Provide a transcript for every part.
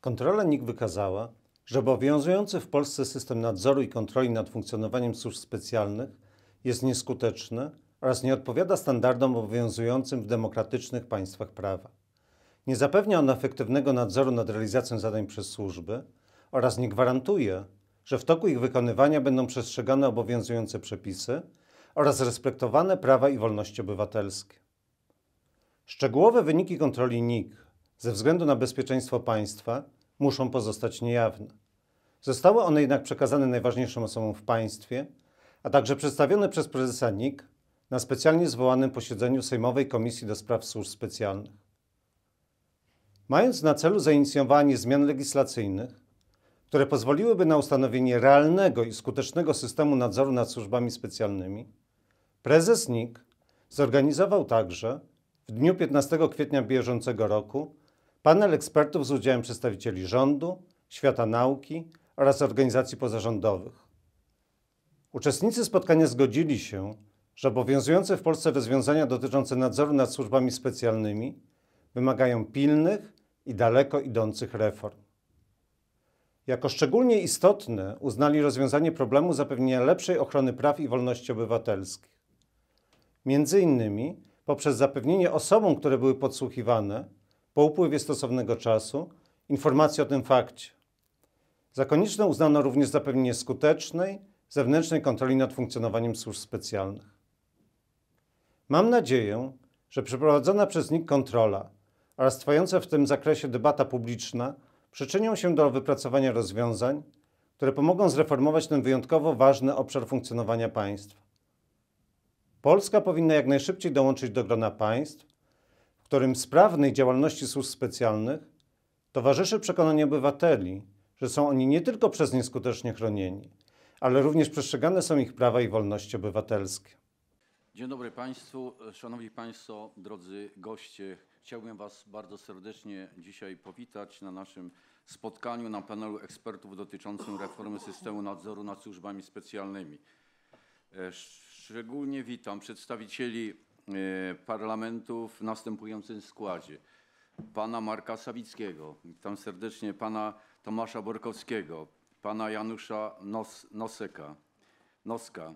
Kontrola NIK wykazała, że obowiązujący w Polsce system nadzoru i kontroli nad funkcjonowaniem służb specjalnych jest nieskuteczny oraz nie odpowiada standardom obowiązującym w demokratycznych państwach prawa. Nie zapewnia on efektywnego nadzoru nad realizacją zadań przez służby oraz nie gwarantuje, że w toku ich wykonywania będą przestrzegane obowiązujące przepisy oraz respektowane prawa i wolności obywatelskie. Szczegółowe wyniki kontroli NIK ze względu na bezpieczeństwo państwa muszą pozostać niejawne. Zostały one jednak przekazane najważniejszym osobom w państwie, a także przedstawione przez prezesa NIK na specjalnie zwołanym posiedzeniu Sejmowej Komisji do Spraw Służb Specjalnych. Mając na celu zainicjowanie zmian legislacyjnych, które pozwoliłyby na ustanowienie realnego i skutecznego systemu nadzoru nad służbami specjalnymi, prezes NIK zorganizował także w dniu 15 kwietnia bieżącego roku panel ekspertów z udziałem przedstawicieli rządu, świata nauki oraz organizacji pozarządowych. Uczestnicy spotkania zgodzili się, że obowiązujące w Polsce rozwiązania dotyczące nadzoru nad służbami specjalnymi wymagają pilnych i daleko idących reform. Jako szczególnie istotne uznali rozwiązanie problemu zapewnienia lepszej ochrony praw i wolności obywatelskich. Między innymi poprzez zapewnienie osobom, które były podsłuchiwane, po upływie stosownego czasu, informacji o tym fakcie. Za konieczne uznano również zapewnienie skutecznej, zewnętrznej kontroli nad funkcjonowaniem służb specjalnych. Mam nadzieję, że przeprowadzona przez NIK kontrola oraz trwająca w tym zakresie debata publiczna przyczynią się do wypracowania rozwiązań, które pomogą zreformować ten wyjątkowo ważny obszar funkcjonowania państwa. Polska powinna jak najszybciej dołączyć do grona państw, którym sprawnej działalności służb specjalnych towarzyszy przekonanie obywateli, że są oni nie tylko przez nie skutecznie chronieni, ale również przestrzegane są ich prawa i wolności obywatelskie. Dzień dobry Państwu, Szanowni Państwo, drodzy goście. Chciałbym Was bardzo serdecznie dzisiaj powitać na naszym spotkaniu na panelu ekspertów dotyczącym reformy systemu nadzoru nad służbami specjalnymi. E, Szczególnie witam przedstawicieli parlamentu w następującym składzie. Pana Marka Sawickiego, witam serdecznie pana Tomasza Borkowskiego, pana Janusza Nos, Noseka, Noska,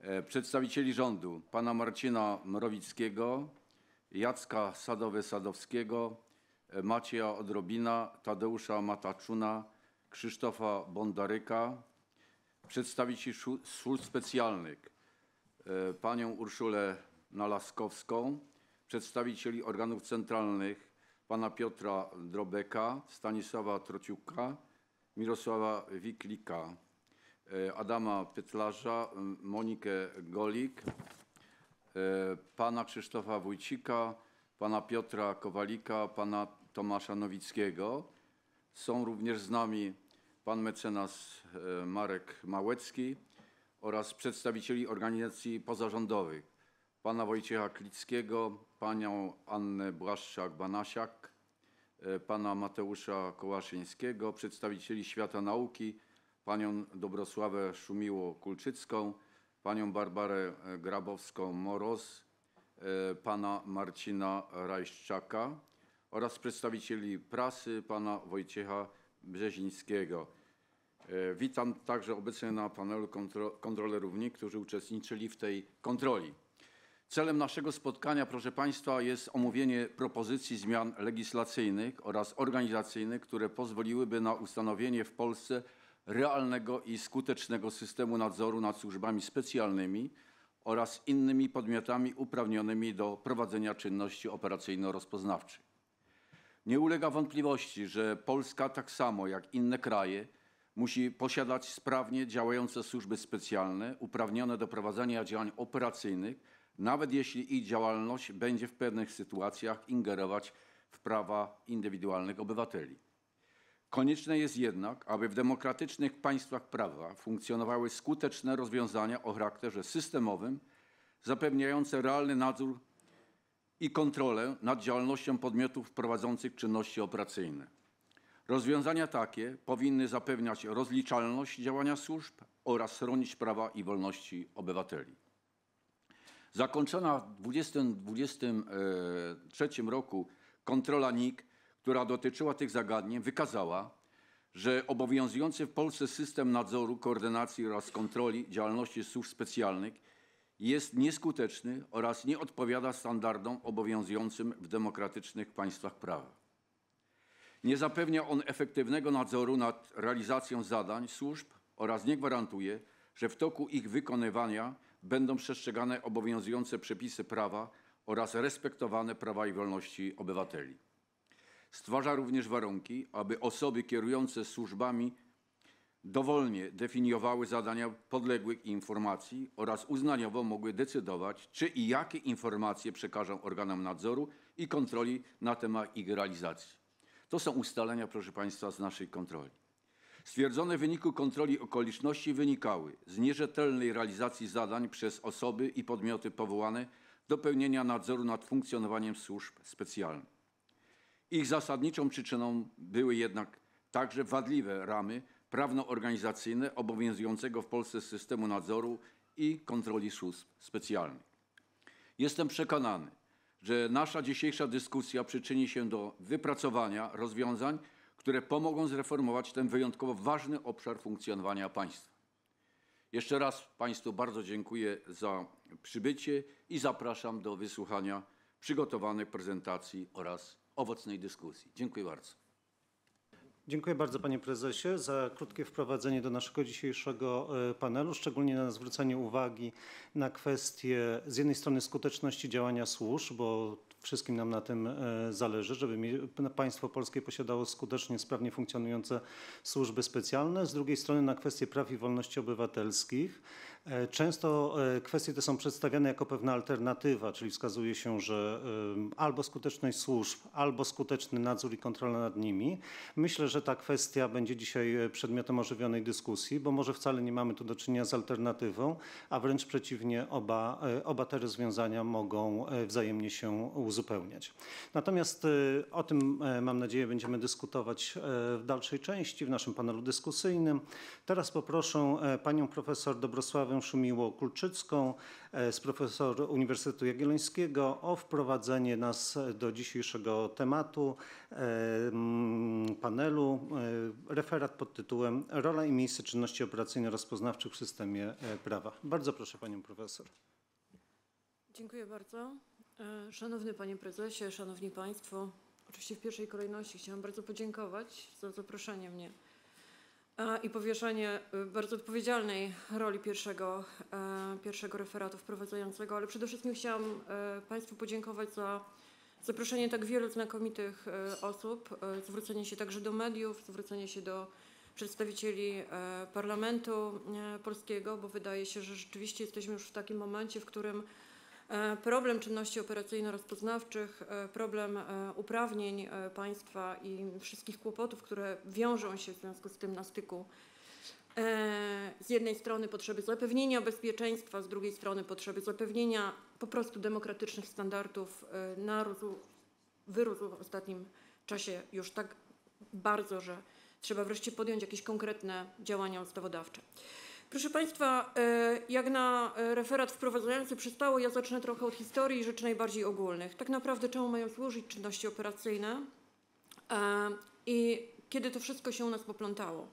e, przedstawicieli rządu, pana Marcina Mrowickiego, Jacka Sadowy-Sadowskiego, e, Macieja Odrobina, Tadeusza Mataczuna, Krzysztofa Bondaryka, przedstawicieli służb specjalnych, e, panią Urszulę Nalaskowską, przedstawicieli organów centralnych, pana Piotra Drobeka, Stanisława Trociuka, Mirosława Wiklika, e, Adama Pytlarza, Monikę Golik, E, pana Krzysztofa Wójcika, pana Piotra Kowalika, pana Tomasza Nowickiego. Są również z nami pan mecenas e, Marek Małecki oraz przedstawicieli organizacji pozarządowych, pana Wojciecha Klickiego, panią Annę Błaszczak-Banasiak, e, pana Mateusza Kołaszyńskiego, przedstawicieli świata nauki, panią Dobrosławę Szumiło-Kulczycką, panią Barbarę Grabowską-Moros, e, pana Marcina Rajszczaka oraz przedstawicieli prasy, pana Wojciecha Brzezińskiego. E, witam także obecnie na panelu kontrolerów NIK, którzy uczestniczyli w tej kontroli. Celem naszego spotkania, proszę Państwa, jest omówienie propozycji zmian legislacyjnych oraz organizacyjnych, które pozwoliłyby na ustanowienie w Polsce realnego i skutecznego systemu nadzoru nad służbami specjalnymi oraz innymi podmiotami uprawnionymi do prowadzenia czynności operacyjno-rozpoznawczych. Nie ulega wątpliwości, że Polska, tak samo jak inne kraje, musi posiadać sprawnie działające służby specjalne uprawnione do prowadzenia działań operacyjnych, nawet jeśli ich działalność będzie w pewnych sytuacjach ingerować w prawa indywidualnych obywateli. Konieczne jest jednak, aby w demokratycznych państwach prawa funkcjonowały skuteczne rozwiązania o charakterze systemowym, zapewniające realny nadzór i kontrolę nad działalnością podmiotów prowadzących czynności operacyjne. Rozwiązania takie powinny zapewniać rozliczalność działania służb oraz chronić prawa i wolności obywateli. Zakończona w 2023 roku kontrola NIK która dotyczyła tych zagadnień, wykazała, że obowiązujący w Polsce system nadzoru, koordynacji oraz kontroli działalności służb specjalnych jest nieskuteczny oraz nie odpowiada standardom obowiązującym w demokratycznych państwach prawa. Nie zapewnia on efektywnego nadzoru nad realizacją zadań służb oraz nie gwarantuje, że w toku ich wykonywania będą przestrzegane obowiązujące przepisy prawa oraz respektowane prawa i wolności obywateli. Stwarza również warunki, aby osoby kierujące służbami dowolnie definiowały zadania podległych informacji oraz uznaniowo mogły decydować, czy i jakie informacje przekażą organom nadzoru i kontroli na temat ich realizacji. To są ustalenia, proszę Państwa, z naszej kontroli. Stwierdzone w wyniku kontroli okoliczności wynikały z nierzetelnej realizacji zadań przez osoby i podmioty powołane do pełnienia nadzoru nad funkcjonowaniem służb specjalnych. Ich zasadniczą przyczyną były jednak także wadliwe ramy prawno-organizacyjne obowiązującego w Polsce systemu nadzoru i kontroli służb specjalnych. Jestem przekonany, że nasza dzisiejsza dyskusja przyczyni się do wypracowania rozwiązań, które pomogą zreformować ten wyjątkowo ważny obszar funkcjonowania państwa. Jeszcze raz Państwu bardzo dziękuję za przybycie i zapraszam do wysłuchania przygotowanych prezentacji oraz owocnej dyskusji. Dziękuję bardzo. Dziękuję bardzo panie prezesie za krótkie wprowadzenie do naszego dzisiejszego e, panelu, szczególnie na zwrócenie uwagi na kwestię z jednej strony skuteczności działania służb, bo wszystkim nam na tym e, zależy, żeby państwo polskie posiadało skutecznie, sprawnie funkcjonujące służby specjalne, z drugiej strony na kwestię praw i wolności obywatelskich. E, często e, kwestie te są przedstawiane jako pewna alternatywa, czyli wskazuje się, że albo skuteczność służb, albo skuteczny nadzór i kontrola nad nimi. Myślę, że ta kwestia będzie dzisiaj e, przedmiotem ożywionej dyskusji, bo może wcale nie mamy tu do czynienia z alternatywą, a wręcz przeciwnie, oba, oba te rozwiązania mogą wzajemnie się uzupełniać. Natomiast o tym, mam nadzieję, będziemy dyskutować w dalszej części, w naszym panelu dyskusyjnym. Teraz poproszę panią profesor Dobrosławę Małgorzatę Szumiło-Kulczycką e, z profesor Uniwersytetu Jagiellońskiego o wprowadzenie nas do dzisiejszego tematu e, panelu. E, referat pod tytułem Rola i miejsce czynności operacyjno-rozpoznawczych w systemie prawa. Bardzo proszę panią profesor. Dziękuję bardzo. Szanowny panie prezesie, szanowni państwo. Oczywiście w pierwszej kolejności chciałam bardzo podziękować za zaproszenie mnie i powieszenie y, bardzo odpowiedzialnej roli pierwszego, e, pierwszego referatu wprowadzającego, ale przede wszystkim chciałam e, Państwu podziękować za zaproszenie tak wielu znakomitych e, osób, zwrócenie się także do mediów, zwrócenie się do przedstawicieli Parlamentu Polskiego, bo wydaje się, że rzeczywiście jesteśmy już w takim momencie, w którym problem czynności operacyjno-rozpoznawczych, e, problem e, uprawnień państwa i wszystkich kłopotów, które wiążą się w związku z tym na styku z jednej strony potrzeby zapewnienia bezpieczeństwa, z drugiej strony potrzeby zapewnienia po prostu demokratycznych standardów narósł, wyrósł w ostatnim czasie już tak bardzo, że trzeba wreszcie podjąć jakieś konkretne działania ustawodawcze. Proszę Państwa, e, jak na e, referat wprowadzający przystało, ja zacznę trochę od historii rzeczy najbardziej ogólnych. Tak naprawdę czemu mają służyć czynności operacyjne e, i kiedy to wszystko się u nas poplątało.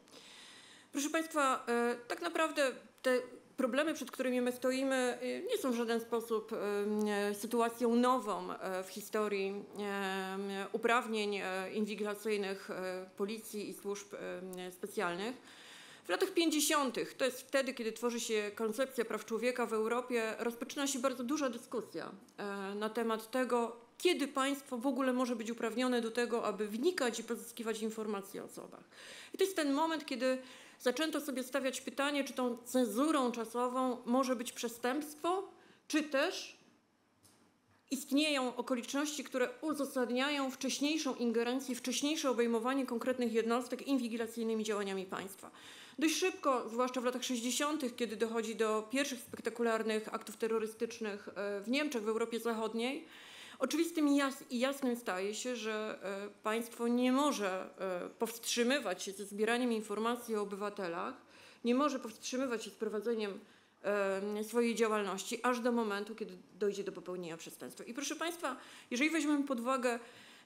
Proszę Państwa, tak naprawdę te problemy, przed którymi my stoimy, nie są w żaden sposób sytuacją nową w historii uprawnień inwigilacyjnych policji i służb specjalnych. W latach 50., to jest wtedy, kiedy tworzy się koncepcja praw człowieka w Europie, rozpoczyna się bardzo duża dyskusja e, na temat tego, kiedy państwo w ogóle może być uprawnione do tego, aby wnikać i pozyskiwać informacje o osobach. I to jest ten moment, kiedy zaczęto sobie stawiać pytanie, czy tą cenzurą czasową może być przestępstwo, czy też istnieją okoliczności, które uzasadniają wcześniejszą ingerencję, wcześniejsze obejmowanie konkretnych jednostek inwigilacyjnymi działaniami państwa. Dość szybko, zwłaszcza w latach 60., kiedy dochodzi do pierwszych spektakularnych aktów terrorystycznych e, w Niemczech, w Europie Zachodniej, oczywistym i jasnym staje się, że e, państwo nie może e, powstrzymywać się ze zbieraniem informacji o obywatelach, nie może powstrzymywać się z prowadzeniem swojej działalności aż do momentu, kiedy dojdzie do popełnienia przestępstwa. I proszę Państwa, jeżeli weźmiemy pod uwagę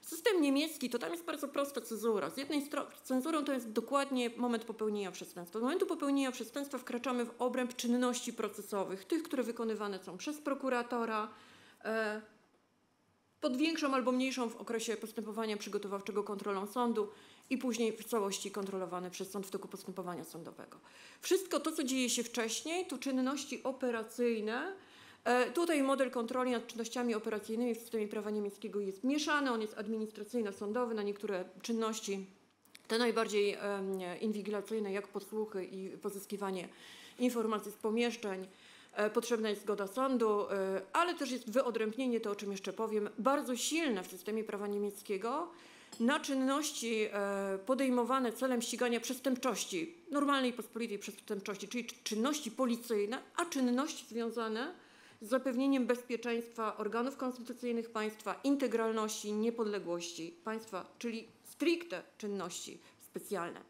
System niemiecki to tam jest bardzo prosta cezura. Z jednej strony cenzurą to jest dokładnie moment popełnienia przestępstwa. Do momentu popełnienia przestępstwa wkraczamy w obręb czynności procesowych, tych, które wykonywane są przez prokuratora, e, pod większą albo mniejszą w okresie postępowania przygotowawczego kontrolą sądu i później w całości kontrolowane przez sąd w toku postępowania sądowego. Wszystko to, co dzieje się wcześniej, to czynności operacyjne. E, Tutaj model kontroli nad czynnościami operacyjnymi w systemie prawa niemieckiego jest mieszany, on jest administracyjno-sądowy, na niektóre czynności, te najbardziej inwigilacyjne, jak podsłuchy i pozyskiwanie informacji z pomieszczeń, E, Potrzebna jest zgoda sądu, e, ale też jest wyodrębnienie, to o czym jeszcze powiem, bardzo silne w systemie prawa niemieckiego na czynności podejmowane celem ścigania przestępczości, normalnej pospolitej przestępczości, czyli czynności policyjne, a czynności związane z zapewnieniem bezpieczeństwa organów konstytucyjnych państwa, integralności, niepodległości państwa, czyli stricte czynności specjalne.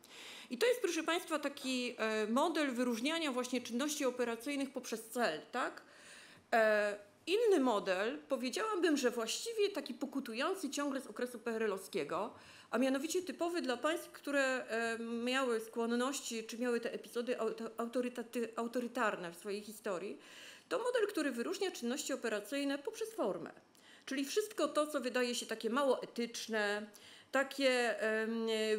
I to jest, proszę Państwa, taki e, model wyróżniania właśnie czynności operacyjnych poprzez cel, tak? E, Inny model, powiedziałabym, że właściwie taki pokutujący ciągle z okresu PRL-owskiego, a mianowicie typowy dla państw, które e, miały skłonności, czy miały te epizody autorytarne w swojej historii, to model, który wyróżnia czynności operacyjne poprzez formę. Czyli wszystko to, co wydaje się takie mało etyczne, takie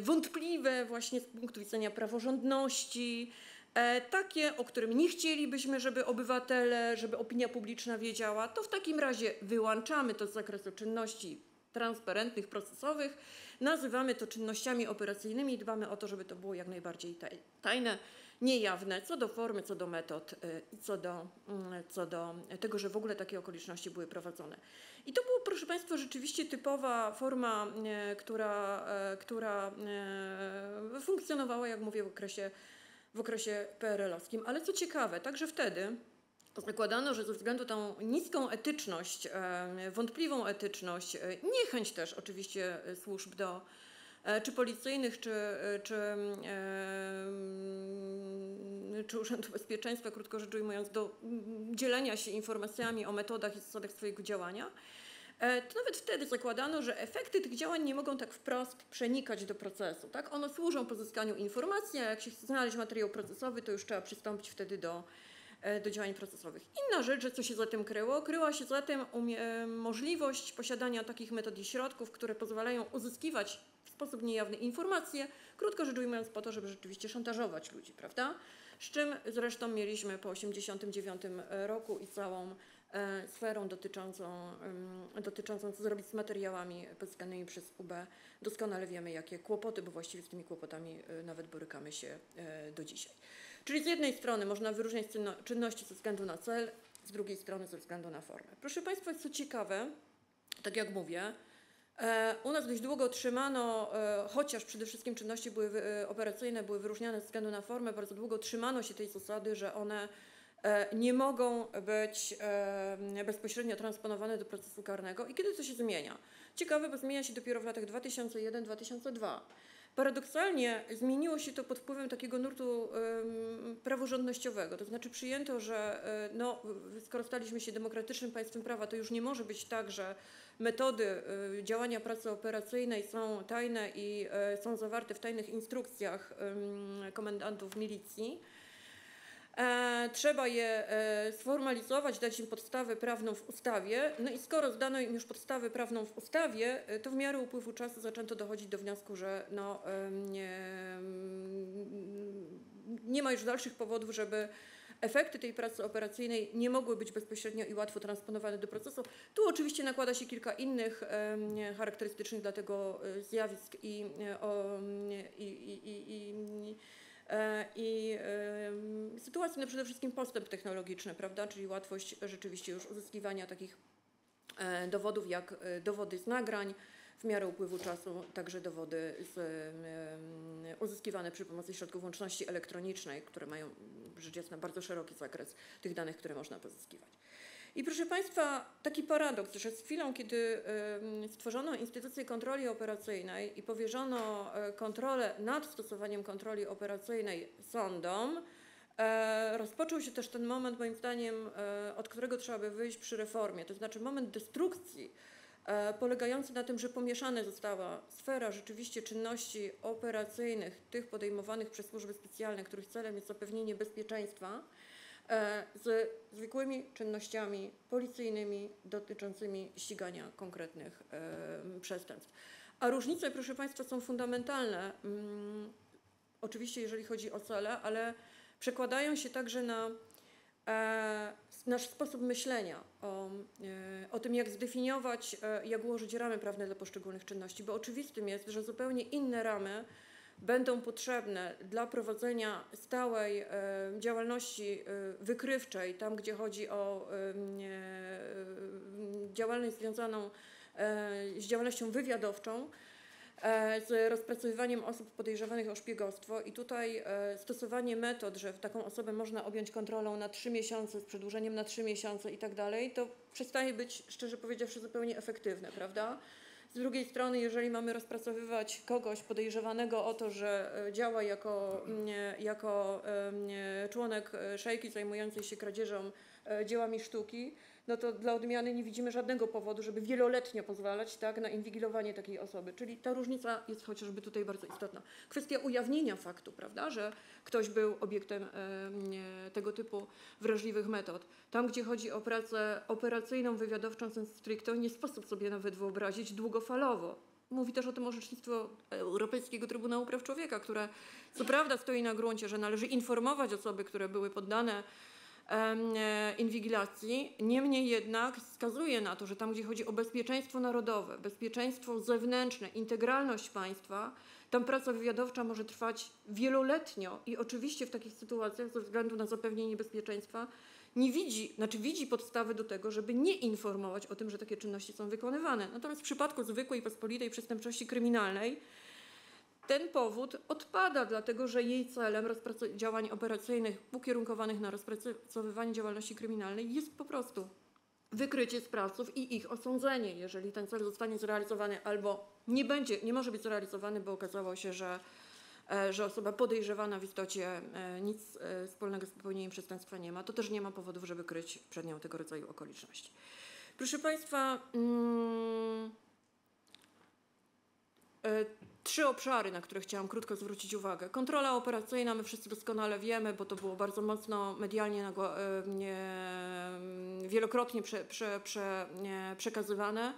wątpliwe właśnie z punktu widzenia praworządności, e, takie, o którym nie chcielibyśmy, żeby obywatele, żeby opinia publiczna wiedziała, to w takim razie wyłączamy to z zakresu czynności transparentnych, procesowych, nazywamy to czynnościami operacyjnymi i dbamy o to, żeby to było jak najbardziej taj- tajne, niejawne, co do formy, co do metod y, i co do, mm, co do tego, że w ogóle takie okoliczności były prowadzone. I to było, proszę Państwa, rzeczywiście typowa forma, e, która, e, która funkcjonowała, jak mówię, w okresie, w okresie PRL-owskim. Ale co ciekawe, także wtedy zakładano, że ze względu na tą niską etyczność, wątpliwą etyczność, niechęć też oczywiście służb do czy policyjnych, czy, e, czy, e, czy Urzędu Bezpieczeństwa, krótko rzecz ujmując, do mm, dzielenia się informacjami o metodach i zasadach swojego działania, e, to nawet wtedy zakładano, że efekty tych działań nie mogą tak wprost przenikać do procesu. Tak? One służą pozyskaniu informacji, a jak się chce znaleźć materiał procesowy, to już trzeba przystąpić wtedy do, e, do działań procesowych. Inna rzecz, że co się za tym kryło? Kryła się za tym e, możliwość posiadania takich metod i środków, które pozwalają uzyskiwać w sposób niejawny informacje, krótko rzecz ujmując po to, żeby rzeczywiście szantażować ludzi, prawda? Z czym zresztą mieliśmy po 1989 roku i całą e, sferą dotyczącą, dotyczącą co zrobić z materiałami pozyskanymi przez UB. Doskonale wiemy, jakie kłopoty, bo właściwie z tymi kłopotami e, nawet borykamy się e, do dzisiaj. Czyli z jednej strony można wyróżniać czynno- czynności ze względu na cel, z drugiej strony ze względu na formę. Proszę Państwa, co ciekawe, tak jak mówię, e, u nas dość długo trzymano, e, chociaż przede wszystkim czynności były e, operacyjne, były wyróżniane ze względu na formę, bardzo długo trzymano się tej zasady, że one nie mogą być bezpośrednio transponowane do procesu karnego. I kiedy to się zmienia? Ciekawe, bo zmienia się dopiero w latach 2001-2002. Paradoksalnie zmieniło się to pod wpływem takiego nurtu praworządnościowego, to znaczy przyjęto, że e, no, skoro staliśmy się demokratycznym państwem prawa, to już nie może być tak, że metody e, działania pracy operacyjnej są tajne i e, są zawarte w tajnych instrukcjach komendantów milicji. E, trzeba je e, sformalizować, dać im podstawę prawną w ustawie. No i skoro zdano im już podstawę prawną w ustawie, e, to w miarę upływu czasu zaczęto dochodzić do wniosku, że no, nie, nie ma już dalszych powodów, żeby efekty tej pracy operacyjnej nie mogły być bezpośrednio i łatwo transponowane do procesu. Tu oczywiście nakłada się kilka innych em, charakterystycznych dla tego e, zjawisk i, e, o, i, i, i, i E, I em, sytuacji, no przede wszystkim postęp technologiczny, prawda, czyli łatwość rzeczywiście już uzyskiwania takich e, dowodów jak e, dowody z nagrań, w miarę upływu czasu także dowody z, uzyskiwane przy pomocy środków łączności elektronicznej, które mają rzecz jasna bardzo szeroki zakres tych danych, które można pozyskiwać. I proszę Państwa, taki paradoks, że z chwilą, kiedy stworzono instytucję kontroli operacyjnej i powierzono e, kontrolę nad stosowaniem kontroli operacyjnej sądom, e, rozpoczął się też ten moment, moim zdaniem, e, od którego trzeba by wyjść przy reformie, to znaczy moment destrukcji polegający na tym, że pomieszane została sfera rzeczywiście czynności operacyjnych, tych podejmowanych przez służby specjalne, których celem jest zapewnienie bezpieczeństwa, z zwykłymi czynnościami policyjnymi dotyczącymi ścigania konkretnych e, przestępstw. A różnice, proszę Państwa, są fundamentalne. Mm, Oczywiście, jeżeli chodzi o cele, ale przekładają się także na e, nasz sposób myślenia o, e, o tym, jak zdefiniować, e, jak ułożyć ramy prawne dla poszczególnych czynności, bo oczywistym jest, że zupełnie inne ramy będą potrzebne dla prowadzenia stałej działalności wykrywczej, tam gdzie chodzi o działalność związaną z działalnością wywiadowczą, e, z rozpracowywaniem osób podejrzewanych o szpiegostwo i tutaj e, stosowanie metod, że taką osobę można objąć kontrolą na trzy miesiące, z przedłużeniem na trzy miesiące i tak dalej, to przestaje być, szczerze powiedziawszy, zupełnie efektywne, prawda? Z drugiej strony, jeżeli mamy rozpracowywać kogoś podejrzewanego o to, że e, działa jako, mm, jako em, członek e, szejki zajmującej się kradzieżą e, dziełami sztuki, no to dla odmiany nie widzimy żadnego powodu, żeby wieloletnio pozwalać tak, na inwigilowanie takiej osoby. Czyli ta różnica jest chociażby tutaj bardzo istotna. Kwestia ujawnienia faktu, prawda, że ktoś był obiektem em, tego typu wrażliwych metod. Tam, gdzie chodzi o pracę operacyjną, wywiadowczą, sensu stricto, nie sposób sobie nawet wyobrazić długofalowo. Mówi też o tym orzecznictwo Europejskiego Trybunału Praw Człowieka, które co prawda stoi na gruncie, że należy informować osoby, które były poddane e, inwigilacji. Niemniej jednak wskazuje na to, że tam, gdzie chodzi o bezpieczeństwo narodowe, bezpieczeństwo zewnętrzne, integralność państwa, tam praca wywiadowcza może trwać wieloletnio i oczywiście w takich sytuacjach ze względu na zapewnienie bezpieczeństwa nie widzi, znaczy widzi podstawy do tego, żeby nie informować o tym, że takie czynności są wykonywane. Natomiast w przypadku zwykłej, pospolitej przestępczości kryminalnej ten powód odpada, dlatego że jej celem działań operacyjnych ukierunkowanych na rozpracowywanie działalności kryminalnej jest po prostu wykrycie sprawców i ich osądzenie. Jeżeli ten cel zostanie zrealizowany albo nie będzie, nie może być zrealizowany, bo okazało się, że, e, że osoba podejrzewana w istocie e, nic e, wspólnego z popełnieniem przestępstwa nie ma, to też nie ma powodów, żeby kryć przed nią tego rodzaju okoliczności. Proszę Państwa, mm, E, Trzy obszary, na które chciałam krótko zwrócić uwagę. Kontrola operacyjna, my wszyscy doskonale wiemy, bo to było bardzo mocno medialnie nagło, e, nie, wielokrotnie prze, prze, prze, przekazywane.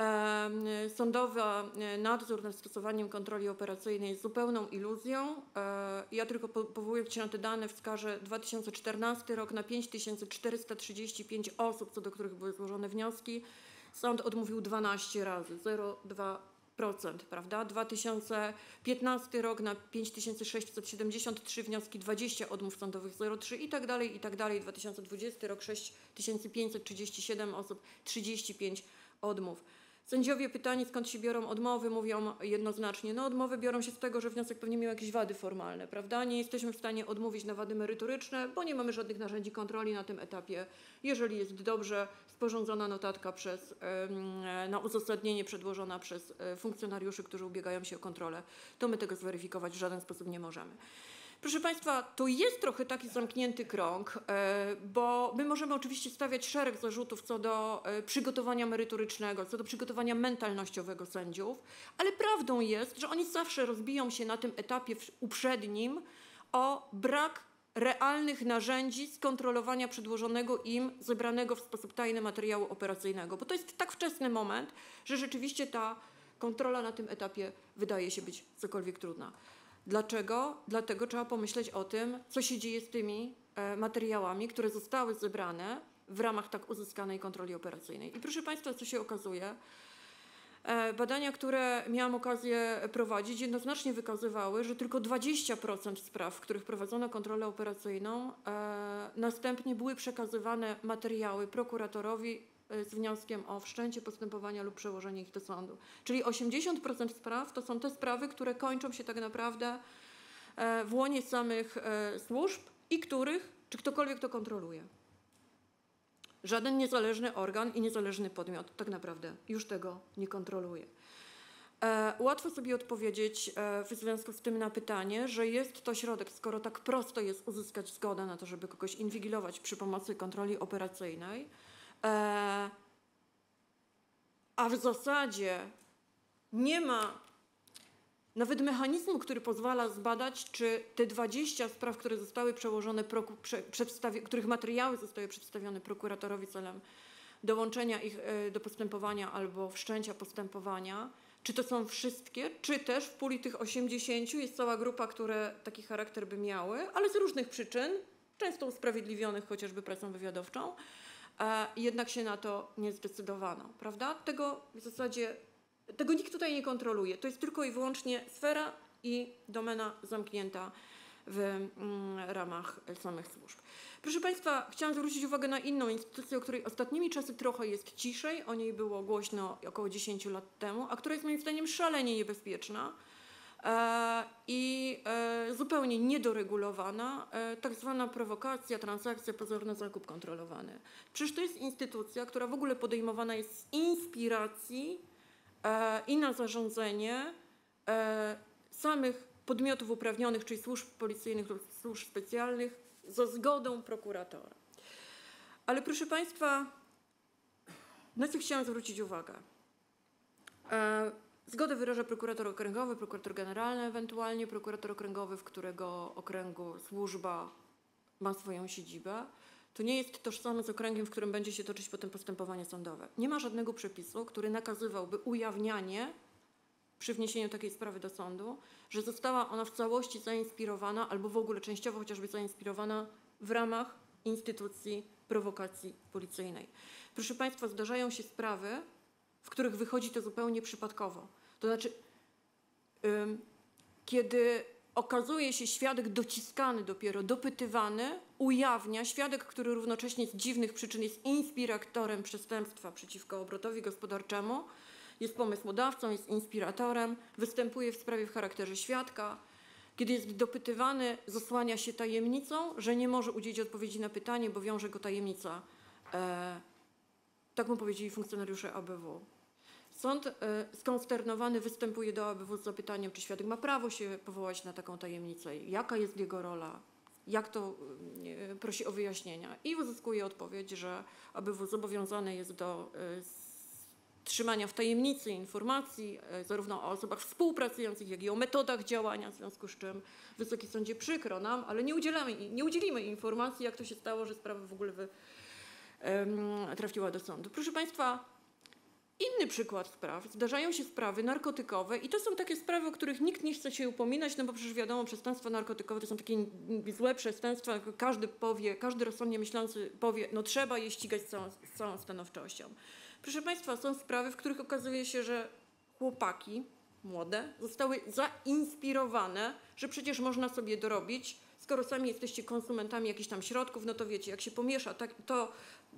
E, Sądowy e, nadzór nad stosowaniem kontroli operacyjnej jest zupełną iluzją. E, Ja tylko po- powołując się na te dane wskażę 2014 rok na 5435 osób, co do których były złożone wnioski. Sąd odmówił 12 razy, 0,2%, prawda? 2015 rok na 5673 wnioski, 20 odmów sądowych, 0,3 i tak dalej, i tak dalej. 2020 rok 6537 osób, 35 odmów. Sędziowie pytani, skąd się biorą odmowy, mówią jednoznacznie, no odmowy biorą się z tego, że wniosek pewnie miał jakieś wady formalne, prawda? Nie jesteśmy w stanie odmówić na wady merytoryczne, bo nie mamy żadnych narzędzi kontroli na tym etapie. Jeżeli jest dobrze sporządzona notatka przez, em, na uzasadnienie przedłożona przez e, funkcjonariuszy, którzy ubiegają się o kontrolę, to my tego zweryfikować w żaden sposób nie możemy. Proszę Państwa, to jest trochę taki zamknięty krąg, e, bo my możemy oczywiście stawiać szereg zarzutów co do e, przygotowania merytorycznego, co do przygotowania mentalnościowego sędziów, ale prawdą jest, że oni zawsze rozbiją się na tym etapie uprzednim o brak realnych narzędzi skontrolowania przedłożonego im, zebranego w sposób tajny materiału operacyjnego, bo to jest tak wczesny moment, że rzeczywiście ta kontrola na tym etapie wydaje się być cokolwiek trudna. Dlaczego? Dlatego trzeba pomyśleć o tym, co się dzieje z tymi e, materiałami, które zostały zebrane w ramach tak uzyskanej kontroli operacyjnej. I proszę Państwa, co się okazuje? E, Badania, które miałam okazję prowadzić, jednoznacznie wykazywały, że tylko 20% spraw, w których prowadzono kontrolę operacyjną, e, następnie były przekazywane materiały prokuratorowi z wnioskiem o wszczęcie postępowania lub przełożenie ich do sądu. Czyli 80% spraw to są te sprawy, które kończą się tak naprawdę e, w łonie samych e, służb i których, czy ktokolwiek to kontroluje. Żaden niezależny organ i niezależny podmiot tak naprawdę już tego nie kontroluje. E, łatwo sobie odpowiedzieć e, w związku z tym na pytanie, że jest to środek, skoro tak prosto jest uzyskać zgodę na to, żeby kogoś inwigilować przy pomocy kontroli operacyjnej. E, a w zasadzie nie ma nawet mechanizmu, który pozwala zbadać, czy te 20 spraw, które zostały przełożone, których materiały zostały przedstawione prokuratorowi celem dołączenia ich e, do postępowania albo wszczęcia postępowania, czy to są wszystkie, czy też w puli tych 80 jest cała grupa, które taki charakter by miały, ale z różnych przyczyn, często usprawiedliwionych chociażby pracą wywiadowczą, jednak się na to nie zdecydowano, prawda? Tego w zasadzie, tego nikt tutaj nie kontroluje. To jest tylko i wyłącznie sfera i domena zamknięta w mm, ramach samych służb. Proszę Państwa, chciałam zwrócić uwagę na inną instytucję, o której ostatnimi czasy trochę jest ciszej, o niej było głośno około 10 lat temu, a która jest moim zdaniem szalenie niebezpieczna i e, zupełnie niedoregulowana, e, tak zwana prowokacja, transakcja, pozorny zakup kontrolowany. Przecież to jest instytucja, która w ogóle podejmowana jest z inspiracji e, i na zarządzenie e, samych podmiotów uprawnionych, czyli służb policyjnych lub służb specjalnych, za zgodą prokuratora. Ale proszę Państwa, na co chciałam zwrócić uwagę? Zgodę wyraża prokurator okręgowy, prokurator generalny ewentualnie, prokurator okręgowy, w którego okręgu służba ma swoją siedzibę. To nie jest tożsame z okręgiem, w którym będzie się toczyć potem postępowanie sądowe. Nie ma żadnego przepisu, który nakazywałby ujawnianie przy wniesieniu takiej sprawy do sądu, że została ona w całości zainspirowana albo w ogóle częściowo chociażby zainspirowana w ramach instytucji prowokacji policyjnej. Proszę Państwa, zdarzają się sprawy, w których wychodzi to zupełnie przypadkowo. To znaczy, ym, kiedy okazuje się świadek dociskany dopiero, dopytywany, ujawnia świadek, który równocześnie z dziwnych przyczyn jest inspiratorem przestępstwa przeciwko obrotowi gospodarczemu, jest pomysłodawcą, jest inspiratorem, występuje w sprawie w charakterze świadka. Kiedy jest dopytywany, zasłania się tajemnicą, że nie może udzielić odpowiedzi na pytanie, bo wiąże go tajemnica. E, tak mu powiedzieli funkcjonariusze ABW. Sąd e, skonsternowany występuje do ABW z zapytaniem, czy świadek ma prawo się powołać na taką tajemnicę, jaka jest jego rola, jak to e, prosi o wyjaśnienia. I uzyskuje odpowiedź, że ABW zobowiązane jest do e, trzymania w tajemnicy informacji, zarówno o osobach współpracujących, jak i o metodach działania, w związku z czym Wysoki Sądzie przykro nam, ale nie udzielamy, nie udzielimy informacji, jak to się stało, że sprawa w ogóle wy, trafiła do sądu. Proszę Państwa, inny przykład spraw. Zdarzają się sprawy narkotykowe i to są takie sprawy, o których nikt nie chce się upominać, no bo przecież wiadomo, przestępstwa narkotykowe to są takie złe przestępstwa, każdy powie, każdy rozsądnie myślący powie, no trzeba je ścigać z całą, z całą stanowczością. Proszę Państwa, są sprawy, w których okazuje się, że chłopaki młode zostały zainspirowane, że przecież można sobie dorobić, skoro sami jesteście konsumentami jakichś tam środków, no to wiecie, jak się pomiesza tak, to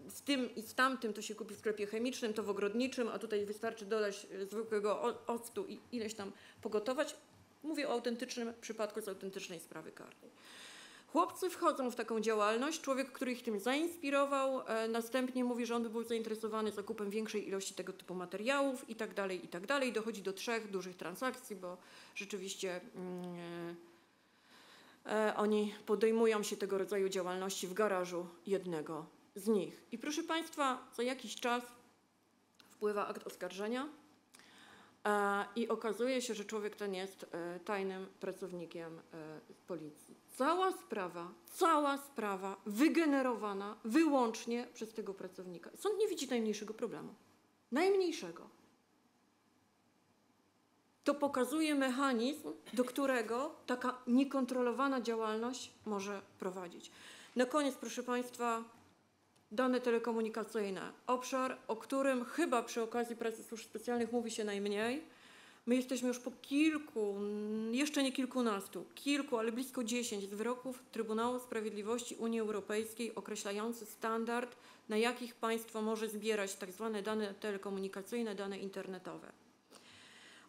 z tym i z tamtym, to się kupi w sklepie chemicznym, to w ogrodniczym, a tutaj wystarczy dodać e, zwykłego octu i ileś tam pogotować. Mówię o autentycznym przypadku z autentycznej sprawy karnej. Chłopcy wchodzą w taką działalność, człowiek, który ich tym zainspirował, e, następnie mówi, że on by był zainteresowany zakupem większej ilości tego typu materiałów i tak dalej, i tak dalej. Dochodzi do trzech dużych transakcji, bo rzeczywiście e, oni podejmują się tego rodzaju działalności w garażu jednego z nich. I proszę Państwa, za jakiś czas wpływa akt oskarżenia e, i okazuje się, że człowiek ten jest e, tajnym pracownikiem e, policji. Cała sprawa, cała sprawa wygenerowana wyłącznie przez tego pracownika. Sąd nie widzi najmniejszego problemu. Najmniejszego. To pokazuje mechanizm, do którego taka niekontrolowana działalność może prowadzić. Na koniec, proszę Państwa, dane telekomunikacyjne. Obszar, o którym chyba przy okazji pracy służb specjalnych mówi się najmniej. My jesteśmy już po kilku, jeszcze nie kilkunastu, kilku, ale blisko dziesięć z wyroków Trybunału Sprawiedliwości Unii Europejskiej określających standard, na jakich państwo może zbierać tak zwane dane telekomunikacyjne, dane internetowe.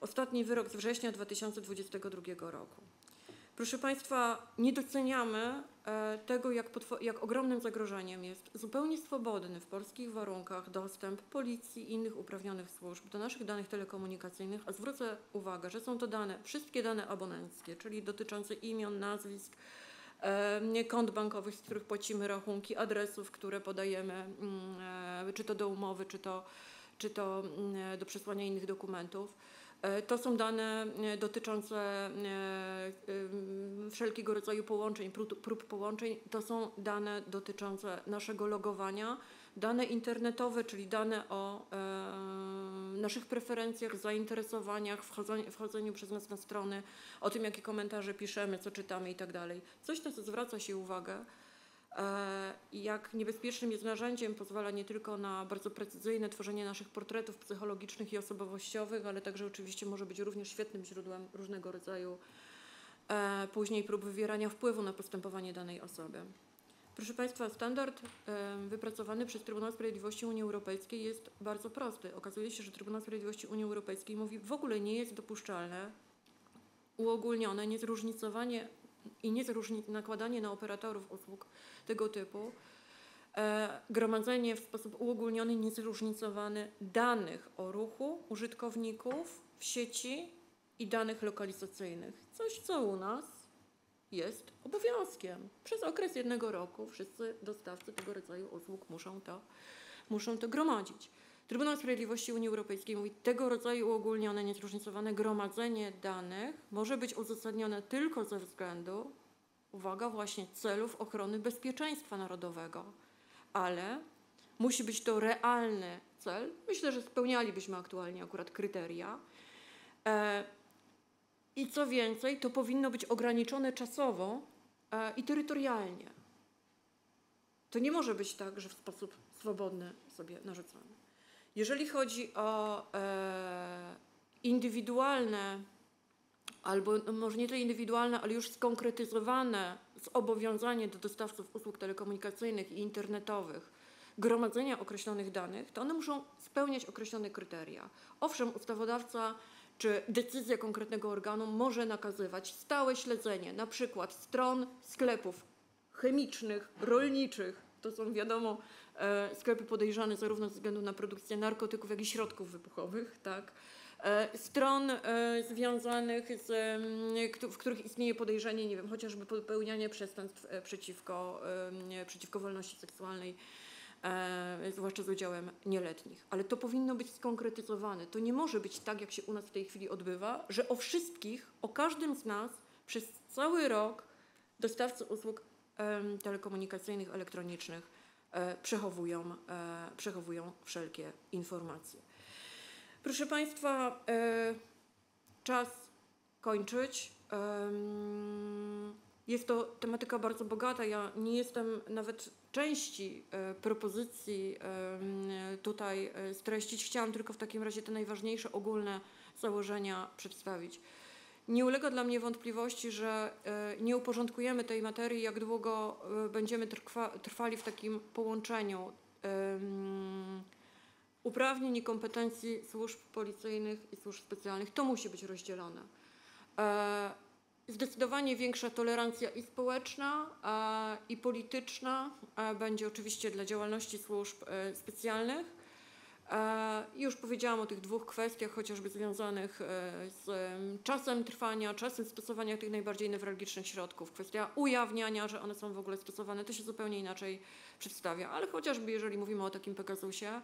Ostatni wyrok z września 2022 roku. Proszę Państwa, nie doceniamy e, tego, jak, jak ogromnym zagrożeniem jest zupełnie swobodny w polskich warunkach dostęp policji i innych uprawnionych służb do naszych danych telekomunikacyjnych, a zwrócę uwagę, że są to dane, wszystkie dane abonenckie, czyli dotyczące imion, nazwisk, e, kont bankowych, z których płacimy rachunki, adresów, które podajemy, mm, e, czy to do umowy, czy to, czy to mm, do przesłania innych dokumentów. E, To są dane e, dotyczące e, wszelkiego rodzaju połączeń, prób, połączeń. To są dane dotyczące naszego logowania, dane internetowe, czyli dane o naszych preferencjach, zainteresowaniach, wchodzeniu, przez nas na strony, o tym, jakie komentarze piszemy, co czytamy i tak. Coś, na co zwraca się uwagę, jak niebezpiecznym jest narzędziem, pozwala nie tylko na bardzo precyzyjne tworzenie naszych portretów psychologicznych i osobowościowych, ale także oczywiście może być również świetnym źródłem różnego rodzaju e, później prób wywierania wpływu na postępowanie danej osoby. Proszę Państwa, standard e, wypracowany przez Trybunał Sprawiedliwości Unii Europejskiej jest bardzo prosty. Okazuje się, że Trybunał Sprawiedliwości Unii Europejskiej mówi, w ogóle nie jest dopuszczalne uogólnione niezróżnicowanie i niezróżni- nakładanie na operatorów usług tego typu e, gromadzenie w sposób uogólniony, niezróżnicowany danych o ruchu użytkowników w sieci i danych lokalizacyjnych. Coś, co u nas jest obowiązkiem. Przez okres jednego roku wszyscy dostawcy tego rodzaju usług muszą to, muszą to gromadzić. Trybunał Sprawiedliwości Unii Europejskiej mówi, tego rodzaju uogólnione, niezróżnicowane gromadzenie danych może być uzasadnione tylko ze względu, uwaga, właśnie celów ochrony bezpieczeństwa narodowego, ale musi być to realny cel. Myślę, że spełnialibyśmy aktualnie akurat kryteria. E, I co więcej, to powinno być ograniczone czasowo e, i terytorialnie. To nie może być tak, że w sposób swobodny sobie narzucamy. Jeżeli chodzi o e, indywidualne, albo no może nie tyle indywidualne, ale już skonkretyzowane zobowiązanie do dostawców usług telekomunikacyjnych i internetowych gromadzenia określonych danych, to one muszą spełniać określone kryteria. Owszem, ustawodawca czy decyzja konkretnego organu może nakazywać stałe śledzenie na przykład stron sklepów chemicznych, rolniczych, to są wiadomo sklepy podejrzane zarówno ze względu na produkcję narkotyków, jak i środków wybuchowych, tak? E, stron e, związanych z, mm, w których istnieje podejrzenie, nie wiem, chociażby popełniania przestępstw e, przeciwko, przeciwko wolności seksualnej, e, zwłaszcza z udziałem nieletnich. Ale to powinno być skonkretyzowane. To nie może być tak, jak się u nas w tej chwili odbywa, że o wszystkich, o każdym z nas przez cały rok dostawcy usług telekomunikacyjnych, elektronicznych e, przechowują, e, przechowują wszelkie informacje. Proszę Państwa, e, czas kończyć. Jest to tematyka bardzo bogata. Ja nie jestem nawet części e, propozycji tutaj e, streścić. Chciałam tylko w takim razie te najważniejsze ogólne założenia przedstawić. Nie ulega dla mnie wątpliwości, że e, nie uporządkujemy tej materii, jak długo e, będziemy trwa, trwali w takim połączeniu em, uprawnień i kompetencji służb policyjnych i służb specjalnych. To musi być rozdzielone. E, Zdecydowanie większa tolerancja i społeczna, e, i polityczna e, będzie oczywiście dla działalności służb e, specjalnych. Już powiedziałam o tych dwóch kwestiach, chociażby związanych e, z em, czasem trwania, czasem stosowania tych najbardziej newralgicznych środków. Kwestia ujawniania, że one są w ogóle stosowane, to się zupełnie inaczej przedstawia. Ale chociażby jeżeli mówimy o takim Pegasusie, e,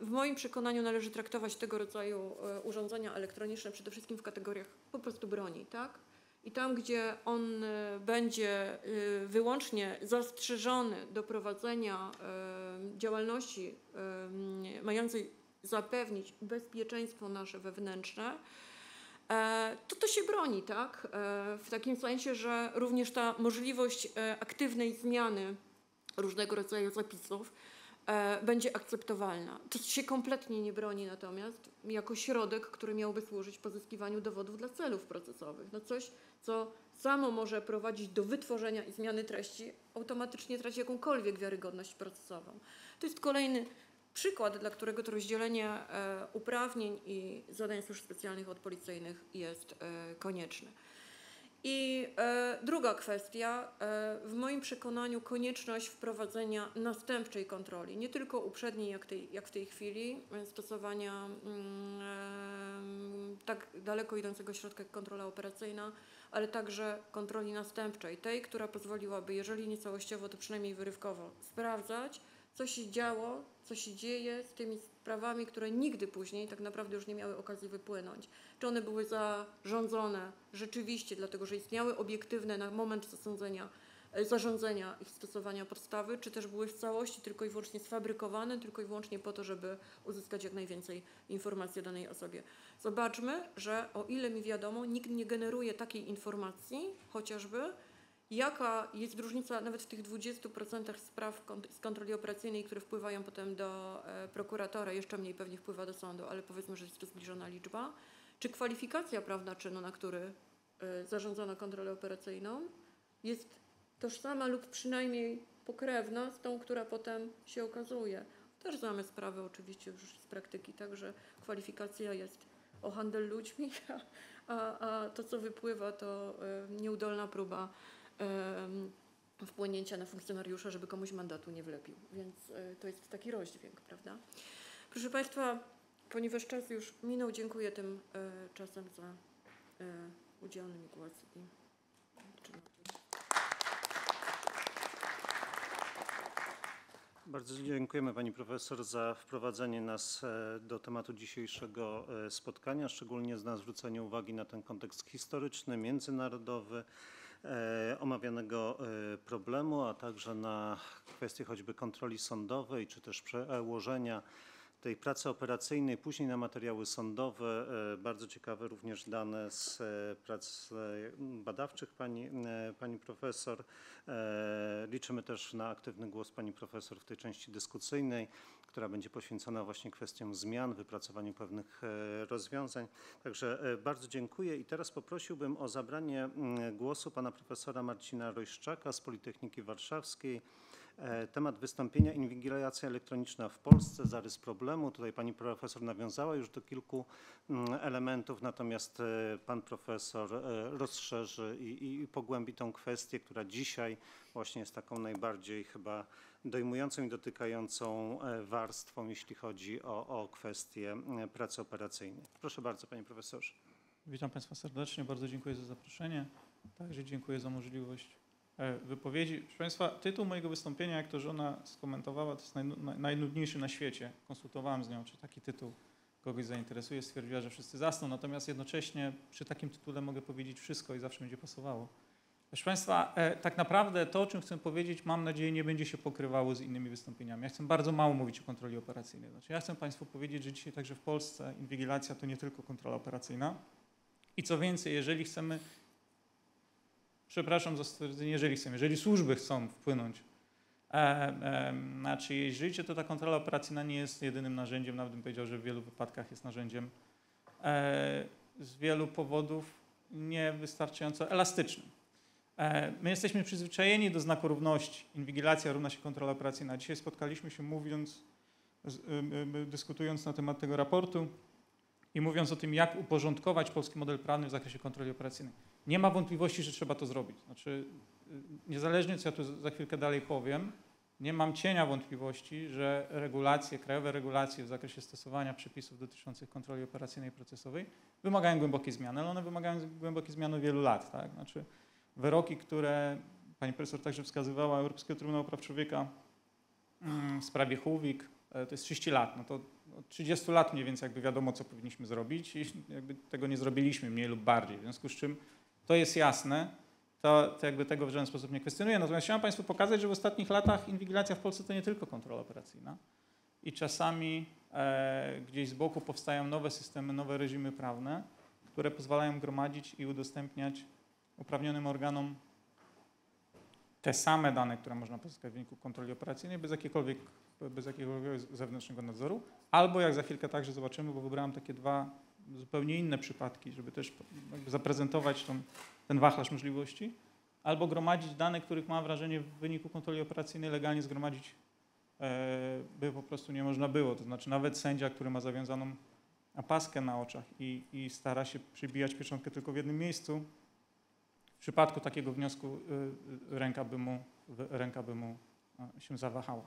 w moim przekonaniu należy traktować tego rodzaju e, urządzenia elektroniczne przede wszystkim w kategoriach po prostu broni, tak? I tam, gdzie on e, będzie e, wyłącznie zastrzeżony do prowadzenia e, działalności mającej zapewnić bezpieczeństwo nasze wewnętrzne, e, to to się broni, tak? E, W takim sensie, że również ta możliwość e, aktywnej zmiany różnego rodzaju zapisów będzie akceptowalna. To się kompletnie nie broni natomiast jako środek, który miałby służyć pozyskiwaniu dowodów dla celów procesowych. No coś, co samo może prowadzić do wytworzenia i zmiany treści, automatycznie traci jakąkolwiek wiarygodność procesową. To jest kolejny przykład, dla którego to rozdzielenie e, uprawnień i zadań służb specjalnych od policyjnych jest e, konieczne. I e, druga kwestia, e, w moim przekonaniu konieczność wprowadzenia następczej kontroli, nie tylko uprzedniej jak, tej, jak w tej chwili, e, stosowania mm, tak daleko idącego środka jak kontrola operacyjna, ale także kontroli następczej, tej, która pozwoliłaby, jeżeli nie całościowo, to przynajmniej wyrywkowo sprawdzać, co się działo, co się dzieje z tymi sprawami, które nigdy później tak naprawdę już nie miały okazji wypłynąć. Czy one były zarządzone rzeczywiście, dlatego że istniały obiektywne na moment zasądzenia, e, zarządzenia ich stosowania podstawy, czy też były w całości tylko i wyłącznie sfabrykowane, tylko i wyłącznie po to, żeby uzyskać jak najwięcej informacji o danej osobie. Zobaczmy, że o ile mi wiadomo, nikt nie generuje takiej informacji, chociażby jaka jest różnica nawet w tych 20% spraw z kontroli operacyjnej, które wpływają potem do e, prokuratora, jeszcze mniej pewnie wpływa do sądu, ale powiedzmy, że jest to zbliżona liczba. Czy kwalifikacja prawna czynu, na który e, zarządzono kontrolę operacyjną, jest tożsama lub przynajmniej pokrewna z tą, która potem się okazuje. Też znamy sprawy oczywiście już z praktyki, także kwalifikacja jest o handel ludźmi, a, a to, co wypływa, to e, nieudolna próba wpłynięcia na funkcjonariusza, żeby komuś mandatu nie wlepił. Więc e, to jest taki rozdźwięk, prawda? Proszę Państwa, ponieważ czas już minął, dziękuję tym e, czasem za e, udzielony mi głos i. Bardzo dziękujemy Pani Profesor za wprowadzenie nas do tematu dzisiejszego spotkania, szczególnie na zwrócenie uwagi na ten kontekst historyczny, międzynarodowy omawianego e, problemu, a także na kwestie choćby kontroli sądowej, czy też przełożenia tej pracy operacyjnej, później na materiały sądowe. E, Bardzo ciekawe również dane z e, prac e, badawczych pani, pani profesor. Liczymy też na aktywny głos pani profesor w tej części dyskusyjnej, która będzie poświęcona właśnie kwestiom zmian, wypracowaniu pewnych rozwiązań. Także bardzo dziękuję i teraz poprosiłbym o zabranie głosu pana profesora Marcina Rojszczaka z Politechniki Warszawskiej. E, Temat wystąpienia inwigilacja elektroniczna w Polsce, zarys problemu. Tutaj pani profesor nawiązała już do kilku mm, elementów, natomiast e, pan profesor e, rozszerzy i, i pogłębi tą kwestię, która dzisiaj właśnie jest taką najbardziej chyba dojmującą i dotykającą warstwą, jeśli chodzi o, o kwestie pracy operacyjnej. Proszę bardzo, panie profesorze. Witam Państwa serdecznie, bardzo dziękuję za zaproszenie. Także dziękuję za możliwość wypowiedzi. Proszę Państwa, tytuł mojego wystąpienia, jak to żona skomentowała, to jest najnu- naj- najnudniejszy na świecie. Konsultowałem z nią, czy taki tytuł kogoś zainteresuje. Stwierdziła, że wszyscy zasną, natomiast jednocześnie przy takim tytule mogę powiedzieć wszystko i zawsze będzie pasowało. Proszę Państwa, e, tak naprawdę to, o czym chcę powiedzieć, mam nadzieję, nie będzie się pokrywało z innymi wystąpieniami. Ja chcę bardzo mało mówić o kontroli operacyjnej. Znaczy, ja chcę Państwu powiedzieć, że dzisiaj także w Polsce inwigilacja to nie tylko kontrola operacyjna. I co więcej, jeżeli chcemy, przepraszam za stwierdzenie, jeżeli chcemy, jeżeli służby chcą wpłynąć, e, e, znaczy jej życie, to ta kontrola operacyjna nie jest jedynym narzędziem, nawet bym powiedział, że w wielu wypadkach jest narzędziem e, z wielu powodów niewystarczająco elastycznym. E, My jesteśmy przyzwyczajeni do znaku równości. Inwigilacja równa się kontrola operacyjna. Dzisiaj spotkaliśmy się mówiąc, z, ym, ym, dyskutując na temat tego raportu i mówiąc o tym, jak uporządkować polski model prawny w zakresie kontroli operacyjnej. Nie ma wątpliwości, że trzeba to zrobić. Znaczy, y, niezależnie co ja tu za chwilkę dalej powiem, nie mam cienia wątpliwości, że regulacje, krajowe regulacje w zakresie stosowania przepisów dotyczących kontroli operacyjnej i procesowej wymagają głębokiej zmiany, ale one wymagają głębokiej zmiany wielu lat. Tak? Znaczy, wyroki, które pani profesor także wskazywała, Europejskiego Trybunału Praw Człowieka mm, w sprawie Huwik, e, to jest 30 lat. No to od 30 lat mniej więcej jakby wiadomo, co powinniśmy zrobić i jakby tego nie zrobiliśmy, mniej lub bardziej. W związku z czym to jest jasne, to, to jakby tego w żaden sposób nie kwestionuję. Natomiast chciałem Państwu pokazać, że w ostatnich latach inwigilacja w Polsce to nie tylko kontrola operacyjna. I czasami e, gdzieś z boku powstają nowe systemy, nowe reżimy prawne, które pozwalają gromadzić i udostępniać uprawnionym organom te same dane, które można pozyskać w wyniku kontroli operacyjnej bez bez jakiegokolwiek zewnętrznego nadzoru. Albo jak za chwilkę także zobaczymy, bo wybrałem takie dwa zupełnie inne przypadki, żeby też zaprezentować tą, ten wachlarz możliwości. Albo gromadzić dane, których mam wrażenie w wyniku kontroli operacyjnej legalnie zgromadzić e, by po prostu nie można było. To znaczy nawet sędzia, który ma zawiązaną opaskę na oczach i, i stara się przybijać pieczątkę tylko w jednym miejscu, w przypadku takiego wniosku y, y, ręka by mu, ręka by mu a, się zawahała.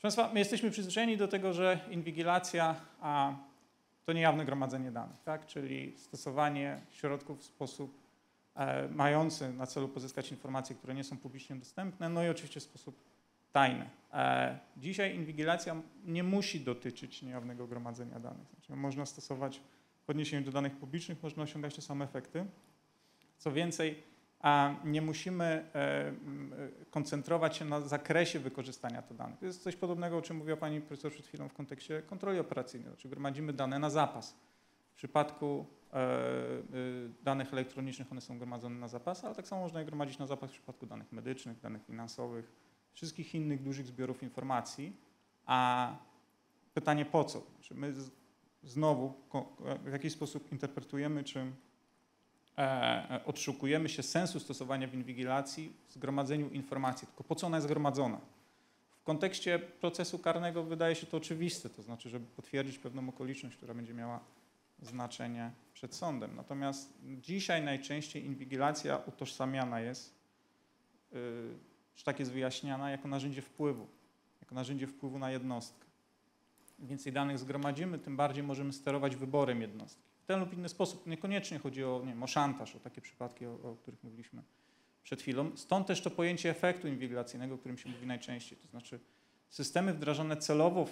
Proszę Państwa, my jesteśmy przyzwyczajeni do tego, że inwigilacja a, to niejawne gromadzenie danych, tak? czyli stosowanie środków w sposób e, mający na celu pozyskać informacje, które nie są publicznie dostępne, no i oczywiście w sposób tajne. E, Dzisiaj inwigilacja nie musi dotyczyć niejawnego gromadzenia danych. Znaczy, można stosować w odniesieniu do danych publicznych, można osiągać te same efekty. Co więcej, a nie musimy e, e, koncentrować się na zakresie wykorzystania tych danych. To jest coś podobnego, o czym mówiła Pani profesor przed chwilą w kontekście kontroli operacyjnej. Znaczy gromadzimy dane na zapas. W przypadku e, danych elektronicznych one są gromadzone na zapas, ale tak samo można je gromadzić na zapas w przypadku danych medycznych, danych finansowych, wszystkich innych dużych zbiorów informacji. A pytanie po co? Czy my z, znowu w jakiś sposób interpretujemy, czy e, odszukujemy się sensu stosowania w inwigilacji w zgromadzeniu informacji, tylko po co ona jest zgromadzona? W kontekście procesu karnego wydaje się to oczywiste, to znaczy, żeby potwierdzić pewną okoliczność, która będzie miała znaczenie przed sądem. Natomiast dzisiaj najczęściej inwigilacja utożsamiana jest, yy, czy tak jest wyjaśniana, jako narzędzie wpływu, jako narzędzie wpływu na jednostkę. Im więcej danych zgromadzimy, tym bardziej możemy sterować wyborem jednostki. Ten lub inny sposób. Niekoniecznie chodzi o, nie wiem, o szantaż, o takie przypadki, o, o których mówiliśmy przed chwilą. Stąd też to pojęcie efektu inwigilacyjnego, o którym się mówi najczęściej. To znaczy systemy wdrażane celowo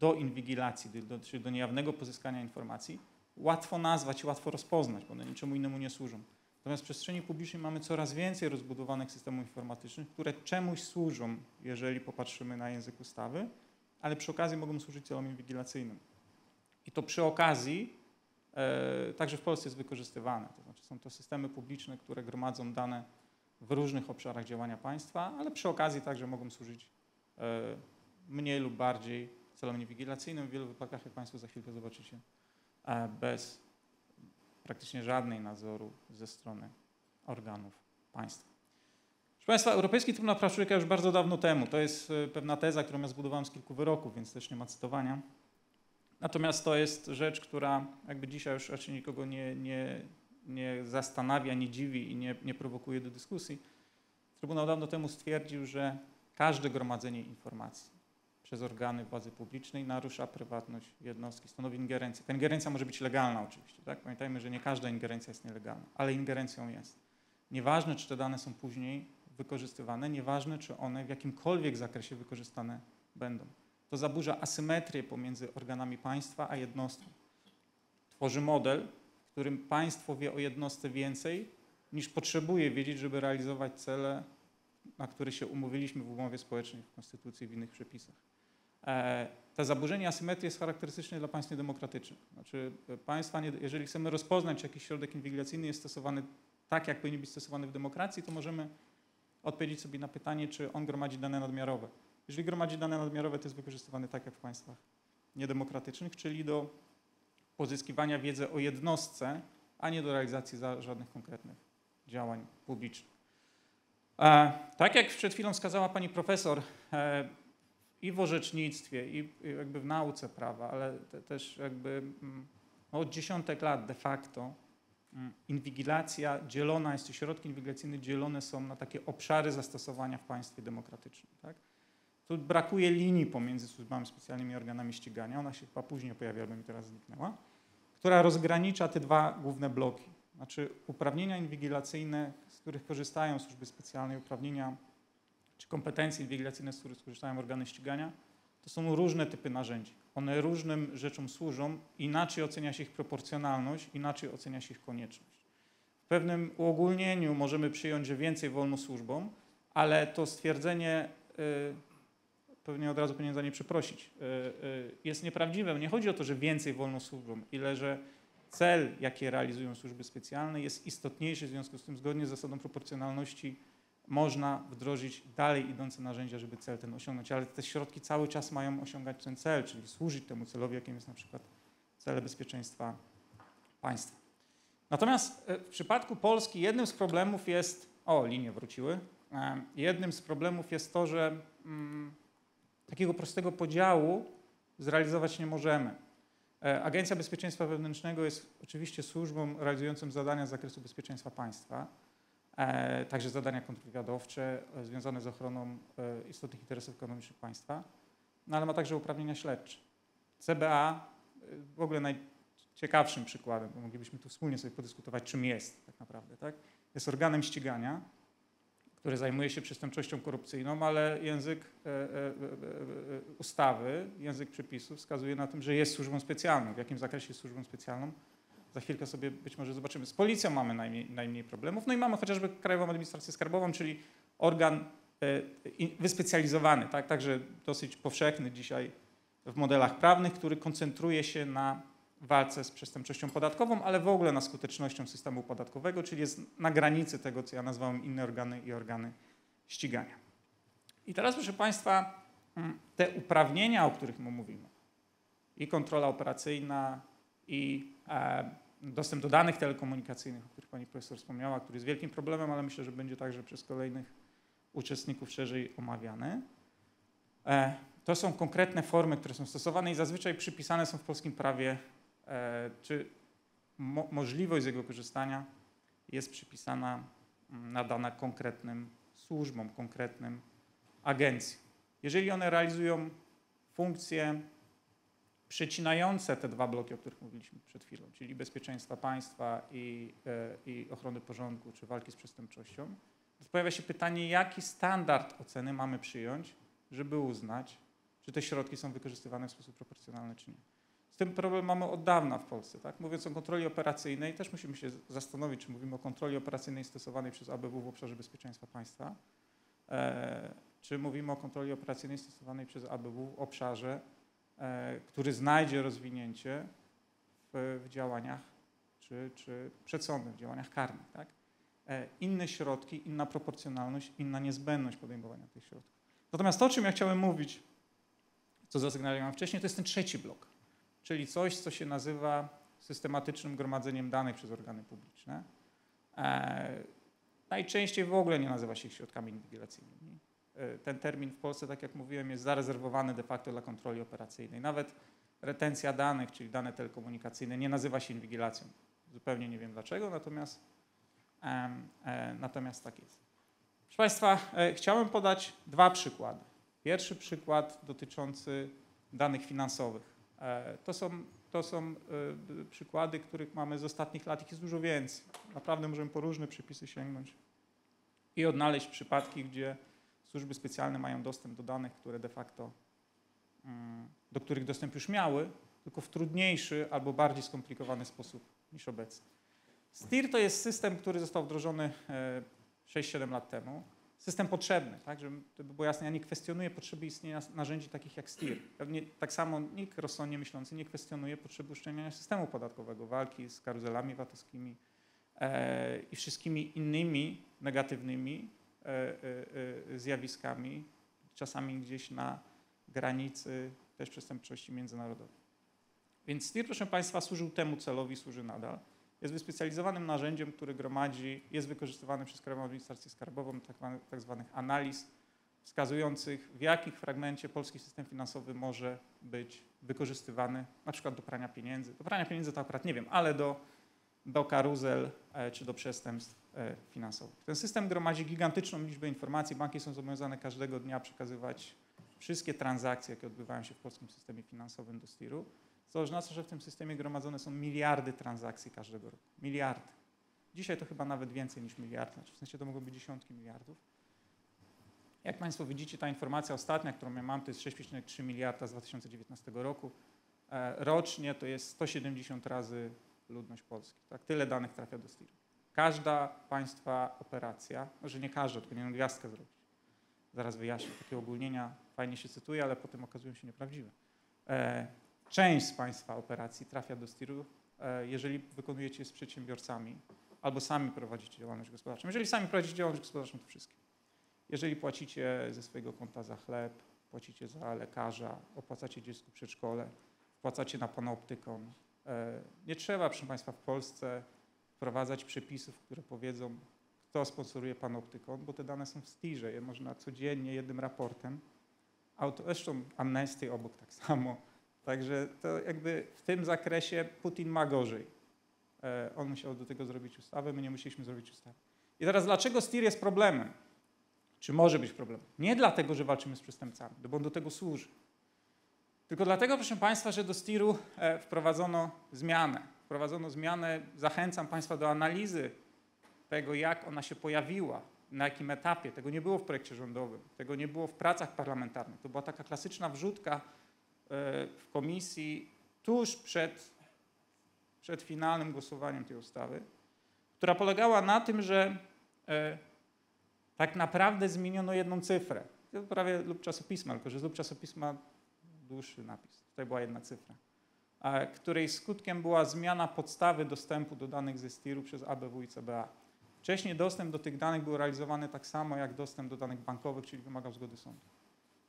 do inwigilacji, do, czyli do niejawnego pozyskania informacji, łatwo nazwać łatwo rozpoznać, bo one niczemu innemu nie służą. Natomiast w przestrzeni publicznej mamy coraz więcej rozbudowanych systemów informatycznych, które czemuś służą, jeżeli popatrzymy na język ustawy, ale przy okazji mogą służyć celom inwigilacyjnym. I to przy okazji także w Polsce jest wykorzystywane. To znaczy są to systemy publiczne, które gromadzą dane w różnych obszarach działania państwa, ale przy okazji także mogą służyć e, mniej lub bardziej celom inwigilacyjnym. W wielu wypadkach, jak Państwo za chwilkę zobaczycie, e, bez praktycznie żadnej nadzoru ze strony organów państwa. Proszę Państwa, Europejski Trybunał Praw Człowieka już bardzo dawno temu, to jest e, pewna teza, którą ja zbudowałem z kilku wyroków, więc też nie ma cytowania. Natomiast to jest rzecz, która jakby dzisiaj już raczej nikogo nie, nie, nie zastanawia, nie dziwi i nie, nie prowokuje do dyskusji. Trybunał dawno temu stwierdził, że każde gromadzenie informacji przez organy władzy publicznej narusza prywatność jednostki, stanowi ingerencję. Ta ingerencja może być legalna oczywiście, tak? Pamiętajmy, że nie każda ingerencja jest nielegalna, ale ingerencją jest. Nieważne, czy te dane są później wykorzystywane, nieważne, czy one w jakimkolwiek zakresie wykorzystane będą. To zaburza asymetrię pomiędzy organami państwa a jednostką. Tworzy model, w którym państwo wie o jednostce więcej niż potrzebuje wiedzieć, żeby realizować cele, na które się umówiliśmy w umowie społecznej, w Konstytucji i w innych przepisach. E, To zaburzenie asymetrii jest charakterystyczne dla państw niedemokratycznych. Znaczy państwa, nie, jeżeli chcemy rozpoznać, czy jakiś środek inwigilacyjny jest stosowany tak, jak powinien być stosowany w demokracji, to możemy odpowiedzieć sobie na pytanie, czy on gromadzi dane nadmiarowe. Jeżeli gromadzi dane nadmiarowe, to jest wykorzystywany tak, jak w państwach niedemokratycznych, czyli do pozyskiwania wiedzy o jednostce, a nie do realizacji za żadnych konkretnych działań publicznych. E, tak jak przed chwilą wskazała pani profesor, e, i w orzecznictwie, i i jakby w nauce prawa, ale te, też jakby mm, no od dziesiątek lat de facto mm, inwigilacja dzielona jest, środki inwigilacyjne dzielone są na takie obszary zastosowania w państwie demokratycznym. Tak? Tu brakuje linii pomiędzy służbami specjalnymi i organami ścigania, ona się chyba później pojawia, albo mi teraz zniknęła, która rozgranicza te dwa główne bloki. Znaczy uprawnienia inwigilacyjne, z których korzystają służby specjalne, uprawnienia czy kompetencje inwigilacyjne, z których korzystają organy ścigania, to są różne typy narzędzi. One różnym rzeczom służą, inaczej ocenia się ich proporcjonalność, inaczej ocenia się ich konieczność. W pewnym uogólnieniu możemy przyjąć, że więcej wolno służbom, ale to stwierdzenie, y, pewnie od razu powinien za nie przeprosić, y, y, jest nieprawdziwe. Nie chodzi o to, że więcej wolno służbom, ile że cel, jaki realizują służby specjalne, jest istotniejszy, w związku z tym zgodnie z zasadą proporcjonalności można wdrożyć dalej idące narzędzia, żeby cel ten osiągnąć, ale te środki cały czas mają osiągać ten cel, czyli służyć temu celowi, jakim jest na przykład cele bezpieczeństwa państwa. Natomiast e, w przypadku Polski jednym z problemów jest, o linie wróciły, E, jednym z problemów jest to, że mm, takiego prostego podziału zrealizować nie możemy. E, Agencja Bezpieczeństwa Wewnętrznego jest oczywiście służbą realizującą zadania z zakresu bezpieczeństwa państwa, e, także zadania kontrwywiadowcze e, związane z ochroną istotnych interesów ekonomicznych państwa, no ale ma także uprawnienia śledcze. CBA w ogóle najciekawszym przykładem, bo moglibyśmy tu wspólnie sobie podyskutować, czym jest tak naprawdę, tak? jest organem ścigania, który zajmuje się przestępczością korupcyjną, ale język e, e, e, ustawy, język przepisów wskazuje na tym, że jest służbą specjalną. W jakim zakresie jest służbą specjalną? Za chwilkę sobie być może zobaczymy. Z policją mamy najmniej, najmniej problemów. No i mamy chociażby Krajową Administrację Skarbową, czyli organ wyspecjalizowany, tak? także dosyć powszechny dzisiaj w modelach prawnych, który koncentruje się na walce z przestępczością podatkową, ale w ogóle na skutecznością systemu podatkowego, czyli jest na granicy tego, co ja nazwałem inne organy i organy ścigania. I teraz, proszę Państwa, mm, te uprawnienia, o których my mówimy, i kontrola operacyjna, i e, dostęp do danych telekomunikacyjnych, o których Pani Profesor wspomniała, który jest wielkim problemem, ale myślę, że będzie także przez kolejnych uczestników szerzej omawiany. E, to są konkretne formy, które są stosowane i zazwyczaj przypisane są w polskim prawie czy mo możliwość z jego korzystania jest przypisana, mm, nadana konkretnym służbom, konkretnym agencji. Jeżeli one realizują funkcje przecinające te dwa bloki, o których mówiliśmy przed chwilą, czyli bezpieczeństwa państwa i, e, i ochrony porządku, czy walki z przestępczością, to pojawia się pytanie, jaki standard oceny mamy przyjąć, żeby uznać, czy te środki są wykorzystywane w sposób proporcjonalny, czy nie. Tym problem mamy od dawna w Polsce. Tak? Mówiąc o kontroli operacyjnej, też musimy się zastanowić, czy mówimy o kontroli operacyjnej stosowanej przez ABW w obszarze bezpieczeństwa państwa, e, czy mówimy o kontroli operacyjnej stosowanej przez ABW w obszarze, e, który znajdzie rozwinięcie w, w działaniach czy, czy przedsądnych, w działaniach karnych. Tak? E, inne środki, inna proporcjonalność, inna niezbędność podejmowania tych środków. Natomiast to, o czym ja chciałem mówić, co zasygnalizowałem wcześniej, to jest ten trzeci blok czyli coś, co się nazywa systematycznym gromadzeniem danych przez organy publiczne. E, najczęściej w ogóle nie nazywa się ich środkami inwigilacyjnymi. E, ten termin w Polsce, tak jak mówiłem, jest zarezerwowany de facto dla kontroli operacyjnej. Nawet retencja danych, czyli dane telekomunikacyjne, nie nazywa się inwigilacją. Zupełnie nie wiem dlaczego, natomiast, e, natomiast tak jest. Proszę Państwa, e, chciałem podać dwa przykłady. Pierwszy przykład dotyczący danych finansowych. E, to są, to są e, przykłady, których mamy z ostatnich lat, ich jest dużo więcej. Naprawdę możemy po różne przepisy sięgnąć i odnaleźć przypadki, gdzie służby specjalne mają dostęp do danych, które de facto, mm, do których dostęp już miały, tylko w trudniejszy albo bardziej skomplikowany sposób niż obecnie. STIR to jest system, który został wdrożony 6-7 e, lat temu system potrzebny, tak, żeby to było jasne, ja nie kwestionuję potrzeby istnienia narzędzi takich jak STIR. Pewnie tak samo nikt rozsądnie myślący nie kwestionuje potrzeby uszczelniania systemu podatkowego, walki z karuzelami VAT-owskimi e, i wszystkimi innymi negatywnymi e, e, e, zjawiskami, czasami gdzieś na granicy też przestępczości międzynarodowej. Więc STIR, proszę Państwa, służył temu celowi, służy nadal jest wyspecjalizowanym narzędziem, który gromadzi, jest wykorzystywany przez Krajową Administrację Skarbową, tak, tak zwanych analiz wskazujących, w jakich fragmencie polski system finansowy może być wykorzystywany, na przykład do prania pieniędzy. Do prania pieniędzy to akurat nie wiem, ale do, do karuzel e, czy do przestępstw e, finansowych. Ten system gromadzi gigantyczną liczbę informacji. Banki są zobowiązane każdego dnia przekazywać wszystkie transakcje, jakie odbywają się w polskim systemie finansowym do STIR-u. Co oznacza, że w tym systemie gromadzone są miliardy transakcji każdego roku. Miliardy. Dzisiaj to chyba nawet więcej niż miliard, znaczy w sensie to mogą być dziesiątki miliardów. Jak Państwo widzicie, ta informacja ostatnia, którą ja mam, to jest 6,3 miliarda z 2019 roku. E, rocznie to jest 170 razy ludność Polski. Tak? Tyle danych trafia do STIR. Każda państwa operacja, może nie każda, tylko nie mam gwiazdkę zrobić. Zaraz wyjaśnię. Takie ogólnienia fajnie się cytuje, ale potem okazują się nieprawdziwe. Część z Państwa operacji trafia do STIR-u, e, jeżeli wykonujecie je z przedsiębiorcami albo sami prowadzicie działalność gospodarczą. Jeżeli sami prowadzicie działalność gospodarczą, to wszystkie. Jeżeli płacicie ze swojego konta za chleb, płacicie za lekarza, opłacacie dziecku przedszkole, wpłacacie na panoptykon. E, nie trzeba, proszę Państwa, w Polsce wprowadzać przepisów, które powiedzą, kto sponsoruje panoptykon, bo te dane są w STIR-ze, je można codziennie jednym raportem. Auto, zresztą amnesty obok tak samo Także to jakby w tym zakresie Putin ma gorzej. E, on musiał do tego zrobić ustawę, my nie musieliśmy zrobić ustawy. I teraz dlaczego STIR jest problemem? Czy może być problemem? Nie dlatego, że walczymy z przestępcami, bo on do tego służy. Tylko dlatego, proszę Państwa, że do STIR-u e, wprowadzono zmianę. Wprowadzono zmianę, zachęcam Państwa do analizy tego, jak ona się pojawiła na jakim etapie. Tego nie było w projekcie rządowym, tego nie było w pracach parlamentarnych. To była taka klasyczna wrzutka w komisji tuż przed, przed finalnym głosowaniem tej ustawy, która polegała na tym, że e, tak naprawdę zmieniono jedną cyfrę. To prawie lub czasopisma, tylko że z lub czasopisma dłuższy napis. Tutaj była jedna cyfra, a której skutkiem była zmiana podstawy dostępu do danych ze STIR-u przez ABW i CBA. Wcześniej dostęp do tych danych był realizowany tak samo jak dostęp do danych bankowych, czyli wymagał zgody sądu.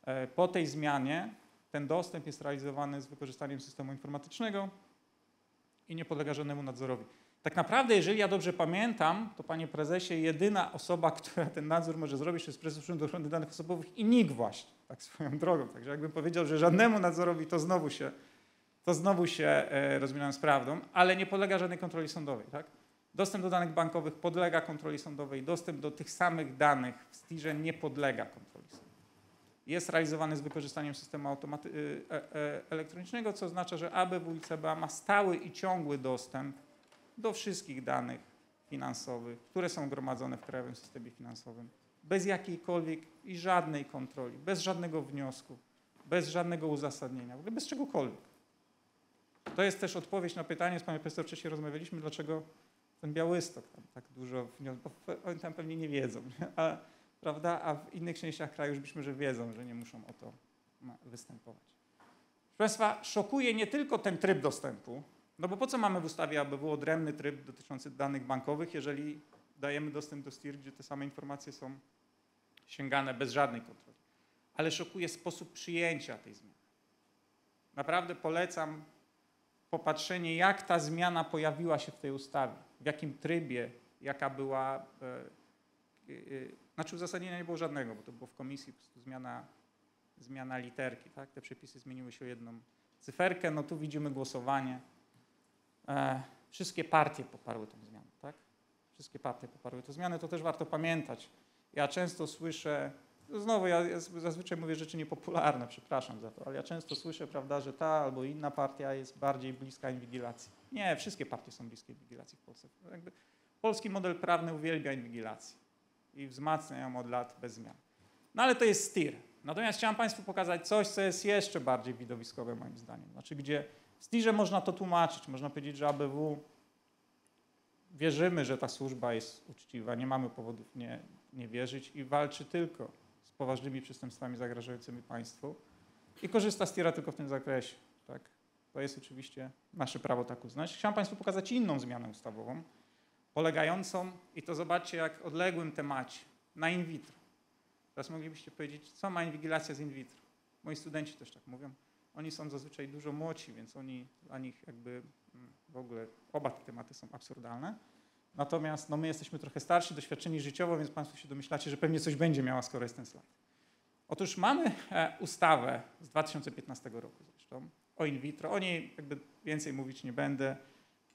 E, Po tej zmianie ten dostęp jest realizowany z wykorzystaniem systemu informatycznego i nie podlega żadnemu nadzorowi. Tak naprawdę, jeżeli ja dobrze pamiętam, to panie prezesie, jedyna osoba, która ten nadzór może zrobić, to jest prezes Urzędu Ochrony Danych Osobowych i NIK właśnie, tak swoją drogą. Także jakbym powiedział, że żadnemu nadzorowi, to znowu się, to znowu się e, rozminąłem z prawdą, ale nie podlega żadnej kontroli sądowej. Tak? Dostęp do danych bankowych podlega kontroli sądowej, dostęp do tych samych danych w STIR-ze nie podlega kontroli sądowej. Jest realizowany z wykorzystaniem systemu y, e, e, elektronicznego, co oznacza, że ABW i CBA ma stały i ciągły dostęp do wszystkich danych finansowych, które są gromadzone w Krajowym Systemie Finansowym, bez jakiejkolwiek i żadnej kontroli, bez żadnego wniosku, bez żadnego uzasadnienia, w ogóle bez czegokolwiek. To jest też odpowiedź na pytanie, z panem profesor wcześniej rozmawialiśmy, dlaczego ten Białystok tam tak dużo wniosków, oni tam pewnie nie wiedzą? Prawda? A w innych częściach kraju już być może wiedzą, że nie muszą o to występować. Proszę Państwa, szokuje nie tylko ten tryb dostępu, no bo po co mamy w ustawie ABW odrębny tryb dotyczący danych bankowych, jeżeli dajemy dostęp do STIR, gdzie te same informacje są sięgane bez żadnej kontroli. Ale szokuje sposób przyjęcia tej zmiany. Naprawdę polecam popatrzenie, jak ta zmiana pojawiła się w tej ustawie, w jakim trybie, jaka była. E, e, znaczy uzasadnienia nie było żadnego, bo to było w komisji po prostu zmiana, zmiana literki. Tak? Te przepisy zmieniły się o jedną cyferkę. No tu widzimy głosowanie. E, wszystkie partie poparły tę zmianę. Tak? Wszystkie partie poparły tę zmianę. To też warto pamiętać. Ja często słyszę, znowu ja ja zazwyczaj mówię rzeczy niepopularne, przepraszam za to, ale ja często słyszę, prawda, że ta albo inna partia jest bardziej bliska inwigilacji. Nie, wszystkie partie są bliskie inwigilacji w Polsce. Jakby polski model prawny uwielbia inwigilację i wzmacnia ją od lat bez zmian. No ale to jest STIR. Natomiast chciałem Państwu pokazać coś, co jest jeszcze bardziej widowiskowe moim zdaniem. Znaczy, gdzie w STIRze można to tłumaczyć, można powiedzieć, że ABW wierzymy, że ta służba jest uczciwa, nie mamy powodów nie, nie wierzyć i walczy tylko z poważnymi przestępstwami zagrażającymi państwu i korzysta z TIR-a tylko w tym zakresie. Tak? To jest oczywiście nasze prawo tak uznać. Chciałem Państwu pokazać inną zmianę ustawową, polegającą, i to zobaczcie jak odległym temacie, na in vitro. Teraz moglibyście powiedzieć, co ma inwigilacja z in vitro. Moi studenci też tak mówią. Oni są zazwyczaj dużo młodsi, więc oni, dla nich jakby mm, w ogóle oba te tematy są absurdalne. Natomiast no, my jesteśmy trochę starsi, doświadczeni życiowo, więc Państwo się domyślacie, że pewnie coś będzie miała, skoro jest ten slajd. Otóż mamy e, ustawę z 2015 roku zresztą o in vitro. O niej jakby więcej mówić nie będę.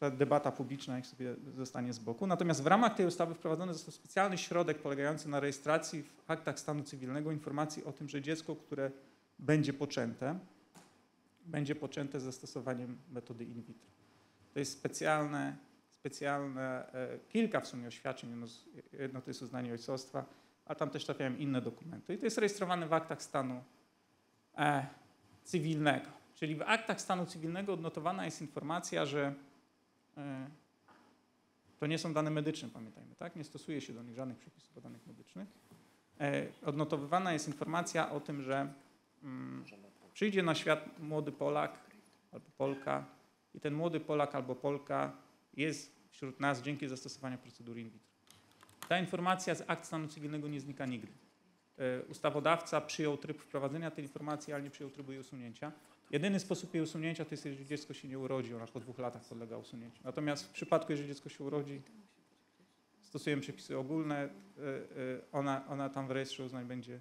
Ta debata publiczna niech sobie zostanie z boku. Natomiast w ramach tej ustawy wprowadzony został specjalny środek polegający na rejestracji w aktach stanu cywilnego informacji o tym, że dziecko, które będzie poczęte, będzie poczęte z zastosowaniem metody in vitro. To jest specjalne, specjalne e, kilka w sumie oświadczeń, jedno, jedno to jest uznanie ojcostwa, a tam też trafiają inne dokumenty. I to jest rejestrowane w aktach stanu e, cywilnego. Czyli w aktach stanu cywilnego odnotowana jest informacja, że to nie są dane medyczne, pamiętajmy, tak? Nie stosuje się do nich żadnych przepisów o danych medycznych. E, odnotowywana jest informacja o tym, że mm, przyjdzie na świat młody Polak albo Polka i ten młody Polak albo Polka jest wśród nas dzięki zastosowaniu procedury in vitro. Ta informacja z akt stanu cywilnego nie znika nigdy. E, Ustawodawca przyjął tryb wprowadzenia tej informacji, ale nie przyjął trybu jej usunięcia. Jedyny sposób jej usunięcia to jest, jeżeli dziecko się nie urodzi, ona po dwóch latach podlega usunięciu. Natomiast w przypadku, jeżeli dziecko się urodzi, stosujemy przepisy ogólne, e, e, ona, ona tam w rejestrze uznań będzie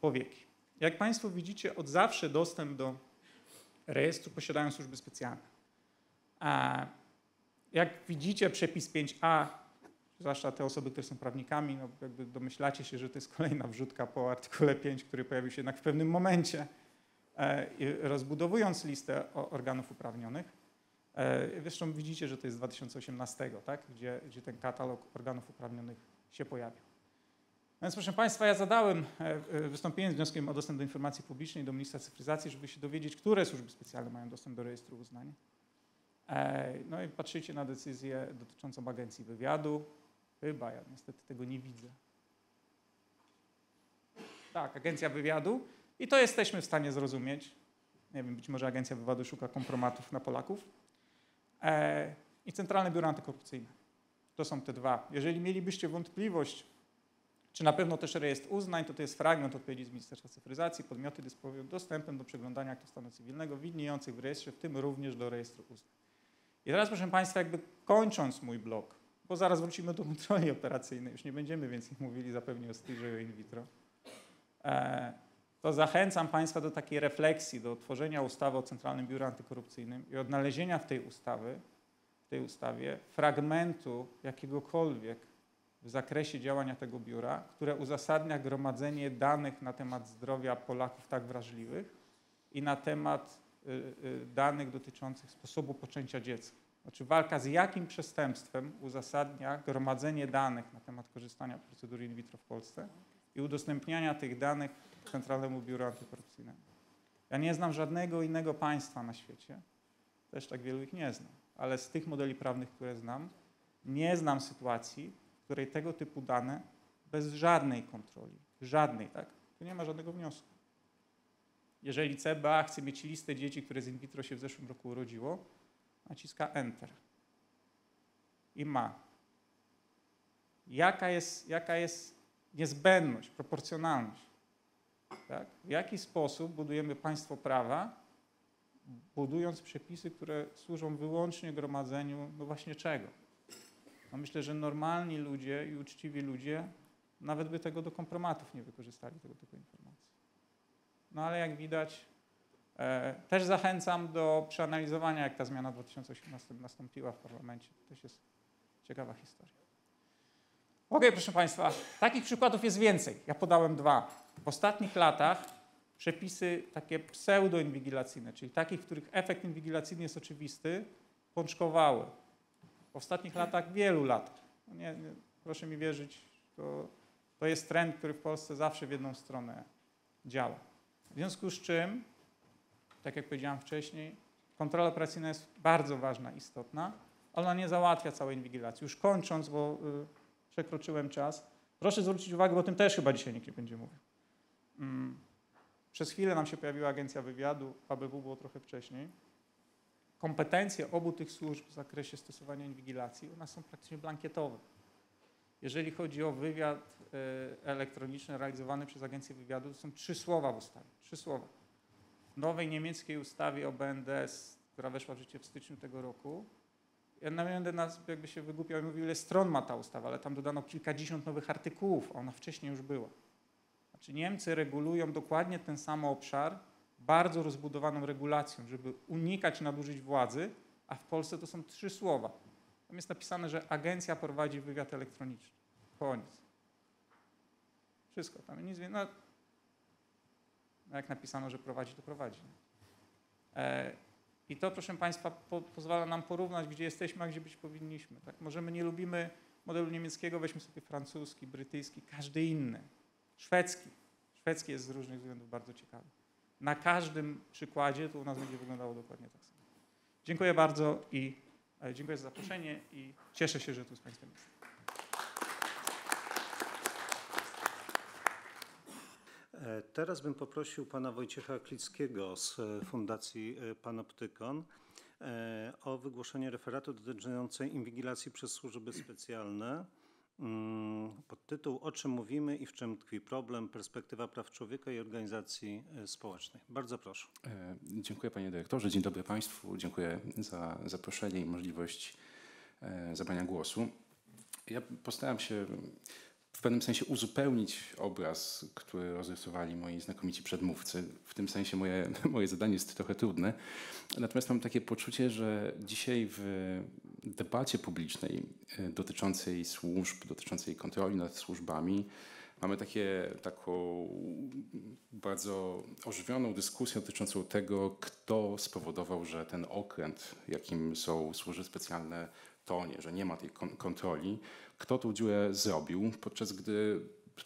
po wieki. Jak Państwo widzicie, od zawsze dostęp do rejestru posiadają służby specjalne. A jak widzicie, przepis 5a, zwłaszcza te osoby, które są prawnikami, no jakby domyślacie się, że to jest kolejna wrzutka po artykule 5, który pojawił się jednak w pewnym momencie, rozbudowując listę organów uprawnionych. E, Zresztą widzicie, że to jest z 2018, tak? gdzie, gdzie ten katalog organów uprawnionych się pojawił. Więc proszę Państwa, ja zadałem e, e, wystąpienie z wnioskiem o dostęp do informacji publicznej do ministra cyfryzacji, żeby się dowiedzieć, które służby specjalne mają dostęp do rejestru uznań. E, No i patrzycie na decyzję dotyczącą agencji wywiadu. Chyba ja niestety tego nie widzę. Tak, agencja wywiadu. I to jesteśmy w stanie zrozumieć. Nie wiem, być może agencja wywiadu szuka kompromatów na Polaków. E, I Centralne Biuro Antykorupcyjne. To są te dwa. Jeżeli mielibyście wątpliwość, czy na pewno też rejestr uznań, to to jest fragment odpowiedzi z Ministerstwa Cyfryzacji. Podmioty dysponują dostępem do przeglądania aktów stanu cywilnego widniejących w rejestrze, w tym również do rejestru uznań. I teraz, proszę Państwa, jakby kończąc mój blok, bo zaraz wrócimy do kontroli operacyjnej, już nie będziemy więcej mówili zapewne o o in vitro, e, to zachęcam Państwa do takiej refleksji, do tworzenia ustawy o Centralnym Biurze Antykorupcyjnym i odnalezienia w tej ustawy, w tej ustawie fragmentu jakiegokolwiek w zakresie działania tego biura, które uzasadnia gromadzenie danych na temat zdrowia Polaków tak wrażliwych i na temat y, y, danych dotyczących sposobu poczęcia dziecka. Znaczy walka z jakim przestępstwem uzasadnia gromadzenie danych na temat korzystania z procedury in vitro w Polsce i udostępniania tych danych Centralnemu Biuru Antykorupcyjnemu. Ja nie znam żadnego innego państwa na świecie, też tak wielu ich nie znam, ale z tych modeli prawnych, które znam, nie znam sytuacji, w której tego typu dane bez żadnej kontroli, żadnej, tak, tu nie ma żadnego wniosku. Jeżeli CBA chce mieć listę dzieci, które z in vitro się w zeszłym roku urodziło, naciska Enter i ma. Jaka jest, jaka jest niezbędność, proporcjonalność? Tak? W jaki sposób budujemy państwo prawa, budując przepisy, które służą wyłącznie gromadzeniu, no właśnie czego? No myślę, że normalni ludzie i uczciwi ludzie nawet by tego do kompromatów nie wykorzystali, tego typu informacji. No ale jak widać, e, też zachęcam do przeanalizowania, jak ta zmiana w 2018 nastąpiła w parlamencie. To też jest ciekawa historia. Okej, proszę Państwa, takich przykładów jest więcej. Ja podałem dwa. W ostatnich latach przepisy takie pseudo-inwigilacyjne, czyli takie, w których efekt inwigilacyjny jest oczywisty, pączkowały. W ostatnich latach, wielu latach. No nie, nie, proszę mi wierzyć, to, to jest trend, który w Polsce zawsze w jedną stronę działa. W związku z czym, tak jak powiedziałem wcześniej, kontrola operacyjna jest bardzo ważna, istotna, ona nie załatwia całej inwigilacji. Już kończąc, bo y, przekroczyłem czas, proszę zwrócić uwagę, bo o tym też chyba dzisiaj nikt nie będzie mówił. Mm. Przez chwilę nam się pojawiła agencja wywiadu, ABW było trochę wcześniej. Kompetencje obu tych służb w zakresie stosowania inwigilacji, one są praktycznie blankietowe. Jeżeli chodzi o wywiad e, elektroniczny realizowany przez agencję wywiadu, to są trzy słowa w ustawie. Trzy słowa. W nowej niemieckiej ustawie o BNDES, która weszła w życie w styczniu tego roku, ja nie będę nas jakby się wygłupiał i mówił, ile stron ma ta ustawa, ale tam dodano kilkadziesiąt nowych artykułów, a ona wcześniej już była. Znaczy Niemcy regulują dokładnie ten sam obszar bardzo rozbudowaną regulacją, żeby unikać nadużyć władzy, a w Polsce to są trzy słowa. Tam jest napisane, że agencja prowadzi wywiad elektroniczny. Koniec. Wszystko. Tam nic więcej. No, jak napisano, że prowadzi, to prowadzi. E, I to, proszę Państwa, po, pozwala nam porównać, gdzie jesteśmy, a gdzie być powinniśmy. Tak? Możemy nie lubimy modelu niemieckiego, weźmy sobie francuski, brytyjski, każdy inny. Szwedzki. Szwedzki jest z różnych względów bardzo ciekawy. Na każdym przykładzie to u nas będzie wyglądało dokładnie tak samo. Dziękuję bardzo i e, dziękuję za zaproszenie i cieszę się, że tu z Państwem jestem. Teraz bym poprosił pana Wojciecha Klickiego z e, Fundacji e, Panoptykon e, o wygłoszenie referatu dotyczącej inwigilacji przez służby specjalne. Mm, Podtytuł O czym mówimy i w czym tkwi problem? Perspektywa praw człowieka i organizacji e, społecznej. Bardzo proszę. E, Dziękuję panie dyrektorze, dzień dobry państwu, dziękuję za zaproszenie i możliwość e, zabrania głosu. Ja postaram się w pewnym sensie uzupełnić obraz, który rozrysowali moi znakomici przedmówcy. W tym sensie moje, moje zadanie jest trochę trudne. Natomiast mam takie poczucie, że dzisiaj w debacie publicznej e, dotyczącej służb, dotyczącej kontroli nad służbami, mamy takie, taką bardzo ożywioną dyskusję dotyczącą tego, kto spowodował, że ten okręt, jakim są służby specjalne, tonie, że nie ma tej kon- kontroli, kto tą dziurę zrobił, podczas gdy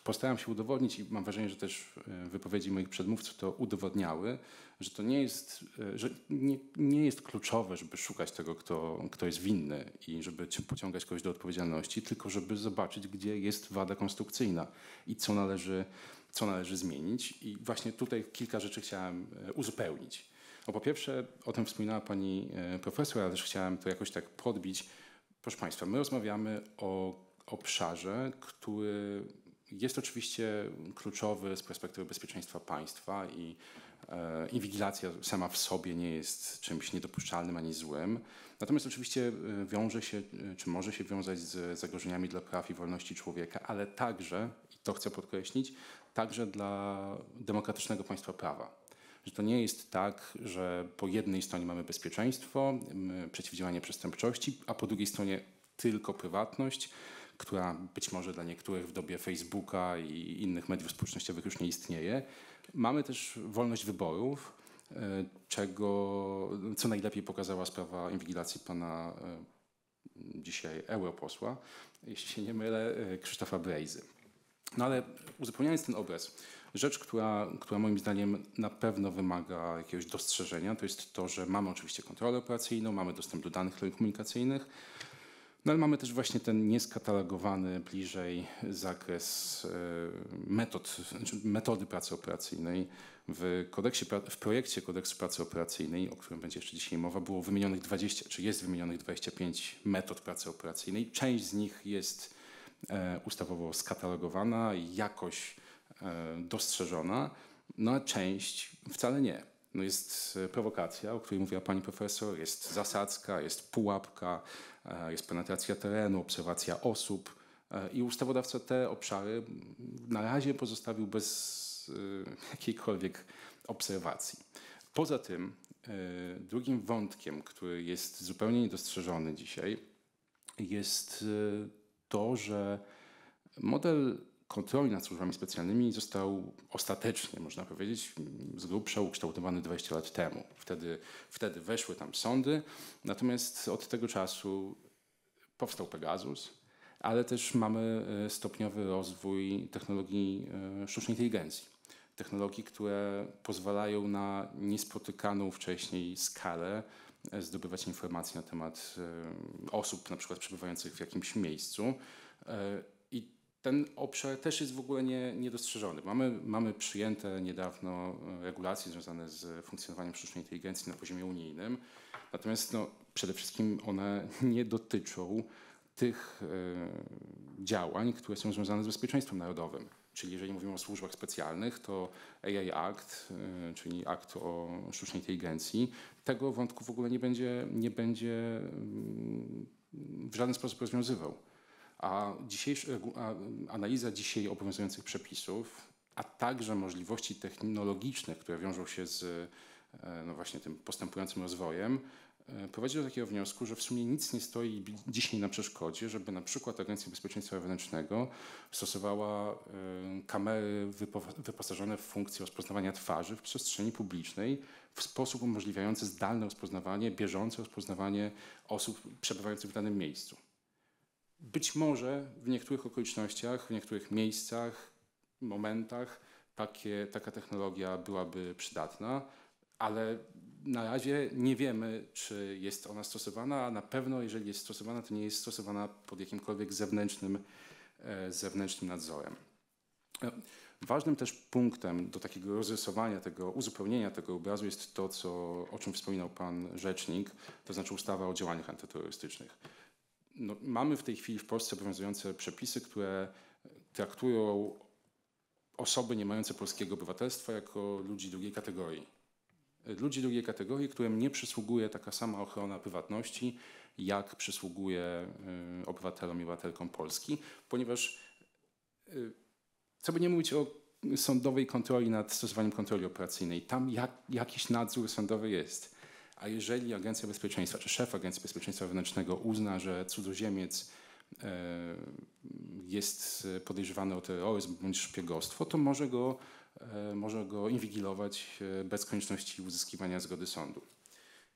postaram się udowodnić i mam wrażenie, że też e, wypowiedzi moich przedmówców to udowodniały, że to nie jest, e, że nie, nie jest kluczowe, żeby szukać tego, kto, kto jest winny i żeby pociągać kogoś do odpowiedzialności, tylko żeby zobaczyć, gdzie jest wada konstrukcyjna i co należy, co należy zmienić. I właśnie tutaj kilka rzeczy chciałem uzupełnić. No po pierwsze, o tym wspominała pani profesor, ale też chciałem to jakoś tak podbić. Proszę Państwa, my rozmawiamy o obszarze, który jest oczywiście kluczowy z perspektywy bezpieczeństwa państwa i e, inwigilacja sama w sobie nie jest czymś niedopuszczalnym ani złym. Natomiast oczywiście e, wiąże się, e, czy może się wiązać z zagrożeniami dla praw i wolności człowieka, ale także, i to chcę podkreślić, także dla demokratycznego państwa prawa. Że to nie jest tak, że po jednej stronie mamy bezpieczeństwo, przeciwdziałanie przestępczości, a po drugiej stronie tylko prywatność, która być może dla niektórych w dobie Facebooka i innych mediów społecznościowych już nie istnieje. Mamy też wolność wyborów, e, czego, co najlepiej pokazała sprawa inwigilacji pana e, dzisiaj europosła, jeśli się nie mylę, e, Krzysztofa Brejzy. No ale uzupełniając ten obraz, rzecz, która, która moim zdaniem na pewno wymaga jakiegoś dostrzeżenia, to jest to, że mamy oczywiście kontrolę operacyjną, mamy dostęp do danych telekomunikacyjnych, no ale mamy też właśnie ten nieskatalogowany bliżej zakres e, metod, znaczy metody pracy operacyjnej. W, kodeksie, w projekcie kodeksu pracy operacyjnej, o którym będzie jeszcze dzisiaj mowa, było wymienionych 20, czy jest wymienionych 25 metod pracy operacyjnej. Część z nich jest e, ustawowo skatalogowana, jakoś e, dostrzeżona, no a część wcale nie. No jest prowokacja, o której mówiła pani profesor, jest zasadzka, jest pułapka, E, jest penetracja terenu, obserwacja osób e, i ustawodawca te obszary na razie pozostawił bez e, jakiejkolwiek obserwacji. Poza tym drugim wątkiem, który jest zupełnie niedostrzeżony dzisiaj, jest to, że model kontroli nad służbami specjalnymi został ostatecznie, można powiedzieć, z grubsza ukształtowany 20 lat temu. Wtedy, wtedy weszły tam sądy, natomiast od tego czasu powstał Pegasus, ale też mamy e, stopniowy rozwój technologii e, sztucznej inteligencji. Technologii, które pozwalają na niespotykaną wcześniej skalę e, zdobywać informacje na temat osób, na przykład przebywających w jakimś miejscu ten obszar też jest w ogóle nie, niedostrzeżony. Mamy, mamy przyjęte niedawno e, regulacje związane z funkcjonowaniem sztucznej inteligencji na poziomie unijnym, natomiast no, przede wszystkim one nie dotyczą tych e, działań, które są związane z bezpieczeństwem narodowym. Czyli jeżeli mówimy o służbach specjalnych, to AI Act, e, czyli akt o sztucznej inteligencji, tego wątku w ogóle nie będzie, nie będzie mm, w żaden sposób rozwiązywał. A, a analiza dzisiaj obowiązujących przepisów, a także możliwości technologiczne, które wiążą się z e, no właśnie tym postępującym rozwojem, e, prowadzi do takiego wniosku, że w sumie nic nie stoi dzisiaj na przeszkodzie, żeby na przykład Agencja Bezpieczeństwa Wewnętrznego stosowała e, kamery wyposażone w funkcję rozpoznawania twarzy w przestrzeni publicznej w sposób umożliwiający zdalne rozpoznawanie, bieżące rozpoznawanie osób przebywających w danym miejscu. Być może w niektórych okolicznościach, w niektórych miejscach, momentach takie, taka technologia byłaby przydatna, ale na razie nie wiemy, czy jest ona stosowana, a na pewno, jeżeli jest stosowana, to nie jest stosowana pod jakimkolwiek zewnętrznym, e, zewnętrznym nadzorem. E, ważnym też punktem do takiego rozrysowania, tego uzupełnienia tego obrazu jest to, co, o czym wspominał Pan Rzecznik, to znaczy ustawa o działaniach antyterrorystycznych no, mamy w tej chwili w Polsce obowiązujące przepisy, które traktują osoby nie mające polskiego obywatelstwa jako ludzi drugiej kategorii. Ludzi drugiej kategorii, którym nie przysługuje taka sama ochrona prywatności, jak przysługuje y, obywatelom i obywatelkom Polski, ponieważ y, co by nie mówić o sądowej kontroli nad stosowaniem kontroli operacyjnej, tam jak, jakiś nadzór sądowy jest. A jeżeli Agencja Bezpieczeństwa, czy szef Agencji Bezpieczeństwa Wewnętrznego uzna, że cudzoziemiec e, jest podejrzewany o terroryzm bądź szpiegostwo, to może go, e, może go inwigilować e, bez konieczności uzyskiwania zgody sądu.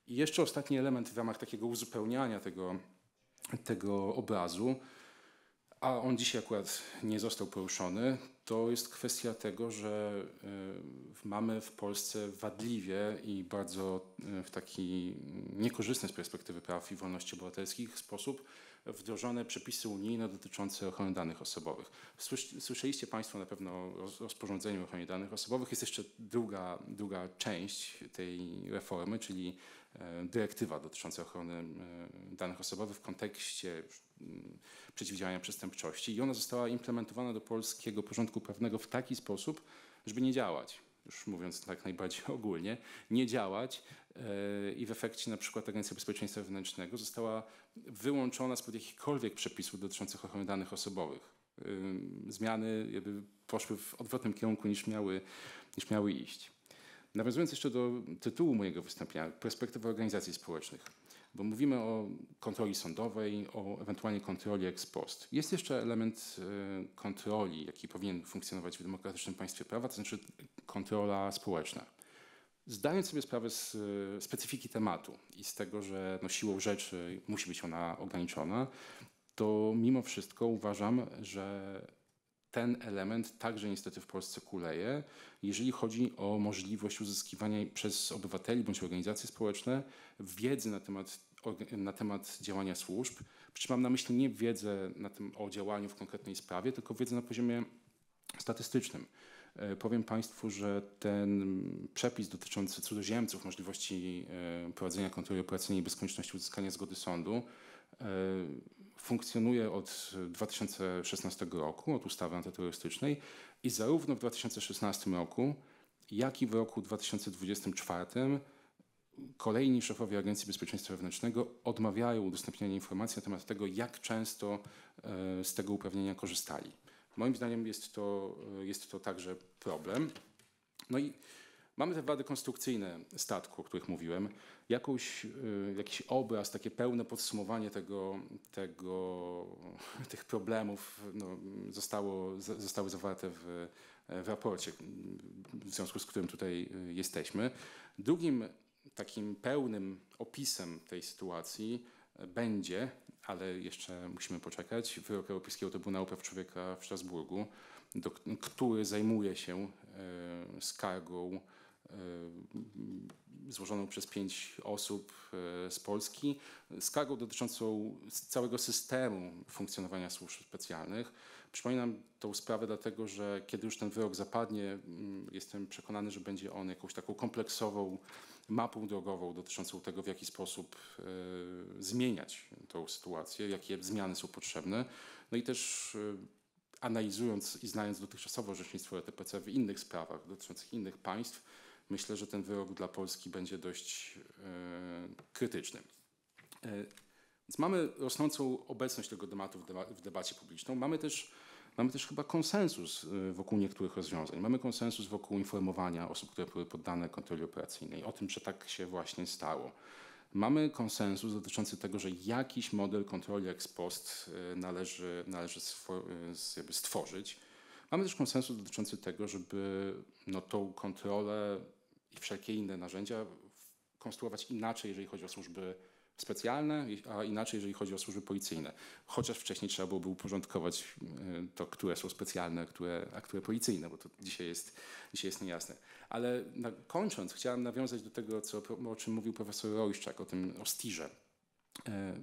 I jeszcze ostatni element w ramach takiego uzupełniania tego, tego obrazu. A on dzisiaj akurat nie został poruszony, to jest kwestia tego, że y, mamy w Polsce wadliwie i bardzo y, w taki niekorzystny z perspektywy praw i wolności obywatelskich sposób wdrożone przepisy unijne dotyczące ochrony danych osobowych. Słysz- Słyszeliście Państwo na pewno o roz- rozporządzeniu o ochronie danych osobowych. Jest jeszcze druga, druga część tej reformy, czyli e, dyrektywa dotycząca ochrony e, danych osobowych w kontekście mm, przeciwdziałania przestępczości i ona została implementowana do polskiego porządku prawnego w taki sposób, żeby nie działać. Już mówiąc tak najbardziej ogólnie, nie działać e, i w efekcie na przykład Agencja Bezpieczeństwa Wewnętrznego została wyłączona spod jakichkolwiek przepisów dotyczących ochrony danych osobowych. Zmiany jakby poszły w odwrotnym kierunku niż miały, niż miały iść. Nawiązując jeszcze do tytułu mojego wystąpienia, perspektywa organizacji społecznych, bo mówimy o kontroli sądowej, o ewentualnie kontroli ex post. Jest jeszcze element y, kontroli, jaki powinien funkcjonować w demokratycznym państwie prawa, to znaczy kontrola społeczna. Zdając sobie sprawę z y, specyfiki tematu i z tego, że no, siłą rzeczy musi być ona ograniczona, to mimo wszystko uważam, że ten element także niestety w Polsce kuleje, jeżeli chodzi o możliwość uzyskiwania przez obywateli bądź organizacje społeczne wiedzy na temat, na temat działania służb. Przy mam na myśli nie wiedzę na tym, o działaniu w konkretnej sprawie, tylko wiedzę na poziomie statystycznym. E, Powiem Państwu, że ten przepis dotyczący cudzoziemców, możliwości e, prowadzenia kontroli operacyjnej bez konieczności uzyskania zgody sądu e, funkcjonuje od 2016 roku, od ustawy antyterrorystycznej i zarówno w 2016 roku, jak i w roku 2024 kolejni szefowie Agencji Bezpieczeństwa Wewnętrznego odmawiają udostępniania informacji na temat tego, jak często z tego uprawnienia korzystali. Moim zdaniem jest to, jest to także problem. No i mamy te wady konstrukcyjne statku, o których mówiłem. Jakąś, y, jakiś obraz, takie pełne podsumowanie tego, tego, tych problemów no, zostało, zostały zawarte w, w raporcie, w związku z którym tutaj y, jesteśmy. Drugim takim pełnym opisem tej sytuacji będzie, ale jeszcze musimy poczekać, wyrok Europejskiego Trybunału Praw Człowieka w Strasburgu, do, który zajmuje się e, skargą e, złożoną przez pięć osób e, z Polski, skargą dotyczącą całego systemu funkcjonowania służb specjalnych. Przypominam tą sprawę dlatego, że kiedy już ten wyrok zapadnie, mm, jestem przekonany, że będzie on jakąś taką kompleksową mapą drogową dotyczącą tego, w jaki sposób e, zmieniać tą sytuację, jakie zmiany są potrzebne. No i też e, analizując i znając dotychczasowo orzecznictwo ETPC w innych sprawach dotyczących innych państw, myślę, że ten wyrok dla Polski będzie dość e, krytyczny. Więc mamy rosnącą obecność tego tematu w, deba- w debacie publiczną. Mamy też, mamy też chyba konsensus e, wokół niektórych rozwiązań. Mamy konsensus wokół informowania osób, które były poddane kontroli operacyjnej o tym, że tak się właśnie stało. Mamy konsensus dotyczący tego, że jakiś model kontroli ex post e, należy, należy jakby stworzyć. Mamy też konsensus dotyczący tego, żeby no, tą kontrolę i wszelkie inne narzędzia konstruować inaczej, jeżeli chodzi o służby specjalne, a inaczej, jeżeli chodzi o służby policyjne. Chociaż wcześniej trzeba byłoby uporządkować e, to, które są specjalne, które, a które policyjne, bo to dzisiaj jest, dzisiaj jest niejasne. Ale na, kończąc, chciałem nawiązać do tego, co, o czym mówił profesor Rojszczak, o tym, o stirze. E,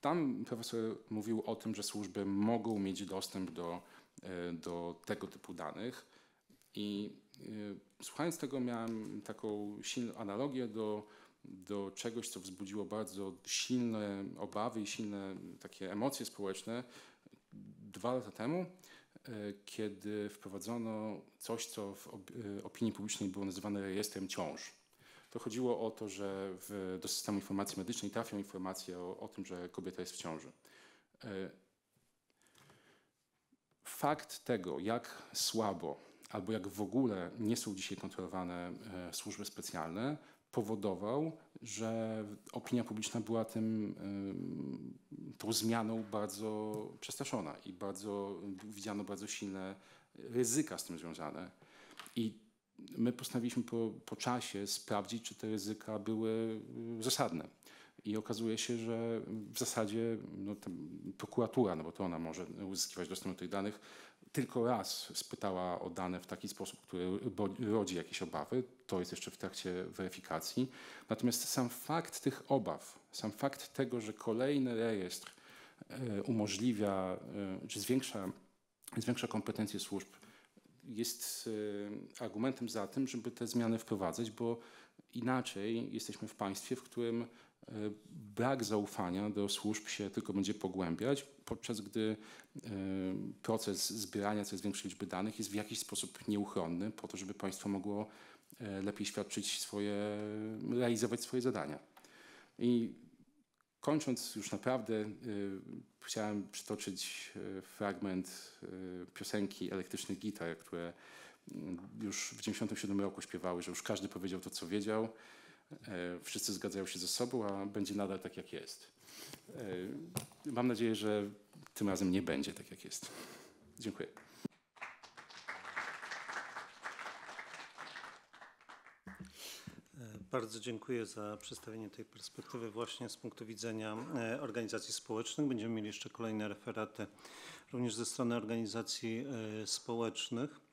Tam profesor mówił o tym, że służby mogą mieć dostęp do, e, do tego typu danych i słuchając tego miałem taką silną analogię do, do czegoś, co wzbudziło bardzo silne obawy i silne takie emocje społeczne dwa lata temu, e, kiedy wprowadzono coś, co w e, opinii publicznej było nazywane rejestrem ciąż. To chodziło o to, że w, do systemu informacji medycznej trafią informacje o, o tym, że kobieta jest w ciąży. E, Fakt tego, jak słabo albo jak w ogóle nie są dzisiaj kontrolowane służby specjalne, powodował, że opinia publiczna była tym, tą zmianą bardzo przestraszona i bardzo, widziano bardzo silne ryzyka z tym związane. I my postanowiliśmy po, po czasie sprawdzić, czy te ryzyka były zasadne. I okazuje się, że w zasadzie no, prokuratura, no bo to ona może uzyskiwać dostęp do tych danych, tylko raz spytała o dane w taki sposób, który rodzi jakieś obawy. To jest jeszcze w trakcie weryfikacji. Natomiast sam fakt tych obaw, sam fakt tego, że kolejny rejestr e, umożliwia, e, czy zwiększa, zwiększa kompetencje służb, jest e, argumentem za tym, żeby te zmiany wprowadzać, bo inaczej jesteśmy w państwie, w którym brak zaufania do służb się tylko będzie pogłębiać, podczas gdy e, proces zbierania coraz większej liczby danych jest w jakiś sposób nieuchronny po to, żeby państwo mogło e, lepiej świadczyć swoje, realizować swoje zadania. I kończąc już naprawdę, e, chciałem przytoczyć fragment piosenki Elektrycznych Gitar, które mm, już w 1997 roku śpiewały, że już każdy powiedział to, co wiedział. Wszyscy zgadzają się ze sobą, a będzie nadal tak, jak jest. E, mam nadzieję, że tym razem nie będzie tak, jak jest. Dziękuję. E, bardzo dziękuję za przedstawienie tej perspektywy właśnie z punktu widzenia e, organizacji społecznych. Będziemy mieli jeszcze kolejne referaty również ze strony organizacji społecznych.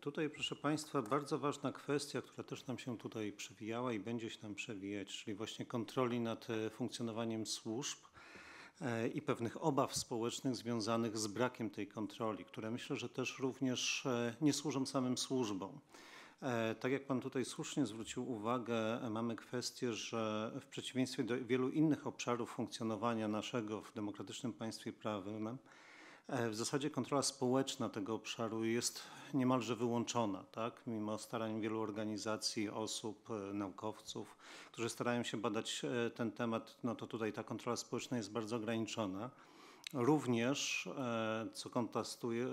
Tutaj, proszę Państwa, bardzo ważna kwestia, która też nam się tutaj przewijała i będzie się nam przewijać, czyli właśnie kontroli nad funkcjonowaniem służb E, i pewnych obaw społecznych związanych z brakiem tej kontroli, które myślę, że też również e, nie służą samym służbom. E, tak jak Pan tutaj słusznie zwrócił uwagę, mamy kwestię, że w przeciwieństwie do wielu innych obszarów funkcjonowania naszego w demokratycznym państwie prawnym, w zasadzie kontrola społeczna tego obszaru jest niemalże wyłączona, tak? mimo starań wielu organizacji, osób, e, naukowców, którzy starają się badać e, ten temat, no to tutaj ta kontrola społeczna jest bardzo ograniczona. Również, e, co kontrastuję,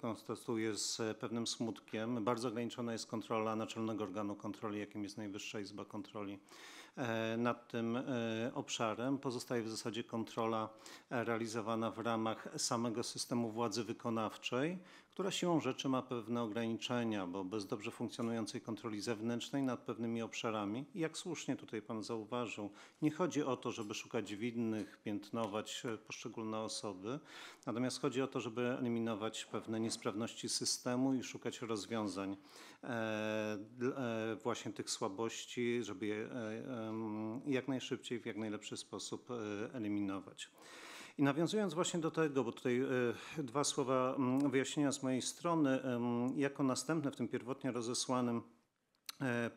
kontrastuję z pewnym smutkiem, bardzo ograniczona jest kontrola naczelnego organu kontroli, jakim jest Najwyższa Izba Kontroli nad tym obszarem. Pozostaje w zasadzie kontrola realizowana w ramach samego systemu władzy wykonawczej, która siłą rzeczy ma pewne ograniczenia, bo bez dobrze funkcjonującej kontroli zewnętrznej nad pewnymi obszarami, jak słusznie tutaj Pan zauważył, nie chodzi o to, żeby szukać winnych, piętnować poszczególne osoby, natomiast chodzi o to, żeby eliminować pewne niesprawności systemu i szukać rozwiązań właśnie tych słabości, żeby je jak najszybciej, w jak najlepszy sposób e, eliminować. I nawiązując właśnie do tego, bo tutaj e, dwa słowa mm, wyjaśnienia z mojej strony, jako następne w tym pierwotnie rozesłanym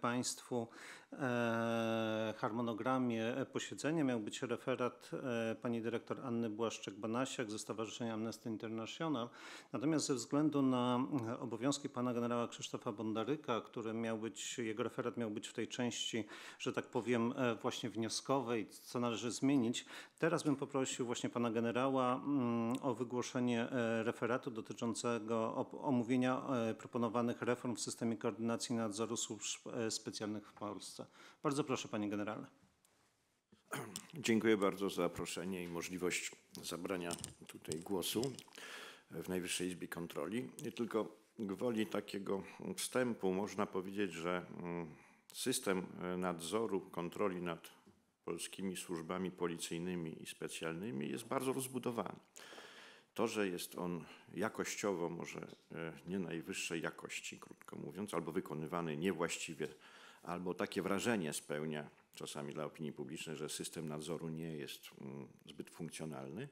Państwu E, harmonogramie posiedzenia miał być referat e, pani dyrektor Anny Błaszczyk-Banasiak ze Stowarzyszenia Amnesty International. Natomiast ze względu na obowiązki pana generała Krzysztofa Bondaryka, który miał być, jego referat miał być w tej części, że tak powiem, e, właśnie wnioskowej, co należy zmienić, teraz bym poprosił właśnie pana generała mm, o wygłoszenie referatu dotyczącego omówienia proponowanych reform w systemie koordynacji nadzoru służb specjalnych w Polsce. Bardzo proszę, panie generale. Dziękuję bardzo za zaproszenie i możliwość zabrania tutaj głosu w Najwyższej Izbie Kontroli. I tylko gwoli takiego wstępu można powiedzieć, że mm, system nadzoru, kontroli nad polskimi służbami policyjnymi i specjalnymi jest bardzo rozbudowany. To, że jest on jakościowo może e, nie najwyższej jakości, krótko mówiąc, albo wykonywany niewłaściwie albo takie wrażenie spełnia czasami dla opinii publicznej, że system nadzoru nie jest mm, zbyt funkcjonalny.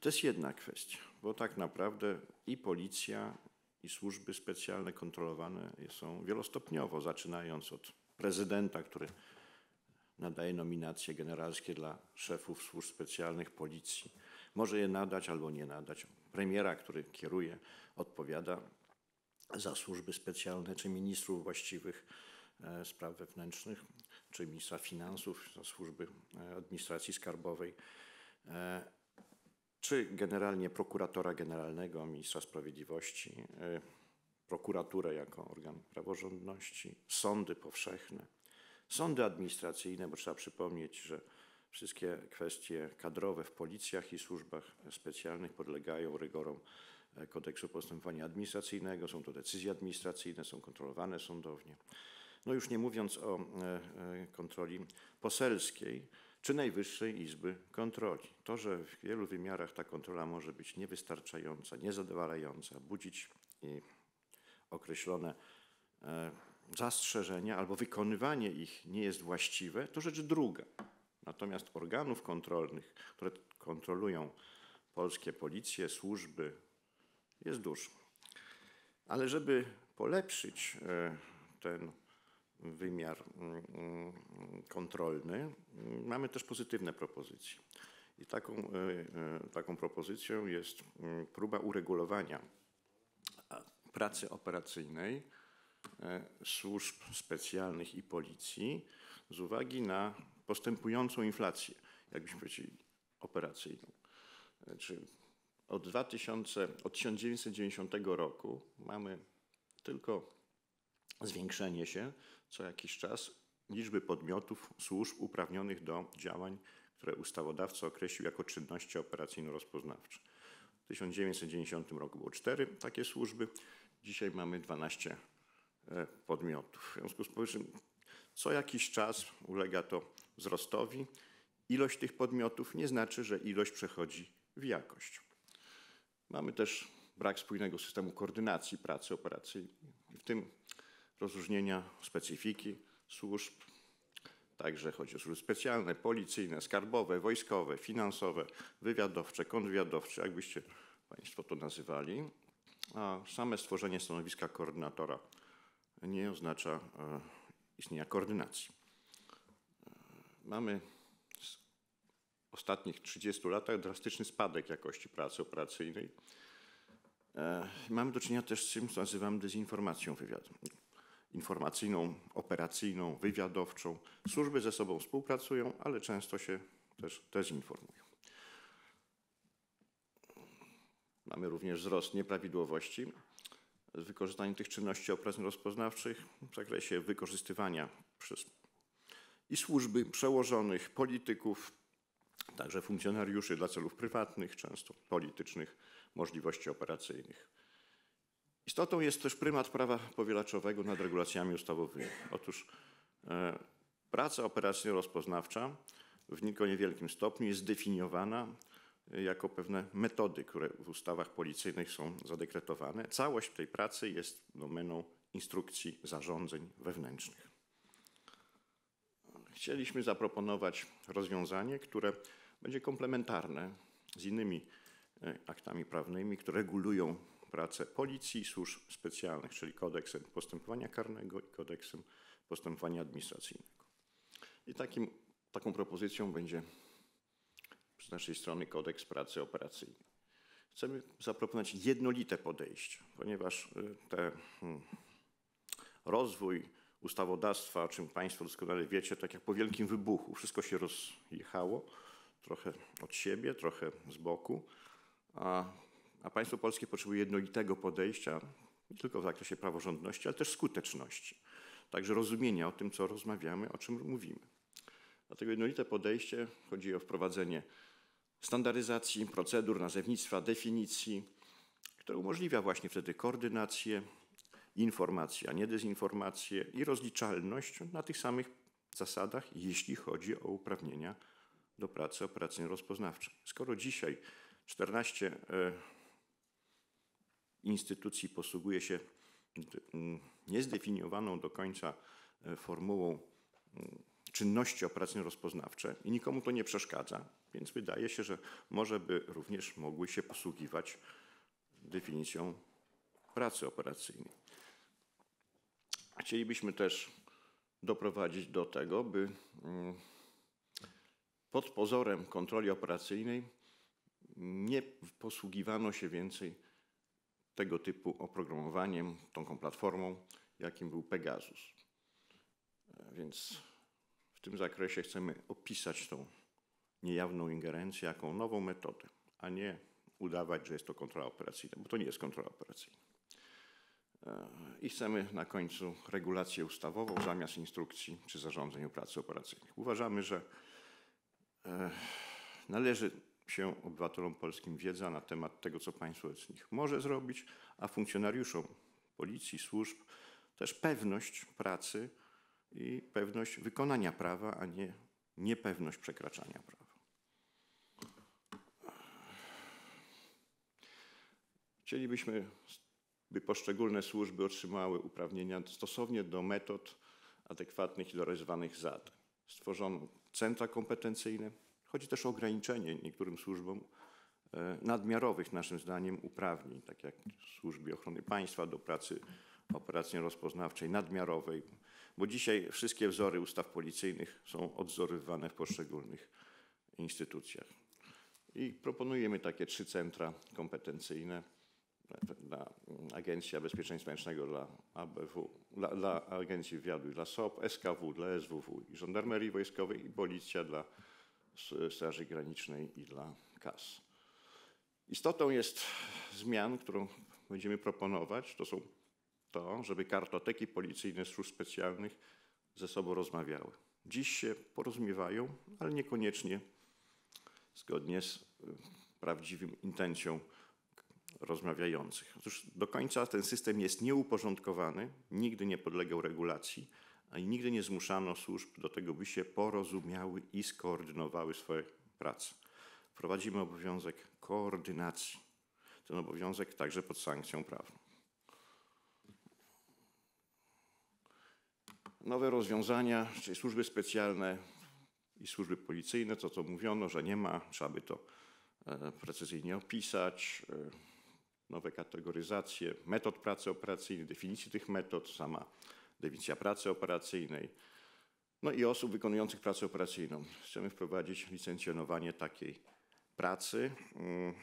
To jest jedna kwestia, bo tak naprawdę i policja, i służby specjalne kontrolowane są wielostopniowo, zaczynając od prezydenta, który nadaje nominacje generalskie dla szefów służb specjalnych policji. Może je nadać albo nie nadać. Premiera, który kieruje, odpowiada za służby specjalne, czy ministrów właściwych E, spraw Wewnętrznych, czy ministra finansów, służby e, administracji skarbowej, e, czy generalnie prokuratora generalnego, ministra sprawiedliwości, prokuraturę jako organ praworządności, sądy powszechne, sądy administracyjne, bo trzeba przypomnieć, że wszystkie kwestie kadrowe w policjach i służbach specjalnych podlegają rygorom kodeksu postępowania administracyjnego, są to decyzje administracyjne, są kontrolowane sądownie. No już nie mówiąc o e, e, kontroli poselskiej czy Najwyższej Izby Kontroli. To, że w wielu wymiarach ta kontrola może być niewystarczająca, niezadowalająca, budzić określone e, zastrzeżenia albo wykonywanie ich nie jest właściwe, to rzecz druga. Natomiast organów kontrolnych, które kontrolują polskie policje, służby, jest dużo. Ale żeby polepszyć e, ten wymiar mm, mm, kontrolny, mm, mamy też pozytywne propozycje. I taką, e, e, taką propozycją jest próba uregulowania pracy operacyjnej służb specjalnych i policji z uwagi na postępującą inflację, jakbyśmy powiedzieli, operacyjną. Czy od, 2000, od 1990 roku mamy tylko zwiększenie się co jakiś czas liczby podmiotów, służb uprawnionych do działań, które ustawodawca określił jako czynności operacyjno-rozpoznawcze. W 1990 roku było cztery takie służby, dzisiaj mamy 12 e, podmiotów. W związku z powyższym co jakiś czas ulega to wzrostowi. Ilość tych podmiotów nie znaczy, że ilość przechodzi w jakość. Mamy też brak spójnego systemu koordynacji pracy operacyjnej, w tym rozróżnienia specyfiki służb, także chodzi o służby specjalne, policyjne, skarbowe, wojskowe, finansowe, wywiadowcze, kontrwywiadowcze, jakbyście Państwo to nazywali. A same stworzenie stanowiska koordynatora nie oznacza e, istnienia koordynacji. Mamy ostatnich 30 latach drastyczny spadek jakości pracy operacyjnej. E, mamy do czynienia też z czymś, co nazywamy dezinformacją wywiadu. Informacyjną, operacyjną, wywiadowczą. Służby ze sobą współpracują, ale często się też dezinformują. Mamy również wzrost nieprawidłowości z wykorzystaniem tych czynności operacyjno-rozpoznawczych w zakresie wykorzystywania przez i służby przełożonych, polityków, także funkcjonariuszy dla celów prywatnych, często politycznych, możliwości operacyjnych. Istotą jest też prymat prawa powielaczowego nad regulacjami ustawowymi. Otóż e, praca operacyjno-rozpoznawcza w niewielkim stopniu jest zdefiniowana jako pewne metody, które w ustawach policyjnych są zadekretowane. Całość tej pracy jest domeną instrukcji zarządzeń wewnętrznych. Chcieliśmy zaproponować rozwiązanie, które będzie komplementarne z innymi e, aktami prawnymi, które regulują pracę policji i służb specjalnych, czyli kodeksem postępowania karnego i kodeksem postępowania administracyjnego. I takim, taką propozycją będzie z naszej strony kodeks pracy operacyjnej. Chcemy zaproponować jednolite podejście, ponieważ e, te hmm, rozwój ustawodawstwa, o czym Państwo doskonale wiecie, tak jak po wielkim wybuchu, wszystko się rozjechało trochę od siebie, trochę z boku, a, a państwo polskie potrzebuje jednolitego podejścia, nie tylko w zakresie praworządności, ale też skuteczności. Także rozumienia o tym, co rozmawiamy, o czym mówimy. Dlatego jednolite podejście chodzi o wprowadzenie standaryzacji, procedur, nazewnictwa, definicji, które umożliwia właśnie wtedy koordynację, informację, a nie dezinformację i rozliczalność na tych samych zasadach, jeśli chodzi o uprawnienia do pracy operacyjno-rozpoznawczej. Skoro dzisiaj 14 e, instytucji posługuje się niezdefiniowaną do końca e, formułą czynności operacyjno-rozpoznawcze i nikomu to nie przeszkadza, więc wydaje się, że może by również mogły się posługiwać definicją pracy operacyjnej. Chcielibyśmy też doprowadzić do tego, by pod pozorem kontroli operacyjnej nie posługiwano się więcej tego typu oprogramowaniem, tą platformą, jakim był Pegasus. Więc w tym zakresie chcemy opisać tą niejawną ingerencję jako nową metodę, a nie udawać, że jest to kontrola operacyjna, bo to nie jest kontrola operacyjna. I chcemy na końcu regulację ustawową zamiast instrukcji czy zarządzeń o pracy operacyjnej. Uważamy, że E, należy się obywatelom polskim wiedza na temat tego, co państwo z nich może zrobić, a funkcjonariuszom policji, służb też pewność pracy i pewność wykonania prawa, a nie niepewność przekraczania prawa. Chcielibyśmy, by poszczególne służby otrzymały uprawnienia stosownie do metod adekwatnych do realizowanych zadań. Stworzono centra kompetencyjne. Chodzi też o ograniczenie niektórym służbom e, nadmiarowych, naszym zdaniem, uprawnień, tak jak służbie ochrony państwa do pracy operacyjno-rozpoznawczej, nadmiarowej, bo dzisiaj wszystkie wzory ustaw policyjnych są odzorowywane w poszczególnych instytucjach. I proponujemy takie trzy centra kompetencyjne dla Agencja Bezpieczeństwa Wewnętrznego, dla ABW, dla, dla Agencji Wywiadu, dla SOP, SKW, dla SWW i Żandarmerii Wojskowej i Policja dla Straży Granicznej i dla KAS. Istotą jest zmian, którą będziemy proponować, to są to, żeby kartoteki policyjne służb specjalnych ze sobą rozmawiały. Dziś się porozumiewają, ale niekoniecznie zgodnie z y, prawdziwą intencją rozmawiających. Otóż do końca ten system jest nieuporządkowany, nigdy nie podlegał regulacji, a nigdy nie zmuszano służb do tego, by się porozumiały i skoordynowały swoje prace. Wprowadzimy obowiązek koordynacji. Ten obowiązek także pod sankcją prawną. Nowe rozwiązania, czyli służby specjalne i służby policyjne, to co mówiono, że nie ma, trzeba by to e, precyzyjnie opisać. E, nowe kategoryzacje metod pracy operacyjnej, definicji tych metod, sama definicja pracy operacyjnej, no i osób wykonujących pracę operacyjną. Chcemy wprowadzić licencjonowanie takiej pracy. Mm,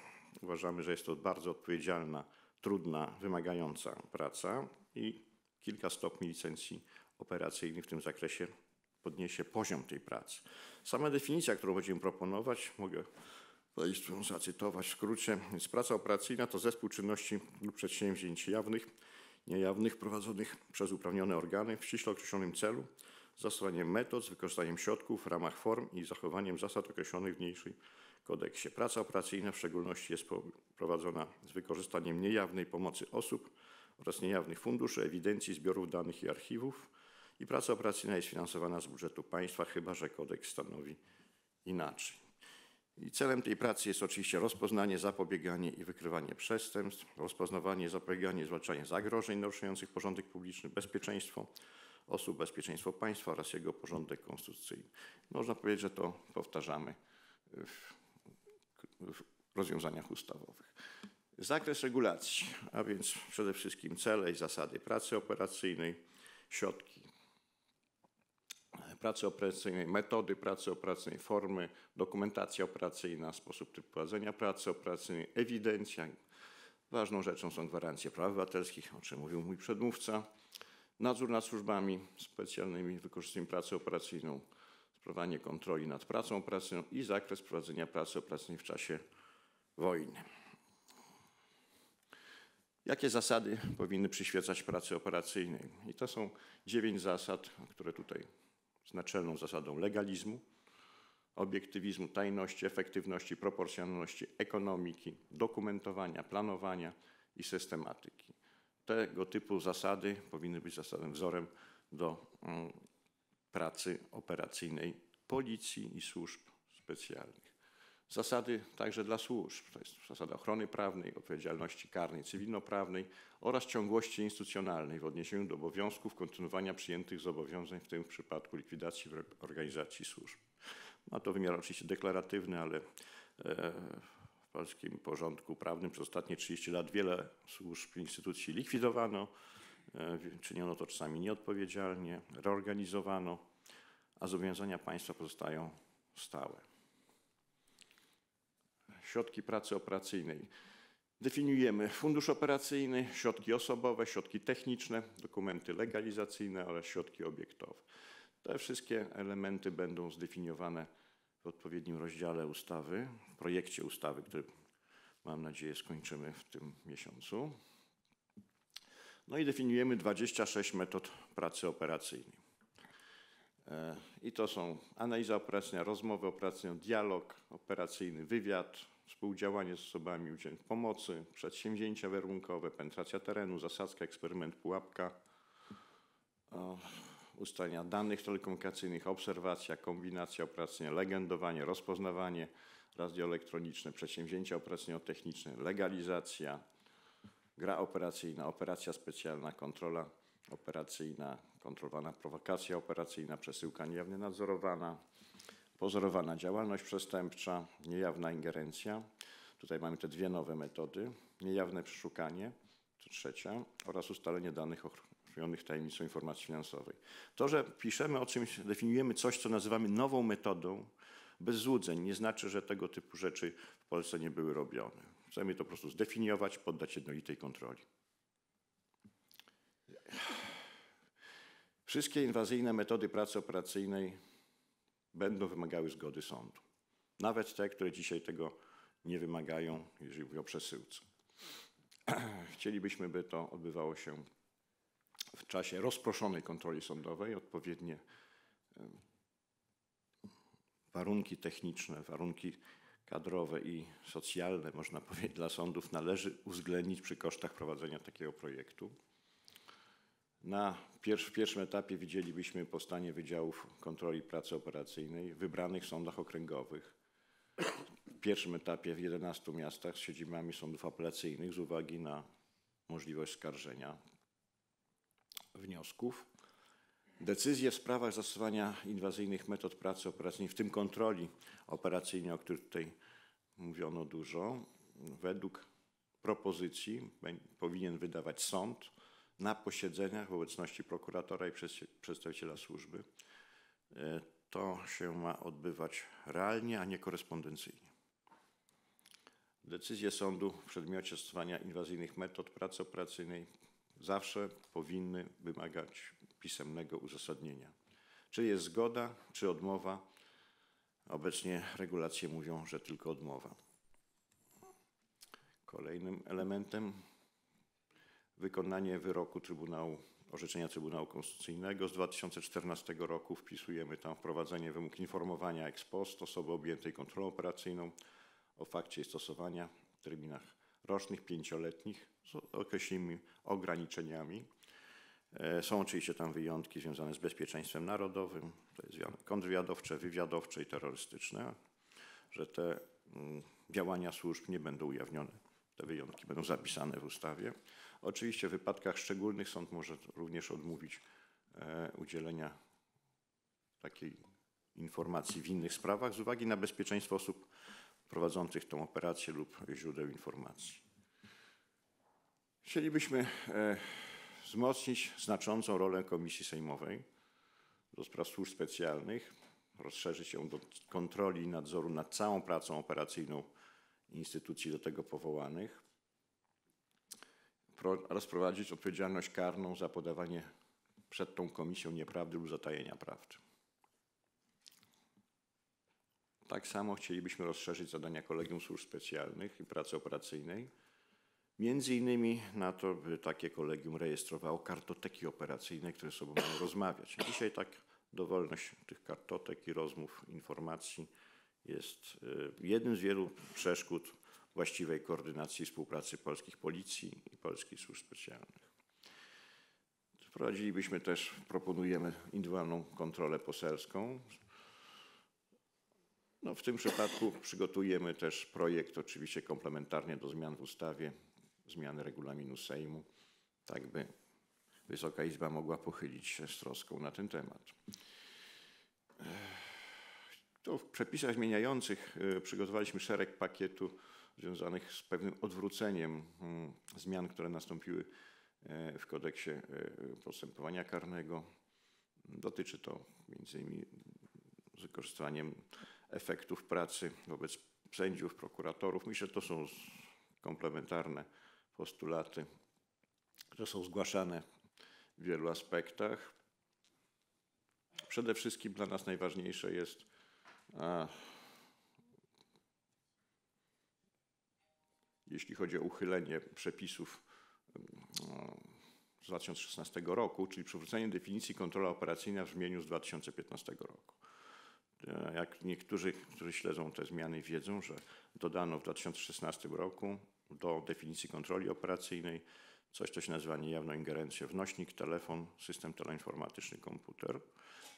uważamy, że jest to bardzo odpowiedzialna, trudna, wymagająca praca i kilka stopni licencji operacyjnych w tym zakresie podniesie poziom tej pracy. Sama definicja, którą będziemy proponować, mogę Państwu zacytować w skrócie. Więc praca operacyjna to zespół czynności lub przedsięwzięć jawnych, niejawnych prowadzonych przez uprawnione organy w ściśle określonym celu, zastosowaniem metod, z wykorzystaniem środków w ramach form i zachowaniem zasad określonych w mniejszej kodeksie. Praca operacyjna w szczególności jest prowadzona z wykorzystaniem niejawnej pomocy osób oraz niejawnych funduszy, ewidencji, zbiorów danych i archiwów. I praca operacyjna jest finansowana z budżetu państwa, chyba że kodeks stanowi inaczej. I celem tej pracy jest oczywiście rozpoznanie, zapobieganie i wykrywanie przestępstw, rozpoznawanie, zapobieganie, zwalczanie zagrożeń naruszających porządek publiczny, bezpieczeństwo osób, bezpieczeństwo państwa oraz jego porządek konstytucyjny. Można powiedzieć, że to powtarzamy w, w rozwiązaniach ustawowych. Zakres regulacji, a więc przede wszystkim cele i zasady pracy operacyjnej, środki pracy operacyjnej, metody pracy operacyjnej, formy, dokumentacja operacyjna, sposób prowadzenia pracy operacyjnej, ewidencja. Ważną rzeczą są gwarancje praw obywatelskich, o czym mówił mój przedmówca, nadzór nad służbami specjalnymi, wykorzystaniem pracy operacyjną, sprawowanie kontroli nad pracą operacyjną i zakres prowadzenia pracy operacyjnej w czasie wojny. Jakie zasady powinny przyświecać pracy operacyjnej? I to są dziewięć zasad, które tutaj naczelną zasadą legalizmu, obiektywizmu, tajności, efektywności, proporcjonalności, ekonomiki, dokumentowania, planowania i systematyki. Tego typu zasady powinny być zasadem wzorem do mm, pracy operacyjnej policji i służb specjalnych. Zasady także dla służb, to jest zasada ochrony prawnej, odpowiedzialności karnej, cywilnoprawnej oraz ciągłości instytucjonalnej w odniesieniu do obowiązków kontynuowania przyjętych zobowiązań, w tym w przypadku likwidacji organizacji służb. Ma to wymiar oczywiście deklaratywny, ale e, w polskim porządku prawnym przez ostatnie 30 lat wiele służb i instytucji likwidowano, e, czyniono to czasami nieodpowiedzialnie, reorganizowano, a zobowiązania państwa pozostają stałe środki pracy operacyjnej. Definiujemy fundusz operacyjny, środki osobowe, środki techniczne, dokumenty legalizacyjne oraz środki obiektowe. Te wszystkie elementy będą zdefiniowane w odpowiednim rozdziale ustawy, w projekcie ustawy, który mam nadzieję skończymy w tym miesiącu. No i definiujemy 26 metod pracy operacyjnej. E, I to są analiza operacyjna, rozmowy operacyjne, dialog operacyjny, wywiad, współdziałanie z osobami udzielenia pomocy, przedsięwzięcia warunkowe, penetracja terenu, zasadzka, eksperyment, pułapka, ustalenia danych telekomunikacyjnych, obserwacja, kombinacja operacyjna, legendowanie, rozpoznawanie radioelektroniczne, przedsięwzięcia operacyjno-techniczne, legalizacja, gra operacyjna, operacja specjalna, kontrola operacyjna, kontrolowana prowokacja operacyjna, przesyłka niejawnie nadzorowana, pozorowana działalność przestępcza, niejawna ingerencja. Tutaj mamy te dwie nowe metody. Niejawne przeszukanie, to trzecia, oraz ustalenie danych ochronionych tajemnicą informacji finansowej. To, że piszemy o czymś, definiujemy coś, co nazywamy nową metodą, bez złudzeń, nie znaczy, że tego typu rzeczy w Polsce nie były robione. Chcemy to po prostu zdefiniować, poddać jednolitej kontroli. Wszystkie inwazyjne metody pracy operacyjnej będą wymagały zgody sądu. Nawet te, które dzisiaj tego nie wymagają, jeżeli mówię o przesyłce. Chcielibyśmy, by to odbywało się w czasie rozproszonej kontroli sądowej, odpowiednie warunki techniczne, warunki kadrowe i socjalne, można powiedzieć, dla sądów należy uwzględnić przy kosztach prowadzenia takiego projektu. Na w pierwszym etapie widzielibyśmy powstanie wydziałów kontroli pracy operacyjnej w wybranych sądach okręgowych. W pierwszym etapie w 11 miastach z siedzibami sądów apelacyjnych z uwagi na możliwość skarżenia wniosków. Decyzje w sprawach zastosowania inwazyjnych metod pracy operacyjnej, w tym kontroli operacyjnej, o której tutaj mówiono dużo, według propozycji powinien wydawać sąd na posiedzeniach w obecności prokuratora i przedstawiciela służby. E, to się ma odbywać realnie, a nie korespondencyjnie. Decyzje sądu w przedmiocie stosowania inwazyjnych metod pracy operacyjnej zawsze powinny wymagać pisemnego uzasadnienia. Czy jest zgoda, czy odmowa? Obecnie regulacje mówią, że tylko odmowa. Kolejnym elementem wykonanie wyroku Trybunału, orzeczenia Trybunału Konstytucyjnego z 2014 roku. Wpisujemy tam wprowadzenie wymóg informowania ex post osoby objętej kontrolą operacyjną o fakcie stosowania w terminach rocznych, pięcioletnich z określonymi ograniczeniami. E, są oczywiście tam wyjątki związane z bezpieczeństwem narodowym, to jest kontrwywiadowcze, wywiadowcze i terrorystyczne, że te mm, działania służb nie będą ujawnione. Te wyjątki będą zapisane w ustawie. Oczywiście w wypadkach szczególnych sąd może również odmówić e, udzielenia takiej informacji w innych sprawach z uwagi na bezpieczeństwo osób prowadzących tę operację lub źródeł informacji. Chcielibyśmy e, wzmocnić znaczącą rolę Komisji Sejmowej do spraw służb specjalnych, rozszerzyć ją do kontroli i nadzoru nad całą pracą operacyjną instytucji do tego powołanych, rozprowadzić odpowiedzialność karną za podawanie przed tą komisją nieprawdy lub zatajenia prawdy. Tak samo chcielibyśmy rozszerzyć zadania Kolegium Służb Specjalnych i Pracy Operacyjnej, między innymi na to, by takie kolegium rejestrowało kartoteki operacyjne, które sobą mają rozmawiać. Dzisiaj tak dowolność tych kartotek i rozmów, informacji jest y, jednym z wielu przeszkód właściwej koordynacji współpracy polskich policji i polskich służb specjalnych. Wprowadzilibyśmy też, proponujemy indywidualną kontrolę poselską. No, w tym przypadku przygotujemy też projekt, oczywiście komplementarnie do zmian w ustawie, zmiany regulaminu Sejmu, tak by Wysoka Izba mogła pochylić się z troską na ten temat. To w przepisach zmieniających y, przygotowaliśmy szereg pakietu związanych z pewnym odwróceniem mm, zmian, które nastąpiły e, w kodeksie e, postępowania karnego. Dotyczy to m.in. z wykorzystaniem efektów pracy wobec sędziów, prokuratorów. Myślę, że to są komplementarne postulaty, które są zgłaszane w wielu aspektach. Przede wszystkim dla nas najważniejsze jest jeśli chodzi o uchylenie przepisów z 2016 roku, czyli przywrócenie definicji kontrola operacyjna w brzmieniu z 2015 roku. E, jak niektórzy, którzy śledzą te zmiany, wiedzą, że dodano w 2016 roku do definicji kontroli operacyjnej coś, co się nazywa niejawną ingerencją w nośnik, telefon, system teleinformatyczny, komputer,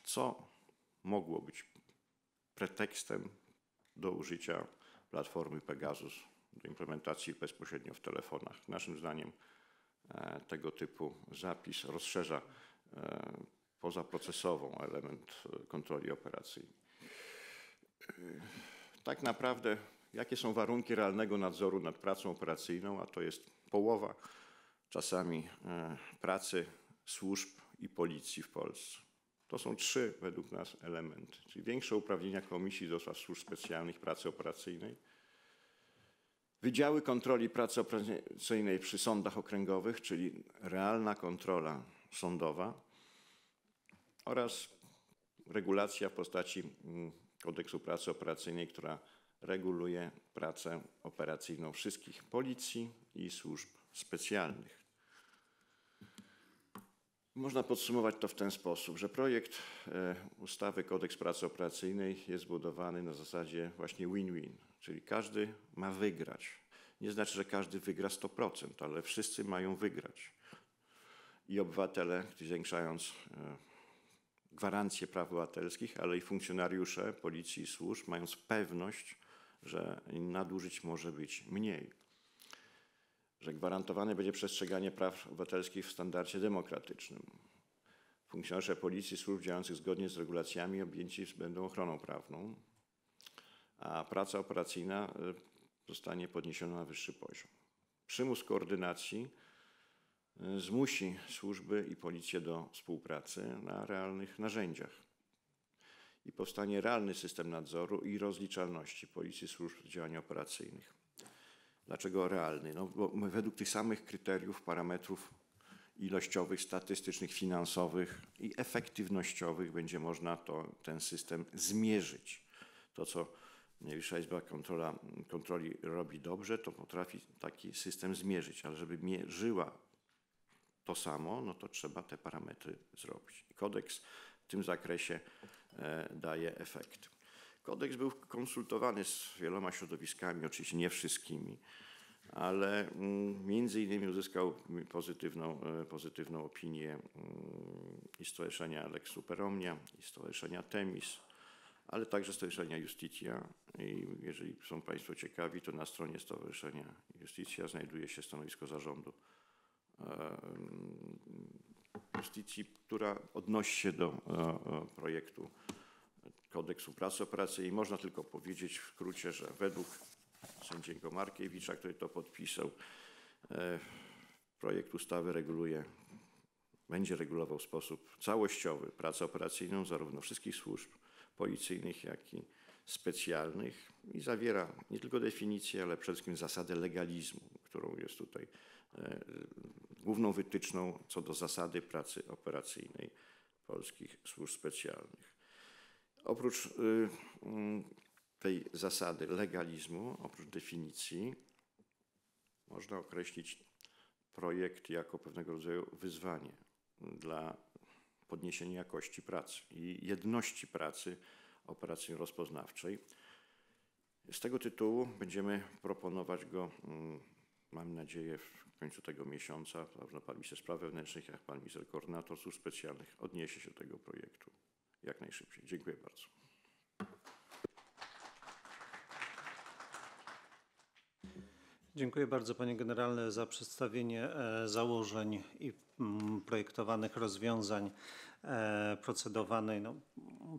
co mogło być pretekstem do użycia platformy Pegasus do implementacji bezpośrednio w telefonach. Naszym zdaniem e, tego typu zapis rozszerza e, pozaprocesową element e, kontroli operacyjnej. Tak naprawdę, jakie są warunki realnego nadzoru nad pracą operacyjną, a to jest połowa czasami pracy służb i policji w Polsce. To są trzy według nas elementy, czyli większe uprawnienia Komisji do Spraw Służb Specjalnych Pracy Operacyjnej, Wydziały Kontroli Pracy Operacyjnej przy sądach okręgowych, czyli realna kontrola sądowa oraz regulacja w postaci mm, Kodeksu Pracy Operacyjnej, która reguluje pracę operacyjną wszystkich policji i służb specjalnych. Można podsumować to w ten sposób, że projekt e, ustawy Kodeks Pracy Operacyjnej jest zbudowany na zasadzie właśnie win-win, czyli każdy ma wygrać. Nie znaczy, że każdy wygra 100%, ale wszyscy mają wygrać. I obywatele, zwiększając e, gwarancje praw obywatelskich, ale i funkcjonariusze policji i służb, mając pewność, że nadużyć może być mniej, że gwarantowane będzie przestrzeganie praw obywatelskich w standardzie demokratycznym. Funkcjonariusze policji i służb działających zgodnie z regulacjami objęci będą ochroną prawną, a praca operacyjna y, zostanie podniesiona na wyższy poziom. Przymus koordynacji y, zmusi służby i policję do współpracy na realnych narzędziach i powstanie realny system nadzoru i rozliczalności policji służb działań operacyjnych. Dlaczego realny? No, bo według tych samych kryteriów, parametrów ilościowych, statystycznych, finansowych i efektywnościowych będzie można to, ten system zmierzyć. To, co Najwyższa Izba Kontrola, Kontroli robi dobrze, to potrafi taki system zmierzyć, ale żeby mierzyła to samo, no to trzeba te parametry zrobić. Kodeks w tym zakresie e, daje efekt. Kodeks był konsultowany z wieloma środowiskami, oczywiście nie wszystkimi, ale mm, między innymi uzyskał pozytywną, e, pozytywną opinię mm, i Stowarzyszenia Lex Super Omnia, i Stowarzyszenia Temis, ale także Stowarzyszenia Justitia. I jeżeli są Państwo ciekawi, to na stronie Stowarzyszenia Justitia znajduje się stanowisko zarządu e, Justicji, która odnosi się do e, projektu kodeksu pracy operacyjnej. Można tylko powiedzieć w skrócie, że według sędziego Markiewicza, który to podpisał, e, projekt ustawy reguluje, będzie regulował w sposób całościowy pracę operacyjną zarówno wszystkich służb policyjnych, jak i specjalnych i zawiera nie tylko definicję, ale przede wszystkim zasadę legalizmu, którą jest tutaj e, główną wytyczną co do zasady pracy operacyjnej polskich służb specjalnych. Oprócz y, mm, tej zasady legalizmu, oprócz definicji, można określić projekt jako pewnego rodzaju wyzwanie dla podniesienia jakości pracy i jedności pracy operacyjno-rozpoznawczej. Z tego tytułu będziemy proponować go, mm, mam nadzieję, w końcu tego miesiąca. Zarówno pan minister spraw wewnętrznych, jak pan minister koordynator służb specjalnych odniesie się do tego projektu jak najszybciej. Dziękuję bardzo. Dziękuję bardzo panie generale za przedstawienie e, założeń i mm, projektowanych rozwiązań e, procedowanej, no,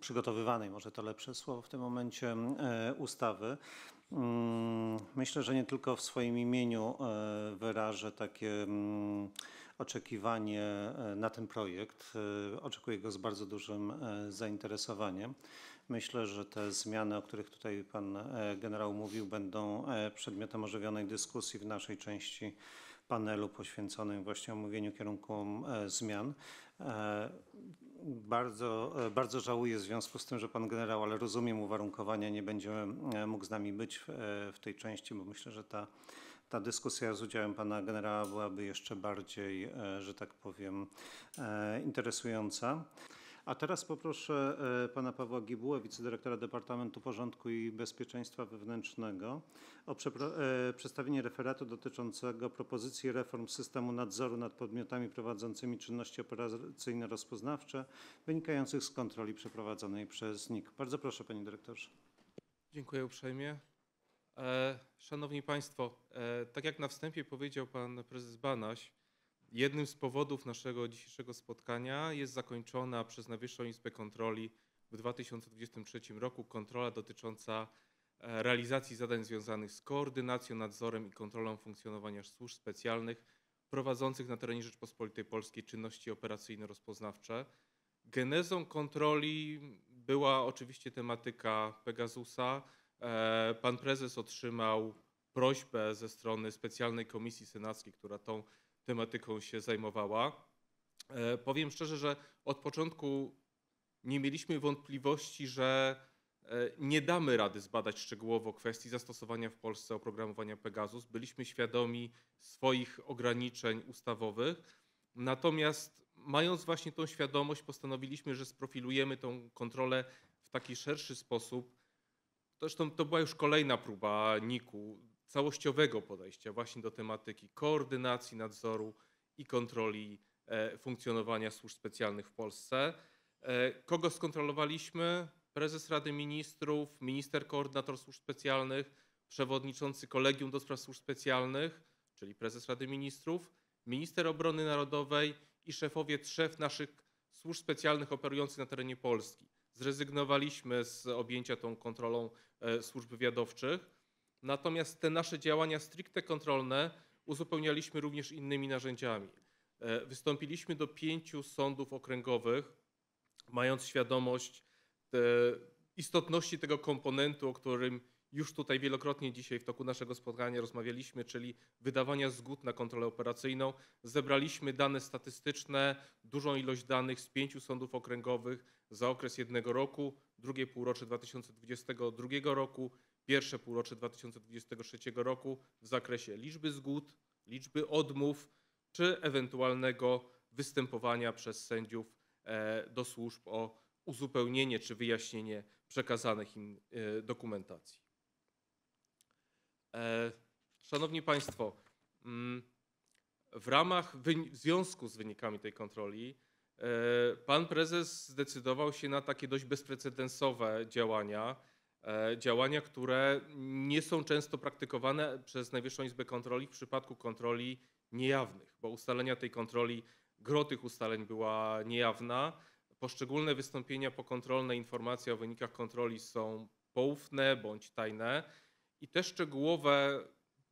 przygotowywanej, może to lepsze słowo w tym momencie, e, ustawy. Mm, Myślę, że nie tylko w swoim imieniu wyrażę takie oczekiwanie na ten projekt. Oczekuję go z bardzo dużym zainteresowaniem. Myślę, że te zmiany, o których tutaj pan e, generał mówił, będą e, przedmiotem ożywionej dyskusji w naszej części panelu poświęconym właśnie omówieniu kierunkom e, zmian. Bardzo, bardzo żałuję w związku z tym, że pan generał, ale rozumiem uwarunkowania, nie będzie mógł z nami być w, tej części, bo myślę, że ta, ta dyskusja z udziałem pana generała byłaby jeszcze bardziej, że tak powiem, interesująca. A teraz poproszę e, pana Pawła Gibułę, wicedyrektora Departamentu Porządku i Bezpieczeństwa Wewnętrznego, o e, przedstawienie referatu dotyczącego propozycji reform systemu nadzoru nad podmiotami prowadzącymi czynności operacyjno-rozpoznawcze wynikających z kontroli przeprowadzonej przez NIK. Bardzo proszę, panie dyrektorze. Dziękuję uprzejmie. E, Szanowni Państwo, tak jak na wstępie powiedział Pan Prezes Banaś, jednym z powodów naszego dzisiejszego spotkania jest zakończona przez Najwyższą Izbę Kontroli w 2023 roku kontrola dotycząca e, realizacji zadań związanych z koordynacją, nadzorem i kontrolą funkcjonowania służb specjalnych prowadzących na terenie Rzeczpospolitej Polskiej czynności operacyjno-rozpoznawcze. Genezą kontroli była oczywiście tematyka Pegasusa. E, Pan prezes otrzymał prośbę ze strony specjalnej komisji senackiej, która tą tematyką się zajmowała. E, Powiem szczerze, że od początku nie mieliśmy wątpliwości, że e, nie damy rady zbadać szczegółowo kwestii zastosowania w Polsce oprogramowania Pegasus. Byliśmy świadomi swoich ograniczeń ustawowych. Natomiast mając właśnie tą świadomość, postanowiliśmy, że sprofilujemy tą kontrolę w taki szerszy sposób. Zresztą to była już kolejna próba NIK-u całościowego podejścia właśnie do tematyki koordynacji, nadzoru i kontroli e, funkcjonowania służb specjalnych w Polsce. E, Kogo skontrolowaliśmy? Prezes Rady Ministrów, minister koordynator służb specjalnych, przewodniczący Kolegium do Spraw Służb Specjalnych, czyli prezes Rady Ministrów, minister obrony narodowej i szefowie trzech naszych służb specjalnych operujących na terenie Polski. Zrezygnowaliśmy z objęcia tą kontrolą e, służb wywiadowczych. Natomiast te nasze działania stricte kontrolne uzupełnialiśmy również innymi narzędziami. E, Wystąpiliśmy do pięciu sądów okręgowych, mając świadomość e, istotności tego komponentu, o którym już tutaj wielokrotnie dzisiaj w toku naszego spotkania rozmawialiśmy, czyli wydawania zgód na kontrolę operacyjną. Zebraliśmy dane statystyczne, dużą ilość danych z pięciu sądów okręgowych za okres jednego roku, drugie półrocze 2022 roku, pierwsze półrocze 2023 roku w zakresie liczby zgód, liczby odmów czy ewentualnego występowania przez sędziów e, do służb o uzupełnienie czy wyjaśnienie przekazanych im e, dokumentacji. E, Szanowni Państwo, mm, w ramach, w związku z wynikami tej kontroli, pan prezes zdecydował się na takie dość bezprecedensowe działania, działania, które nie są często praktykowane przez Najwyższą Izbę Kontroli w przypadku kontroli niejawnych, bo ustalenia tej kontroli, gro tych ustaleń była niejawna. Poszczególne wystąpienia pokontrolne, informacje o wynikach kontroli są poufne bądź tajne. I te szczegółowe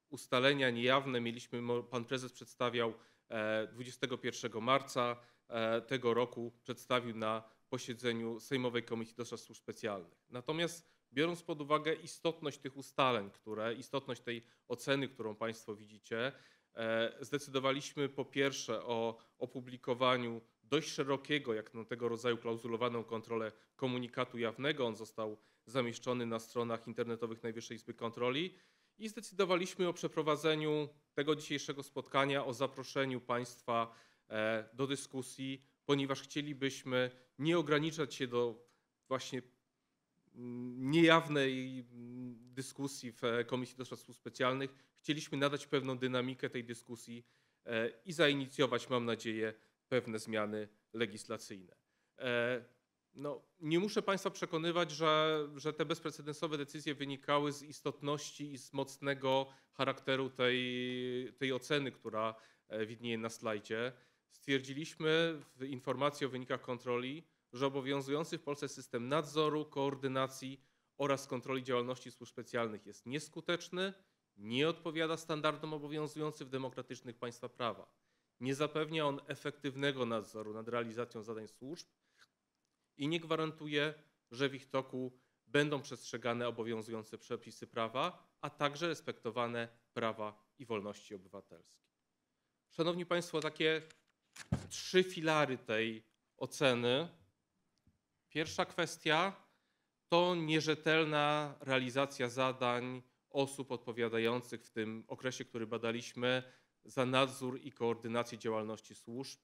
ustalenia niejawne mieliśmy, pan prezes przedstawiał e, 21 marca e, tego roku, przedstawił na posiedzeniu Sejmowej Komisji do Spraw Służb Specjalnych. Natomiast biorąc pod uwagę istotność tych ustaleń, które, istotność tej oceny, którą Państwo widzicie, e, zdecydowaliśmy po pierwsze o opublikowaniu dość szerokiego, jak na tego rodzaju klauzulowaną kontrolę komunikatu jawnego. On został zamieszczony na stronach internetowych Najwyższej Izby Kontroli i zdecydowaliśmy o przeprowadzeniu tego dzisiejszego spotkania, o zaproszeniu Państwa e, do dyskusji, ponieważ chcielibyśmy nie ograniczać się do właśnie niejawnej mm, dyskusji w e, Komisji do Spraw Służb Specjalnych. Chcieliśmy nadać pewną dynamikę tej dyskusji e, i zainicjować, mam nadzieję, pewne zmiany legislacyjne. E, No, nie muszę Państwa przekonywać, że, że te bezprecedensowe decyzje wynikały z istotności i z mocnego charakteru tej, tej oceny, która widnieje na slajdzie. Stwierdziliśmy w informacji o wynikach kontroli, że obowiązujący w Polsce system nadzoru, koordynacji oraz kontroli działalności służb specjalnych jest nieskuteczny, nie odpowiada standardom obowiązującym w demokratycznych państwach prawa. Nie zapewnia on efektywnego nadzoru nad realizacją zadań służb i nie gwarantuje, że w ich toku będą przestrzegane obowiązujące przepisy prawa, a także respektowane prawa i wolności obywatelskie. Szanowni Państwo, takie trzy filary tej oceny. Pierwsza kwestia to nierzetelna realizacja zadań osób odpowiadających w tym okresie, który badaliśmy, za nadzór i koordynację działalności służb.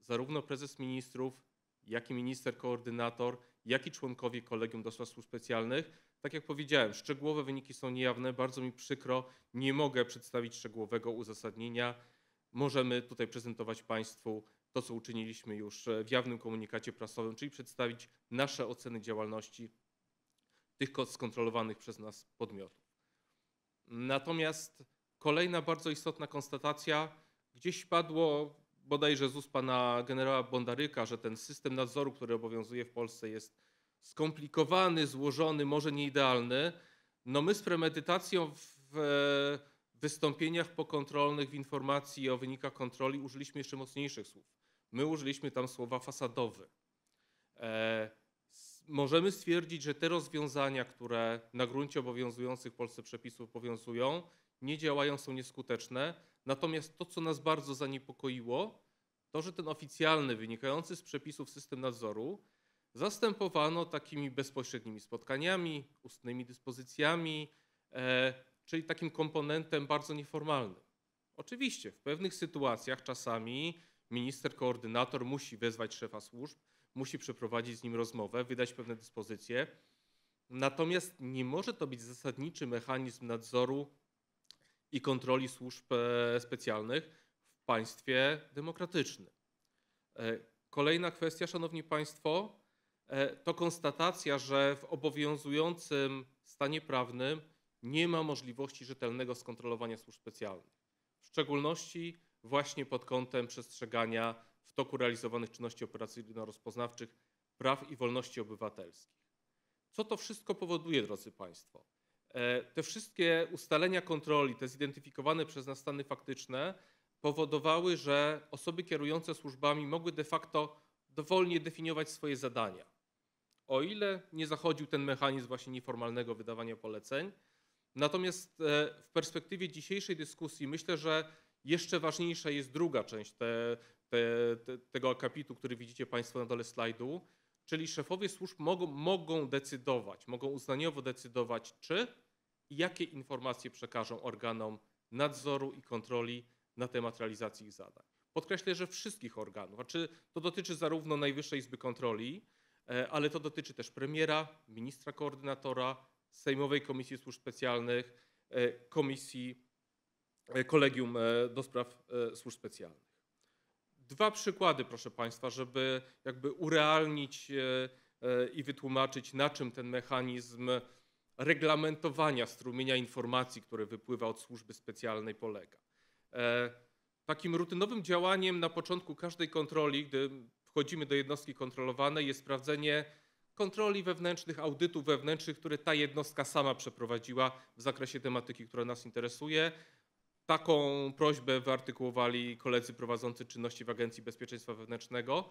Zarówno prezes ministrów, jak i minister koordynator, jak i członkowie kolegium do spraw służb specjalnych. Tak jak powiedziałem, szczegółowe wyniki są niejawne, bardzo mi przykro, nie mogę przedstawić szczegółowego uzasadnienia. Możemy tutaj prezentować Państwu to, co uczyniliśmy już w jawnym komunikacie prasowym, czyli przedstawić nasze oceny działalności tych ko- skontrolowanych przez nas podmiotów. Natomiast kolejna bardzo istotna konstatacja, gdzieś padło bodajże z ust pana generała Bondaryka, że ten system nadzoru, który obowiązuje w Polsce jest skomplikowany, złożony, może nie idealny. No my z premedytacją w e, wystąpieniach pokontrolnych, w informacji o wynikach kontroli użyliśmy jeszcze mocniejszych słów. My użyliśmy tam słowa fasadowy. E, Możemy stwierdzić, że te rozwiązania, które na gruncie obowiązujących w Polsce przepisów obowiązują, nie działają, są nieskuteczne. Natomiast to, co nas bardzo zaniepokoiło, to, że ten oficjalny, wynikający z przepisów system nadzoru zastępowano takimi bezpośrednimi spotkaniami, ustnymi dyspozycjami, e, czyli takim komponentem bardzo nieformalnym. Oczywiście w pewnych sytuacjach czasami minister koordynator musi wezwać szefa służb, musi przeprowadzić z nim rozmowę, wydać pewne dyspozycje. Natomiast nie może to być zasadniczy mechanizm nadzoru i kontroli służb e, specjalnych w państwie demokratycznym. E, Kolejna kwestia, Szanowni Państwo, e, to konstatacja, że w obowiązującym stanie prawnym nie ma możliwości rzetelnego skontrolowania służb specjalnych. W szczególności właśnie pod kątem przestrzegania w toku realizowanych czynności operacyjno-rozpoznawczych praw i wolności obywatelskich. Co to wszystko powoduje, drodzy Państwo? E, Te wszystkie ustalenia kontroli, te zidentyfikowane przez nas stany faktyczne, powodowały, że osoby kierujące służbami mogły de facto dowolnie definiować swoje zadania. O ile nie zachodził ten mechanizm właśnie nieformalnego wydawania poleceń, natomiast e, w perspektywie dzisiejszej dyskusji myślę, że jeszcze ważniejsza jest druga część te, te, te, tego akapitu, który widzicie Państwo na dole slajdu, czyli szefowie służb mogą, mogą decydować, mogą uznaniowo decydować, czy i jakie informacje przekażą organom nadzoru i kontroli na temat realizacji ich zadań. Podkreślę, że wszystkich organów. Znaczy, to dotyczy zarówno Najwyższej Izby Kontroli, e, ale to dotyczy też premiera, ministra koordynatora, Sejmowej Komisji Służb Specjalnych, e, Komisji Kolegium e, do Spraw e, Służb Specjalnych. Dwa przykłady, proszę Państwa, żeby jakby urealnić e, e, i wytłumaczyć, na czym ten mechanizm reglamentowania strumienia informacji, które wypływa od służby specjalnej, polega. E, Takim rutynowym działaniem na początku każdej kontroli, gdy wchodzimy do jednostki kontrolowanej, jest sprawdzenie kontroli wewnętrznych, audytów wewnętrznych, które ta jednostka sama przeprowadziła w zakresie tematyki, która nas interesuje. Taką prośbę wyartykułowali koledzy prowadzący czynności w Agencji Bezpieczeństwa Wewnętrznego.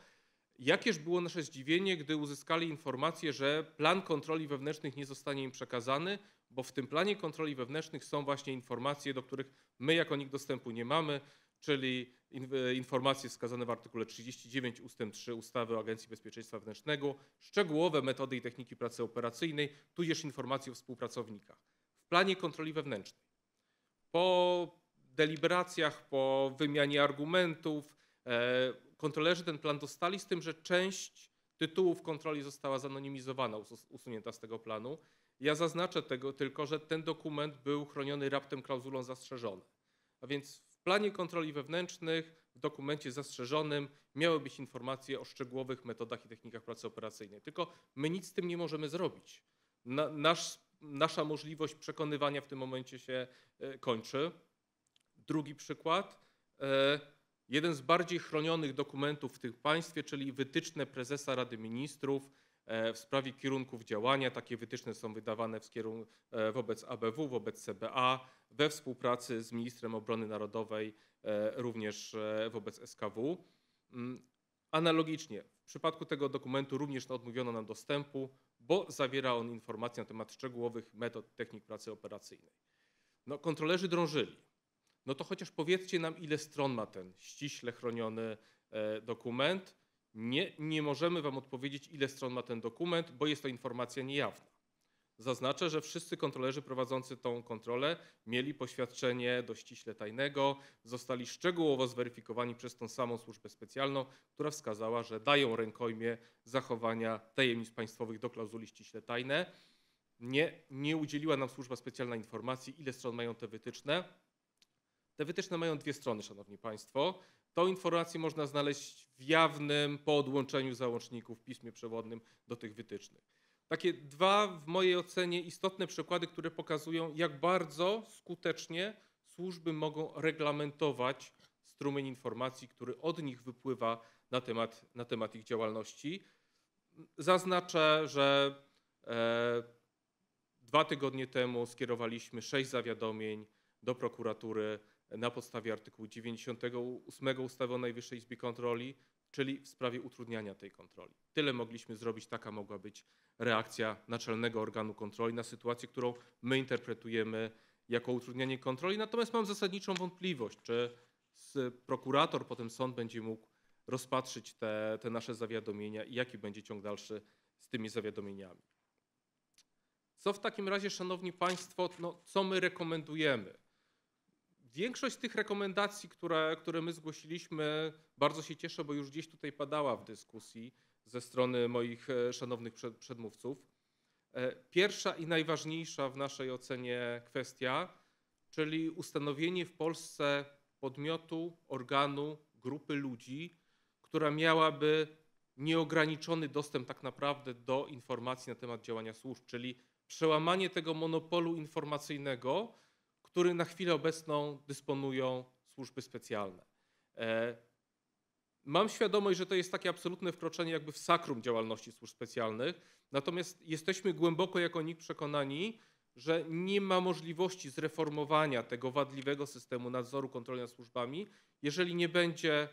Jakież było nasze zdziwienie, gdy uzyskali informację, że plan kontroli wewnętrznych nie zostanie im przekazany, bo w tym planie kontroli wewnętrznych są właśnie informacje, do których my jako NIK dostępu nie mamy, czyli e, informacje wskazane w artykule 39 ust. 3 ustawy o Agencji Bezpieczeństwa Wewnętrznego, szczegółowe metody i techniki pracy operacyjnej, tudzież informacje o współpracownikach. W planie kontroli wewnętrznej. Po deliberacjach, po wymianie argumentów, e, kontrolerzy ten plan dostali, z tym, że część tytułów kontroli została zanonimizowana, us- usunięta z tego planu. Ja zaznaczę tego tylko, że ten dokument był chroniony raptem klauzulą zastrzeżone. A więc w planie kontroli wewnętrznych, w dokumencie zastrzeżonym miały być informacje o szczegółowych metodach i technikach pracy operacyjnej. Tylko my nic z tym nie możemy zrobić. Na, nasz, nasza możliwość przekonywania w tym momencie się e, kończy. Drugi przykład. e, Jeden z bardziej chronionych dokumentów w tym państwie, czyli wytyczne prezesa Rady Ministrów e, w sprawie kierunków działania. Takie wytyczne są wydawane w e, wobec ABW, wobec CBA, we współpracy z ministrem obrony narodowej, również wobec SKW. Mm, Analogicznie, w przypadku tego dokumentu również odmówiono nam dostępu, bo zawiera on informacje na temat szczegółowych metod technik pracy operacyjnej. No, kontrolerzy drążyli. No to chociaż powiedzcie nam, ile stron ma ten ściśle chroniony e, dokument. Nie, nie możemy Wam odpowiedzieć, ile stron ma ten dokument, bo jest to informacja niejawna. Zaznaczę, że wszyscy kontrolerzy prowadzący tą kontrolę mieli poświadczenie do ściśle tajnego, zostali szczegółowo zweryfikowani przez tą samą służbę specjalną, która wskazała, że dają rękojmie zachowania tajemnic państwowych do klauzuli ściśle tajne. Nie, nie udzieliła nam służba specjalna informacji, ile stron mają te wytyczne. Te wytyczne mają dwie strony, Szanowni Państwo. Tą informację można znaleźć w jawnym, po odłączeniu załączników, w piśmie przewodnim do tych wytycznych. Takie dwa, w mojej ocenie, istotne przykłady, które pokazują, jak bardzo skutecznie służby mogą reglamentować strumień informacji, który od nich wypływa na temat, na temat ich działalności. Zaznaczę, że e, dwa tygodnie temu skierowaliśmy sześć zawiadomień do prokuratury na podstawie artykułu 98 ustawy o Najwyższej Izbie Kontroli, czyli w sprawie utrudniania tej kontroli. Tyle mogliśmy zrobić, taka mogła być reakcja naczelnego organu kontroli na sytuację, którą my interpretujemy jako utrudnianie kontroli. Natomiast mam zasadniczą wątpliwość, czy prokurator, potem sąd będzie mógł rozpatrzyć te, te nasze zawiadomienia i jaki będzie ciąg dalszy z tymi zawiadomieniami. Co w takim razie, Szanowni Państwo, no, co my rekomendujemy? Większość z tych rekomendacji, które, które my zgłosiliśmy, bardzo się cieszę, bo już gdzieś tutaj padała w dyskusji ze strony moich e, szanownych przedmówców. E, pierwsza i najważniejsza w naszej ocenie kwestia, czyli ustanowienie w Polsce podmiotu, organu, grupy ludzi, która miałaby nieograniczony dostęp tak naprawdę do informacji na temat działania służb, czyli przełamanie tego monopolu informacyjnego, który na chwilę obecną dysponują służby specjalne. E, mam świadomość, że to jest takie absolutne wkroczenie jakby w sakrum działalności służb specjalnych, natomiast jesteśmy głęboko jako NIK przekonani, że nie ma możliwości zreformowania tego wadliwego systemu nadzoru kontroli nad służbami, jeżeli nie będzie,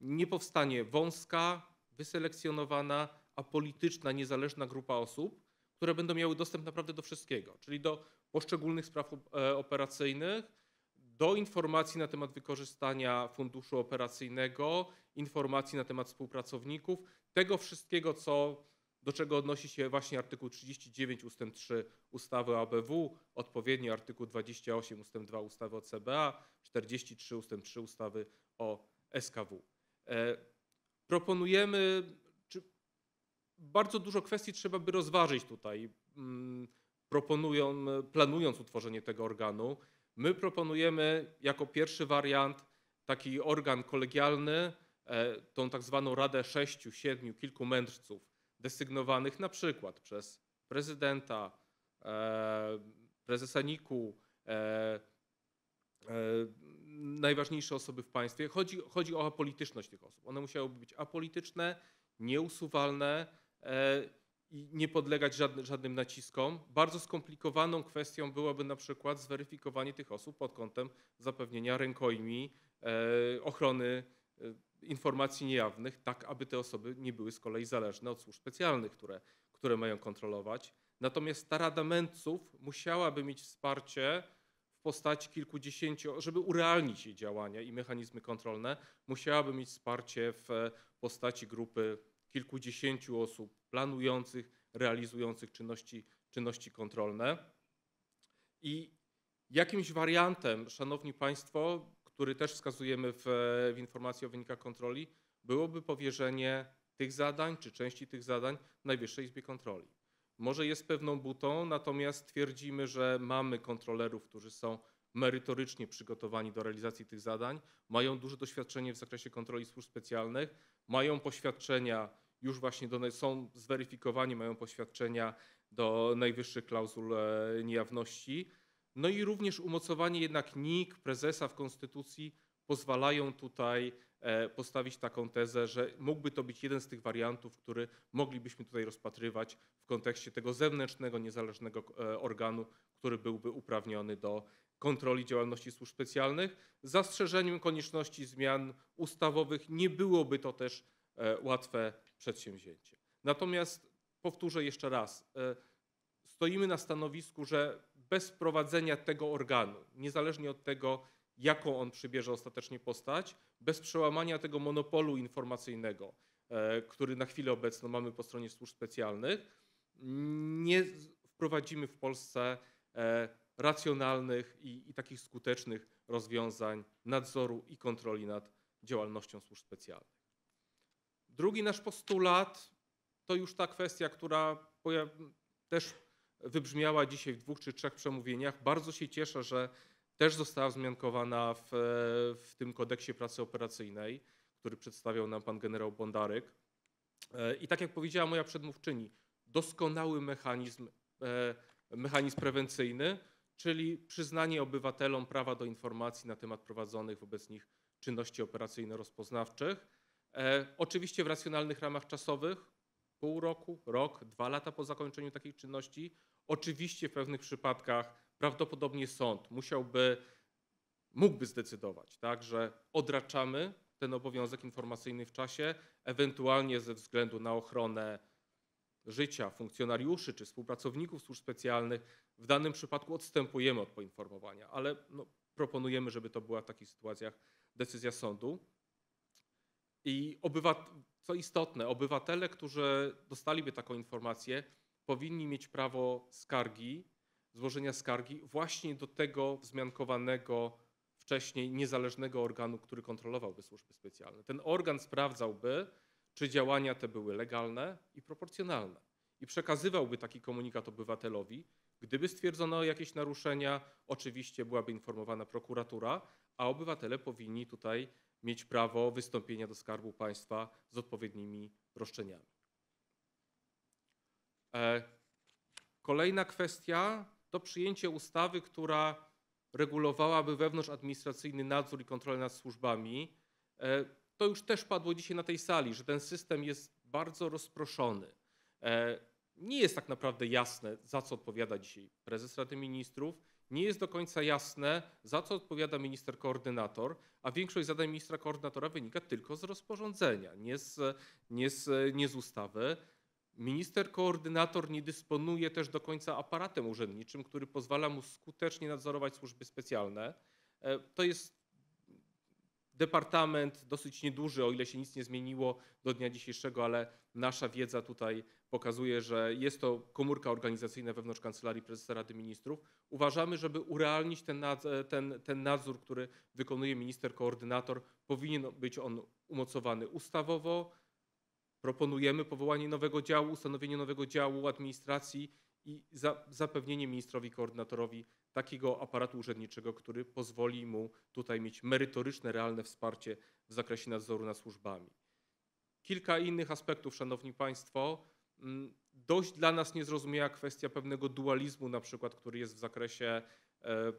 nie powstanie wąska, wyselekcjonowana, apolityczna, niezależna grupa osób, które będą miały dostęp naprawdę do wszystkiego, czyli do poszczególnych spraw e, operacyjnych, do informacji na temat wykorzystania funduszu operacyjnego, informacji na temat współpracowników, tego wszystkiego, co, do czego odnosi się właśnie artykuł 39 ust. 3 ustawy ABW, odpowiednio artykuł 28 ust. 2 ustawy o CBA, 43 ust. 3 ustawy o SKW. E, proponujemy, bardzo dużo kwestii trzeba by rozważyć tutaj. Proponują, planując utworzenie tego organu. My proponujemy jako pierwszy wariant taki organ kolegialny, e, tą tak zwaną Radę Sześciu, Siedmiu, kilku mędrców, desygnowanych na przykład przez prezydenta, e, prezesa NIK-u, e, najważniejsze osoby w państwie. Chodzi, chodzi o apolityczność tych osób. One musiałyby być apolityczne, nieusuwalne i nie podlegać żadnym, naciskom. Bardzo skomplikowaną kwestią byłoby na przykład zweryfikowanie tych osób pod kątem zapewnienia rękojmi, e, ochrony e, informacji niejawnych, tak aby te osoby nie były z kolei zależne od służb specjalnych, które, które mają kontrolować. Natomiast ta Rada Mędrców musiałaby mieć wsparcie w postaci kilkudziesięciu, żeby urealnić jej działania i mechanizmy kontrolne, musiałaby mieć wsparcie w postaci grupy kilkudziesięciu osób planujących, realizujących czynności, czynności kontrolne. I jakimś wariantem, Szanowni Państwo, który też wskazujemy w, w informacji o wynikach kontroli, byłoby powierzenie tych zadań, czy części tych zadań Najwyższej Izbie Kontroli. Może jest pewną butą, natomiast twierdzimy, że mamy kontrolerów, którzy są merytorycznie przygotowani do realizacji tych zadań, mają duże doświadczenie w zakresie kontroli służb specjalnych, mają poświadczenia już właśnie do, są zweryfikowani, mają poświadczenia do najwyższych klauzul e, niejawności. No i również umocowanie jednak NIK, prezesa w Konstytucji pozwalają tutaj e, postawić taką tezę, że mógłby to być jeden z tych wariantów, który moglibyśmy tutaj rozpatrywać w kontekście tego zewnętrznego, niezależnego e, organu, który byłby uprawniony do kontroli działalności służb specjalnych. Z zastrzeżeniem konieczności zmian ustawowych nie byłoby to też łatwe przedsięwzięcie. Natomiast powtórzę jeszcze raz, e, stoimy na stanowisku, że bez wprowadzenia tego organu, niezależnie od tego, jaką on przybierze ostatecznie postać, bez przełamania tego monopolu informacyjnego, e, który na chwilę obecną mamy po stronie służb specjalnych, nie, wprowadzimy w Polsce e, racjonalnych i, i takich skutecznych rozwiązań nadzoru i kontroli nad działalnością służb specjalnych. Drugi nasz postulat to już ta kwestia, która też wybrzmiała dzisiaj w dwóch czy trzech przemówieniach. Bardzo się cieszę, że też została wzmiankowana w, w tym kodeksie pracy operacyjnej, który przedstawiał nam pan generał Bondaryk. E, I tak jak powiedziała moja przedmówczyni, doskonały mechanizm, e, mechanizm prewencyjny, czyli przyznanie obywatelom prawa do informacji na temat prowadzonych wobec nich czynności operacyjno-rozpoznawczych. E, Oczywiście w racjonalnych ramach czasowych, pół roku, rok, dwa lata po zakończeniu takich czynności. Oczywiście w pewnych przypadkach prawdopodobnie sąd musiałby, mógłby zdecydować, tak, że odraczamy ten obowiązek informacyjny w czasie, ewentualnie ze względu na ochronę życia funkcjonariuszy czy współpracowników służb specjalnych, w danym przypadku odstępujemy od poinformowania, ale no, proponujemy, żeby to była w takich sytuacjach decyzja sądu. I obywat- co istotne, obywatele, którzy dostaliby taką informację, powinni mieć prawo skargi, złożenia skargi właśnie do tego wzmiankowanego wcześniej niezależnego organu, który kontrolowałby służby specjalne. Ten organ sprawdzałby, czy działania te były legalne i proporcjonalne i przekazywałby taki komunikat obywatelowi. Gdyby stwierdzono jakieś naruszenia, oczywiście byłaby informowana prokuratura, a obywatele powinni tutaj mieć prawo wystąpienia do Skarbu Państwa z odpowiednimi roszczeniami. E, Kolejna kwestia to przyjęcie ustawy, która regulowałaby wewnątrzadministracyjny nadzór i kontrolę nad służbami. To już też padło dzisiaj na tej sali, że ten system jest bardzo rozproszony. E, Nie jest tak naprawdę jasne, za co odpowiada dzisiaj prezes Rady Ministrów. Nie jest do końca jasne, za co odpowiada minister koordynator, a większość zadań ministra koordynatora wynika tylko z rozporządzenia, nie z, nie z, nie z ustawy. Minister koordynator nie dysponuje też do końca aparatem urzędniczym, który pozwala mu skutecznie nadzorować służby specjalne. E, To jest departament dosyć nieduży, o ile się nic nie zmieniło do dnia dzisiejszego, ale nasza wiedza tutaj pokazuje, że jest to komórka organizacyjna wewnątrz Kancelarii Prezesa Rady Ministrów. Uważamy, żeby urealnić ten, ten, ten nadzór, który wykonuje minister koordynator, powinien być on umocowany ustawowo, Proponujemy powołanie nowego działu, ustanowienie nowego działu administracji i za, zapewnienie ministrowi koordynatorowi takiego aparatu urzędniczego, który pozwoli mu tutaj mieć merytoryczne, realne wsparcie w zakresie nadzoru nad służbami. Kilka innych aspektów, Szanowni Państwo. Mm, Dość dla nas niezrozumiała kwestia pewnego dualizmu, na przykład, który jest w zakresie e,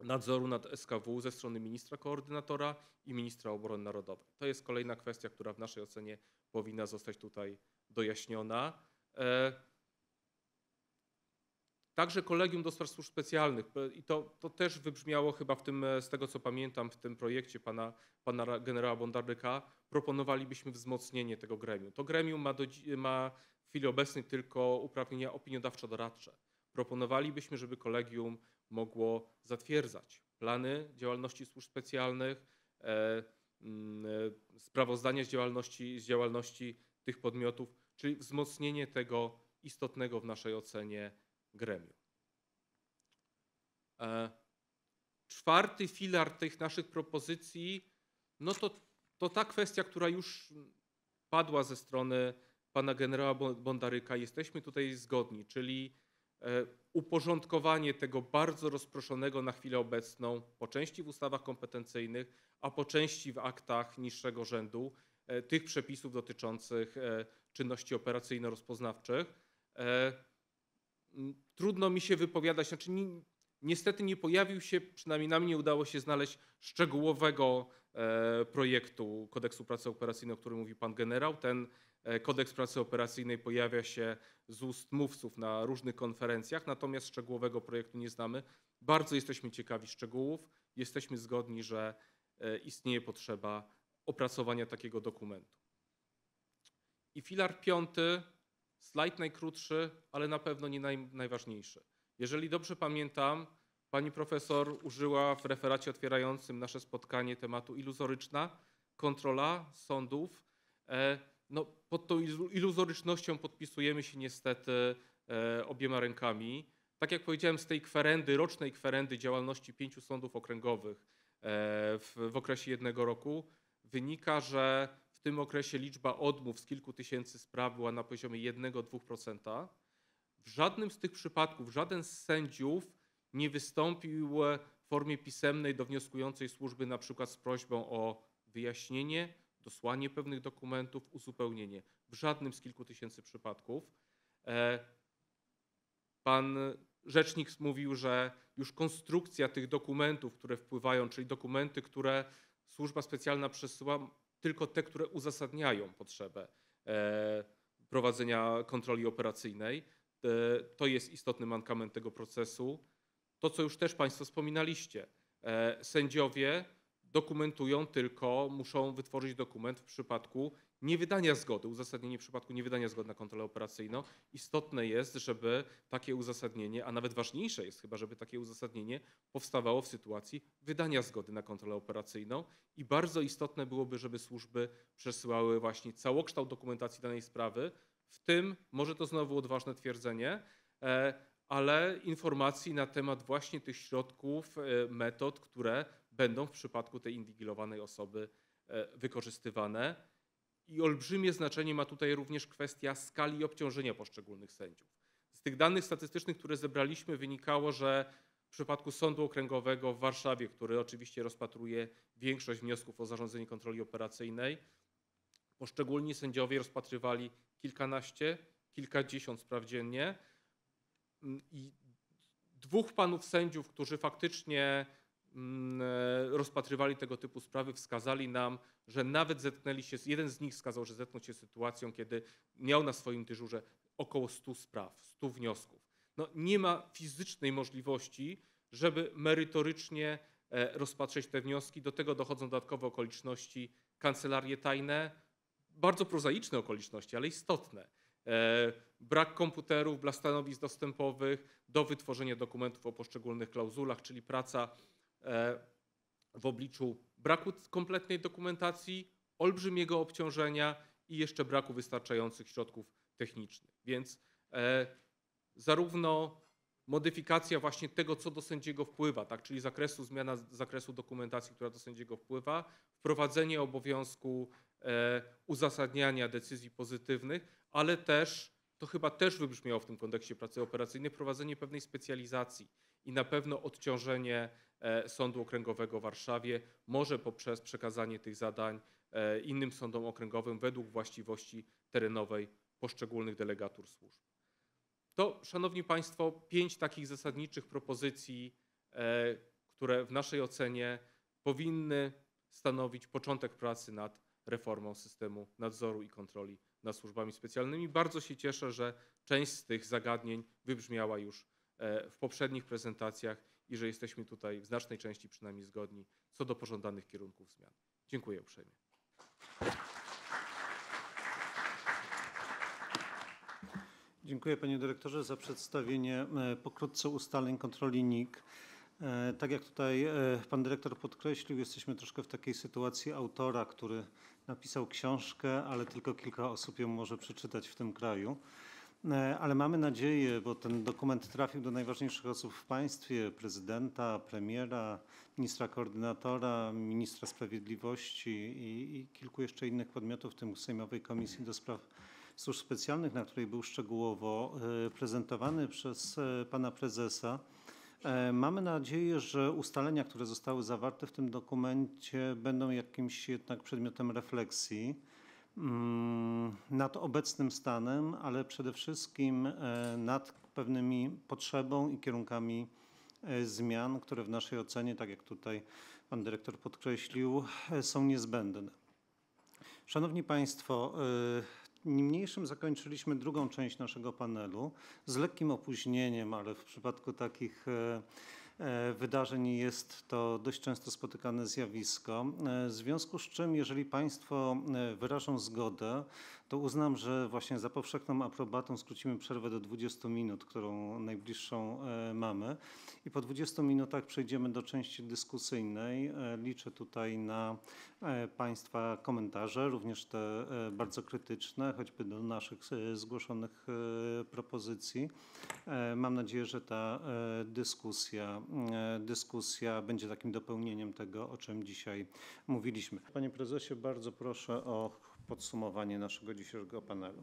nadzoru nad SKW ze strony ministra koordynatora i ministra obrony narodowej. To jest kolejna kwestia, która w naszej ocenie powinna zostać tutaj dojaśniona. Także Kolegium do Spraw Służb Specjalnych i to, to też wybrzmiało chyba w tym, e, z tego co pamiętam, w tym projekcie pana, pana ra- generała Bondardyka, proponowalibyśmy wzmocnienie tego gremium. To gremium ma, do, ma w chwili obecnej tylko uprawnienia opiniodawczo-doradcze. Proponowalibyśmy, żeby kolegium mogło zatwierdzać plany działalności służb specjalnych, e, e, sprawozdania z działalności, z działalności tych podmiotów, czyli wzmocnienie tego istotnego w naszej ocenie gremium. E, Czwarty filar tych naszych propozycji, no to, to ta kwestia, która już padła ze strony pana generała Bo- Bondaryka. Jesteśmy tutaj zgodni, czyli e, uporządkowanie tego bardzo rozproszonego na chwilę obecną, po części w ustawach kompetencyjnych, a po części w aktach niższego rzędu, e, tych przepisów dotyczących czynności operacyjno-rozpoznawczych. Trudno mi się wypowiadać, znaczy ni, niestety nie pojawił się, przynajmniej nam nie udało się znaleźć szczegółowego e, projektu kodeksu pracy operacyjnej, o którym mówi pan generał. Ten e, kodeks pracy operacyjnej pojawia się z ust mówców na różnych konferencjach, natomiast szczegółowego projektu nie znamy. Bardzo jesteśmy ciekawi szczegółów. Jesteśmy zgodni, że e, istnieje potrzeba opracowania takiego dokumentu. I filar piąty, slajd najkrótszy, ale na pewno nie naj, najważniejszy. Jeżeli dobrze pamiętam, pani profesor użyła w referacie otwierającym nasze spotkanie tematu iluzoryczna kontrola sądów. E, No, pod tą ilu- iluzorycznością podpisujemy się niestety e, obiema rękami. Tak jak powiedziałem, z tej kwerendy, rocznej kwerendy działalności pięciu sądów okręgowych e, w, w okresie jednego roku wynika, że w tym okresie liczba odmów z kilku tysięcy spraw była na poziomie 1-2%. W żadnym z tych przypadków żaden z sędziów nie wystąpił w formie pisemnej do wnioskującej służby na przykład z prośbą o wyjaśnienie, dosłanie pewnych dokumentów, uzupełnienie. W żadnym z kilku tysięcy przypadków. E, Pan rzecznik mówił, że już konstrukcja tych dokumentów, które wpływają, czyli dokumenty, które służba specjalna przesyła, tylko te, które uzasadniają potrzebę e, prowadzenia kontroli operacyjnej, e, to jest istotny mankament tego procesu. To, co już też Państwo wspominaliście, e, sędziowie dokumentują tylko, muszą wytworzyć dokument w przypadku niewydania zgody, uzasadnienie w przypadku niewydania zgody na kontrolę operacyjną. Istotne jest, żeby takie uzasadnienie, a nawet ważniejsze jest chyba, żeby takie uzasadnienie powstawało w sytuacji wydania zgody na kontrolę operacyjną i bardzo istotne byłoby, żeby służby przesyłały właśnie całokształt dokumentacji danej sprawy, w tym, może to znowu odważne twierdzenie, e, ale informacji na temat właśnie tych środków, e, metod, które będą w przypadku tej inwigilowanej osoby e, wykorzystywane. I olbrzymie znaczenie ma tutaj również kwestia skali obciążenia poszczególnych sędziów. Z tych danych statystycznych, które zebraliśmy, wynikało, że w przypadku Sądu Okręgowego w Warszawie, który oczywiście rozpatruje większość wniosków o zarządzenie kontroli operacyjnej, poszczególni sędziowie rozpatrywali kilkanaście, kilkadziesiąt spraw dziennie. I dwóch panów sędziów, którzy faktycznie rozpatrywali tego typu sprawy, wskazali nam, że nawet zetknęli się, jeden z nich wskazał, że zetknął się z sytuacją, kiedy miał na swoim dyżurze około 100 spraw, 100 wniosków. No, nie ma fizycznej możliwości, żeby merytorycznie e, rozpatrzeć te wnioski. Do tego dochodzą dodatkowe okoliczności, kancelarie tajne, bardzo prozaiczne okoliczności, ale istotne. E, brak komputerów, brak stanowisk dostępowych do wytworzenia dokumentów o poszczególnych klauzulach, czyli praca e, w obliczu braku kompletnej dokumentacji, olbrzymiego obciążenia i jeszcze braku wystarczających środków technicznych. Więc e, zarówno modyfikacja właśnie tego, co do sędziego wpływa, tak, czyli zakresu, zmiana zakresu dokumentacji, która do sędziego wpływa, wprowadzenie obowiązku e, uzasadniania decyzji pozytywnych, ale też, to chyba też wybrzmiało w tym kontekście pracy operacyjnej, prowadzenie pewnej specjalizacji i na pewno odciążenie e, Sądu Okręgowego w Warszawie może poprzez przekazanie tych zadań e, innym sądom okręgowym według właściwości terenowej poszczególnych delegatur służb. To, Szanowni Państwo, pięć takich zasadniczych propozycji, e, które w naszej ocenie powinny stanowić początek pracy nad reformą systemu nadzoru i kontroli nad służbami specjalnymi. Bardzo się cieszę, że część z tych zagadnień wybrzmiała już e, w poprzednich prezentacjach i że jesteśmy tutaj w znacznej części przynajmniej zgodni co do pożądanych kierunków zmian. Dziękuję uprzejmie. Dziękuję panie dyrektorze za przedstawienie e, pokrótce ustaleń kontroli NIK. E, Tak jak tutaj e, pan dyrektor podkreślił, jesteśmy troszkę w takiej sytuacji autora, który napisał książkę, ale tylko kilka osób ją może przeczytać w tym kraju. E, Ale mamy nadzieję, bo ten dokument trafił do najważniejszych osób w państwie, prezydenta, premiera, ministra koordynatora, ministra sprawiedliwości i, i kilku jeszcze innych podmiotów, w tym Sejmowej Komisji do Spraw Służb Specjalnych, na której był szczegółowo e, prezentowany przez e, pana prezesa. Mamy nadzieję, że ustalenia, które zostały zawarte w tym dokumencie, będą jakimś jednak przedmiotem refleksji nad obecnym stanem, ale przede wszystkim e, nad pewnymi potrzebą i kierunkami e, zmian, które w naszej ocenie, tak jak tutaj pan dyrektor podkreślił, e, są niezbędne. Szanowni Państwo, niniejszym zakończyliśmy drugą część naszego panelu z lekkim opóźnieniem, ale w przypadku takich wydarzeń jest to dość często spotykane zjawisko. E, W związku z czym, jeżeli Państwo e, wyrażą zgodę, to uznam, że właśnie za powszechną aprobatą skrócimy przerwę do 20 minut, którą najbliższą e, mamy. I po 20 minutach przejdziemy do części dyskusyjnej. E, Liczę tutaj na e, Państwa komentarze, również te bardzo krytyczne, choćby do naszych zgłoszonych propozycji. Mam nadzieję, że ta dyskusja, dyskusja będzie takim dopełnieniem tego, o czym dzisiaj mówiliśmy. Panie prezesie, bardzo proszę o podsumowanie naszego dzisiejszego panelu.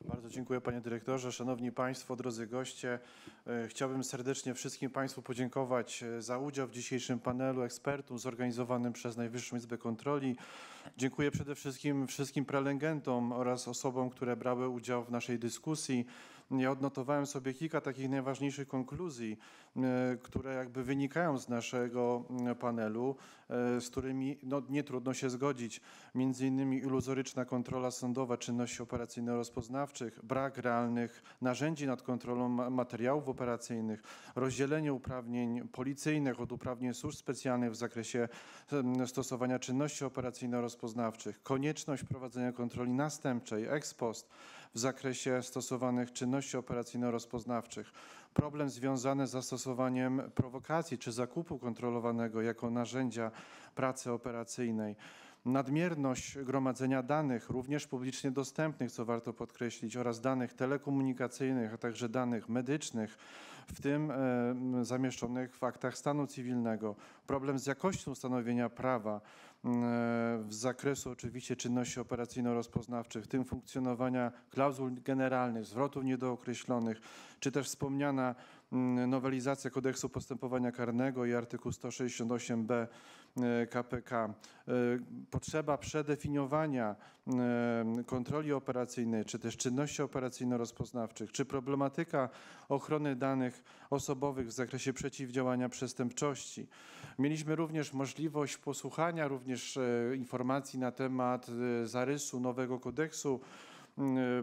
Bardzo dziękuję panie dyrektorze. Szanowni państwo, drodzy goście, e, chciałbym serdecznie wszystkim państwu podziękować e, za udział w dzisiejszym panelu ekspertów zorganizowanym przez Najwyższą Izbę Kontroli. Dziękuję przede wszystkim wszystkim prelegentom oraz osobom, które brały udział w naszej dyskusji. Ja odnotowałem sobie kilka takich najważniejszych konkluzji, e, które jakby wynikają z naszego m, panelu, e, z którymi no, nie trudno się zgodzić. Między innymi iluzoryczna kontrola sądowa czynności operacyjno-rozpoznawczych, brak realnych narzędzi nad kontrolą ma- materiałów operacyjnych, rozdzielenie uprawnień policyjnych od uprawnień służb specjalnych w zakresie stosowania czynności operacyjno-rozpoznawczych, konieczność prowadzenia kontroli następczej, ex post, w zakresie stosowanych czynności operacyjno-rozpoznawczych. Problem związany z zastosowaniem prowokacji czy zakupu kontrolowanego jako narzędzia pracy operacyjnej. Nadmierność gromadzenia danych, również publicznie dostępnych, co warto podkreślić, oraz danych telekomunikacyjnych, a także danych medycznych, w tym e, zamieszczonych w aktach stanu cywilnego. Problem z jakością stanowienia prawa w zakresu oczywiście czynności operacyjno-rozpoznawczych, w tym funkcjonowania klauzul generalnych, zwrotów niedookreślonych, czy też wspomniana m, nowelizacja kodeksu postępowania karnego i artykuł 168b e, KPK. E, Potrzeba przedefiniowania e, kontroli operacyjnej, czy też czynności operacyjno-rozpoznawczych, czy problematyka ochrony danych osobowych w zakresie przeciwdziałania przestępczości. Mieliśmy również możliwość posłuchania również e, informacji na temat e, zarysu nowego kodeksu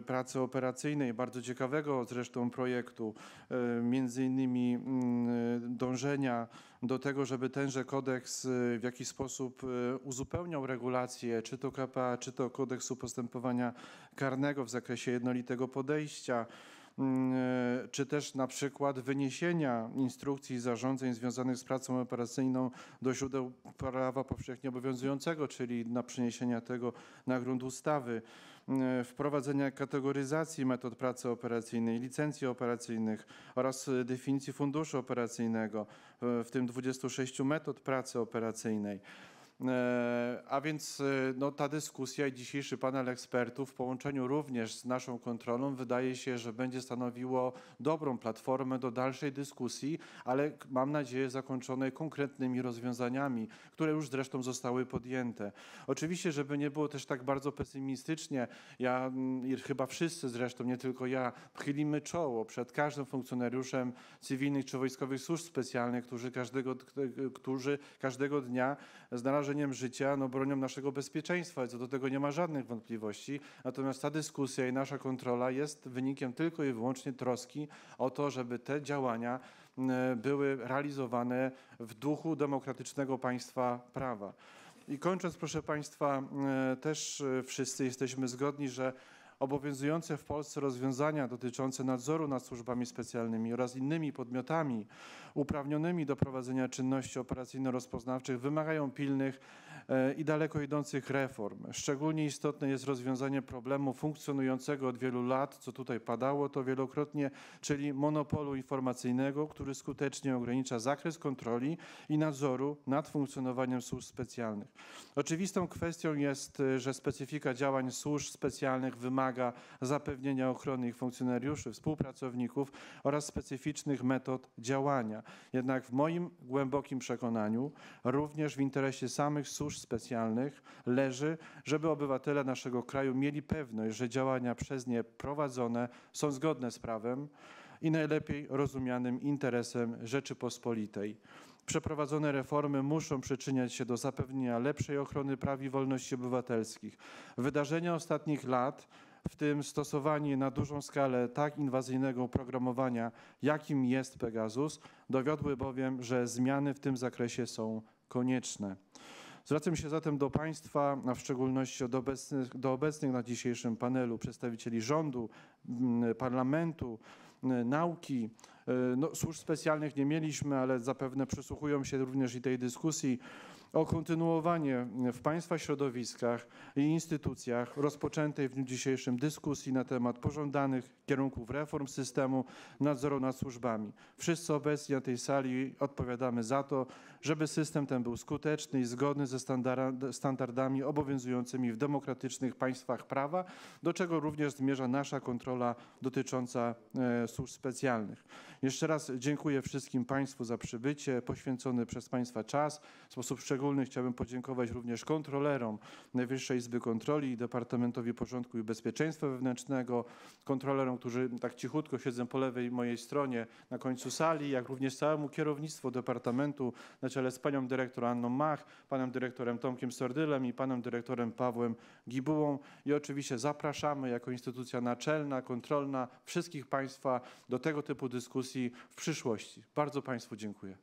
pracy operacyjnej, bardzo ciekawego zresztą projektu, e, między innymi m, dążenia do tego, żeby tenże kodeks w jakiś sposób uzupełniał regulacje, czy to KPA, czy to kodeksu postępowania karnego w zakresie jednolitego podejścia, czy też na przykład wyniesienia instrukcji i zarządzeń związanych z pracą operacyjną do źródeł prawa powszechnie obowiązującego, czyli na przeniesienia tego na grunt ustawy, m, wprowadzenia kategoryzacji metod pracy operacyjnej, licencji operacyjnych oraz e, definicji funduszu operacyjnego, e, w tym 26 metod pracy operacyjnej. E, A więc e, no, ta dyskusja i dzisiejszy panel ekspertów w połączeniu również z naszą kontrolą wydaje się, że będzie stanowiło dobrą platformę do dalszej dyskusji, ale mam nadzieję zakończonej konkretnymi rozwiązaniami, które już zresztą zostały podjęte. Oczywiście, żeby nie było też tak bardzo pesymistycznie, ja mm, chyba wszyscy zresztą, nie tylko ja, chylimy czoło przed każdym funkcjonariuszem cywilnych czy wojskowych służb specjalnych, którzy każdego, którzy każdego dnia z narażeniem życia no, bronią naszego bezpieczeństwa. Co do tego nie ma żadnych wątpliwości. Natomiast ta dyskusja i nasza kontrola jest wynikiem tylko i wyłącznie troski o to, żeby te działania były realizowane w duchu demokratycznego państwa prawa. I kończąc, proszę Państwa, też e, wszyscy jesteśmy zgodni, że obowiązujące w Polsce rozwiązania dotyczące nadzoru nad służbami specjalnymi oraz innymi podmiotami uprawnionymi do prowadzenia czynności operacyjno-rozpoznawczych wymagają pilnych i daleko idących reform. Szczególnie istotne jest rozwiązanie problemu funkcjonującego od wielu lat, co tutaj padało to wielokrotnie, czyli monopolu informacyjnego, który skutecznie ogranicza zakres kontroli i nadzoru nad funkcjonowaniem służb specjalnych. Oczywistą kwestią jest, e, że specyfika działań służb specjalnych wymaga zapewnienia ochrony ich funkcjonariuszy, współpracowników oraz specyficznych metod działania. Jednak w moim głębokim przekonaniu, również w interesie samych służb specjalnych leży, żeby obywatele naszego kraju mieli pewność, że działania przez nie prowadzone są zgodne z prawem i najlepiej rozumianym interesem Rzeczypospolitej. Przeprowadzone reformy muszą przyczyniać się do zapewnienia lepszej ochrony praw i wolności obywatelskich. Wydarzenia ostatnich lat, w tym stosowanie na dużą skalę tak inwazyjnego oprogramowania, jakim jest Pegasus, dowiodły bowiem, że zmiany w tym zakresie są konieczne. Zwracam się zatem do Państwa, a w szczególności do obecnych, do obecnych na dzisiejszym panelu przedstawicieli rządu, m, parlamentu, m, nauki. E, No, służb specjalnych nie mieliśmy, ale zapewne przysłuchują się również i tej dyskusji o kontynuowanie w Państwa środowiskach i instytucjach rozpoczętej w dniu dzisiejszym dyskusji na temat pożądanych kierunków reform systemu nadzoru nad służbami. Wszyscy obecni na tej sali odpowiadamy za to, żeby system ten był skuteczny i zgodny ze standardami obowiązującymi w demokratycznych państwach prawa, do czego również zmierza nasza kontrola dotycząca e, służb specjalnych. Jeszcze raz dziękuję wszystkim Państwu za przybycie, poświęcony przez Państwa czas. W sposób szczególny chciałbym podziękować również kontrolerom Najwyższej Izby Kontroli i Departamentowi Porządku i Bezpieczeństwa Wewnętrznego, kontrolerom, którzy tak cichutko siedzą po lewej mojej stronie na końcu sali, jak również całemu kierownictwu Departamentu na czele z panią dyrektor Anną Mach, panem dyrektorem Tomkiem Sordylem i panem dyrektorem Pawłem Gibułą. I oczywiście zapraszamy jako instytucja naczelna, kontrolna wszystkich Państwa do tego typu dyskusji w przyszłości. Bardzo Państwu dziękuję.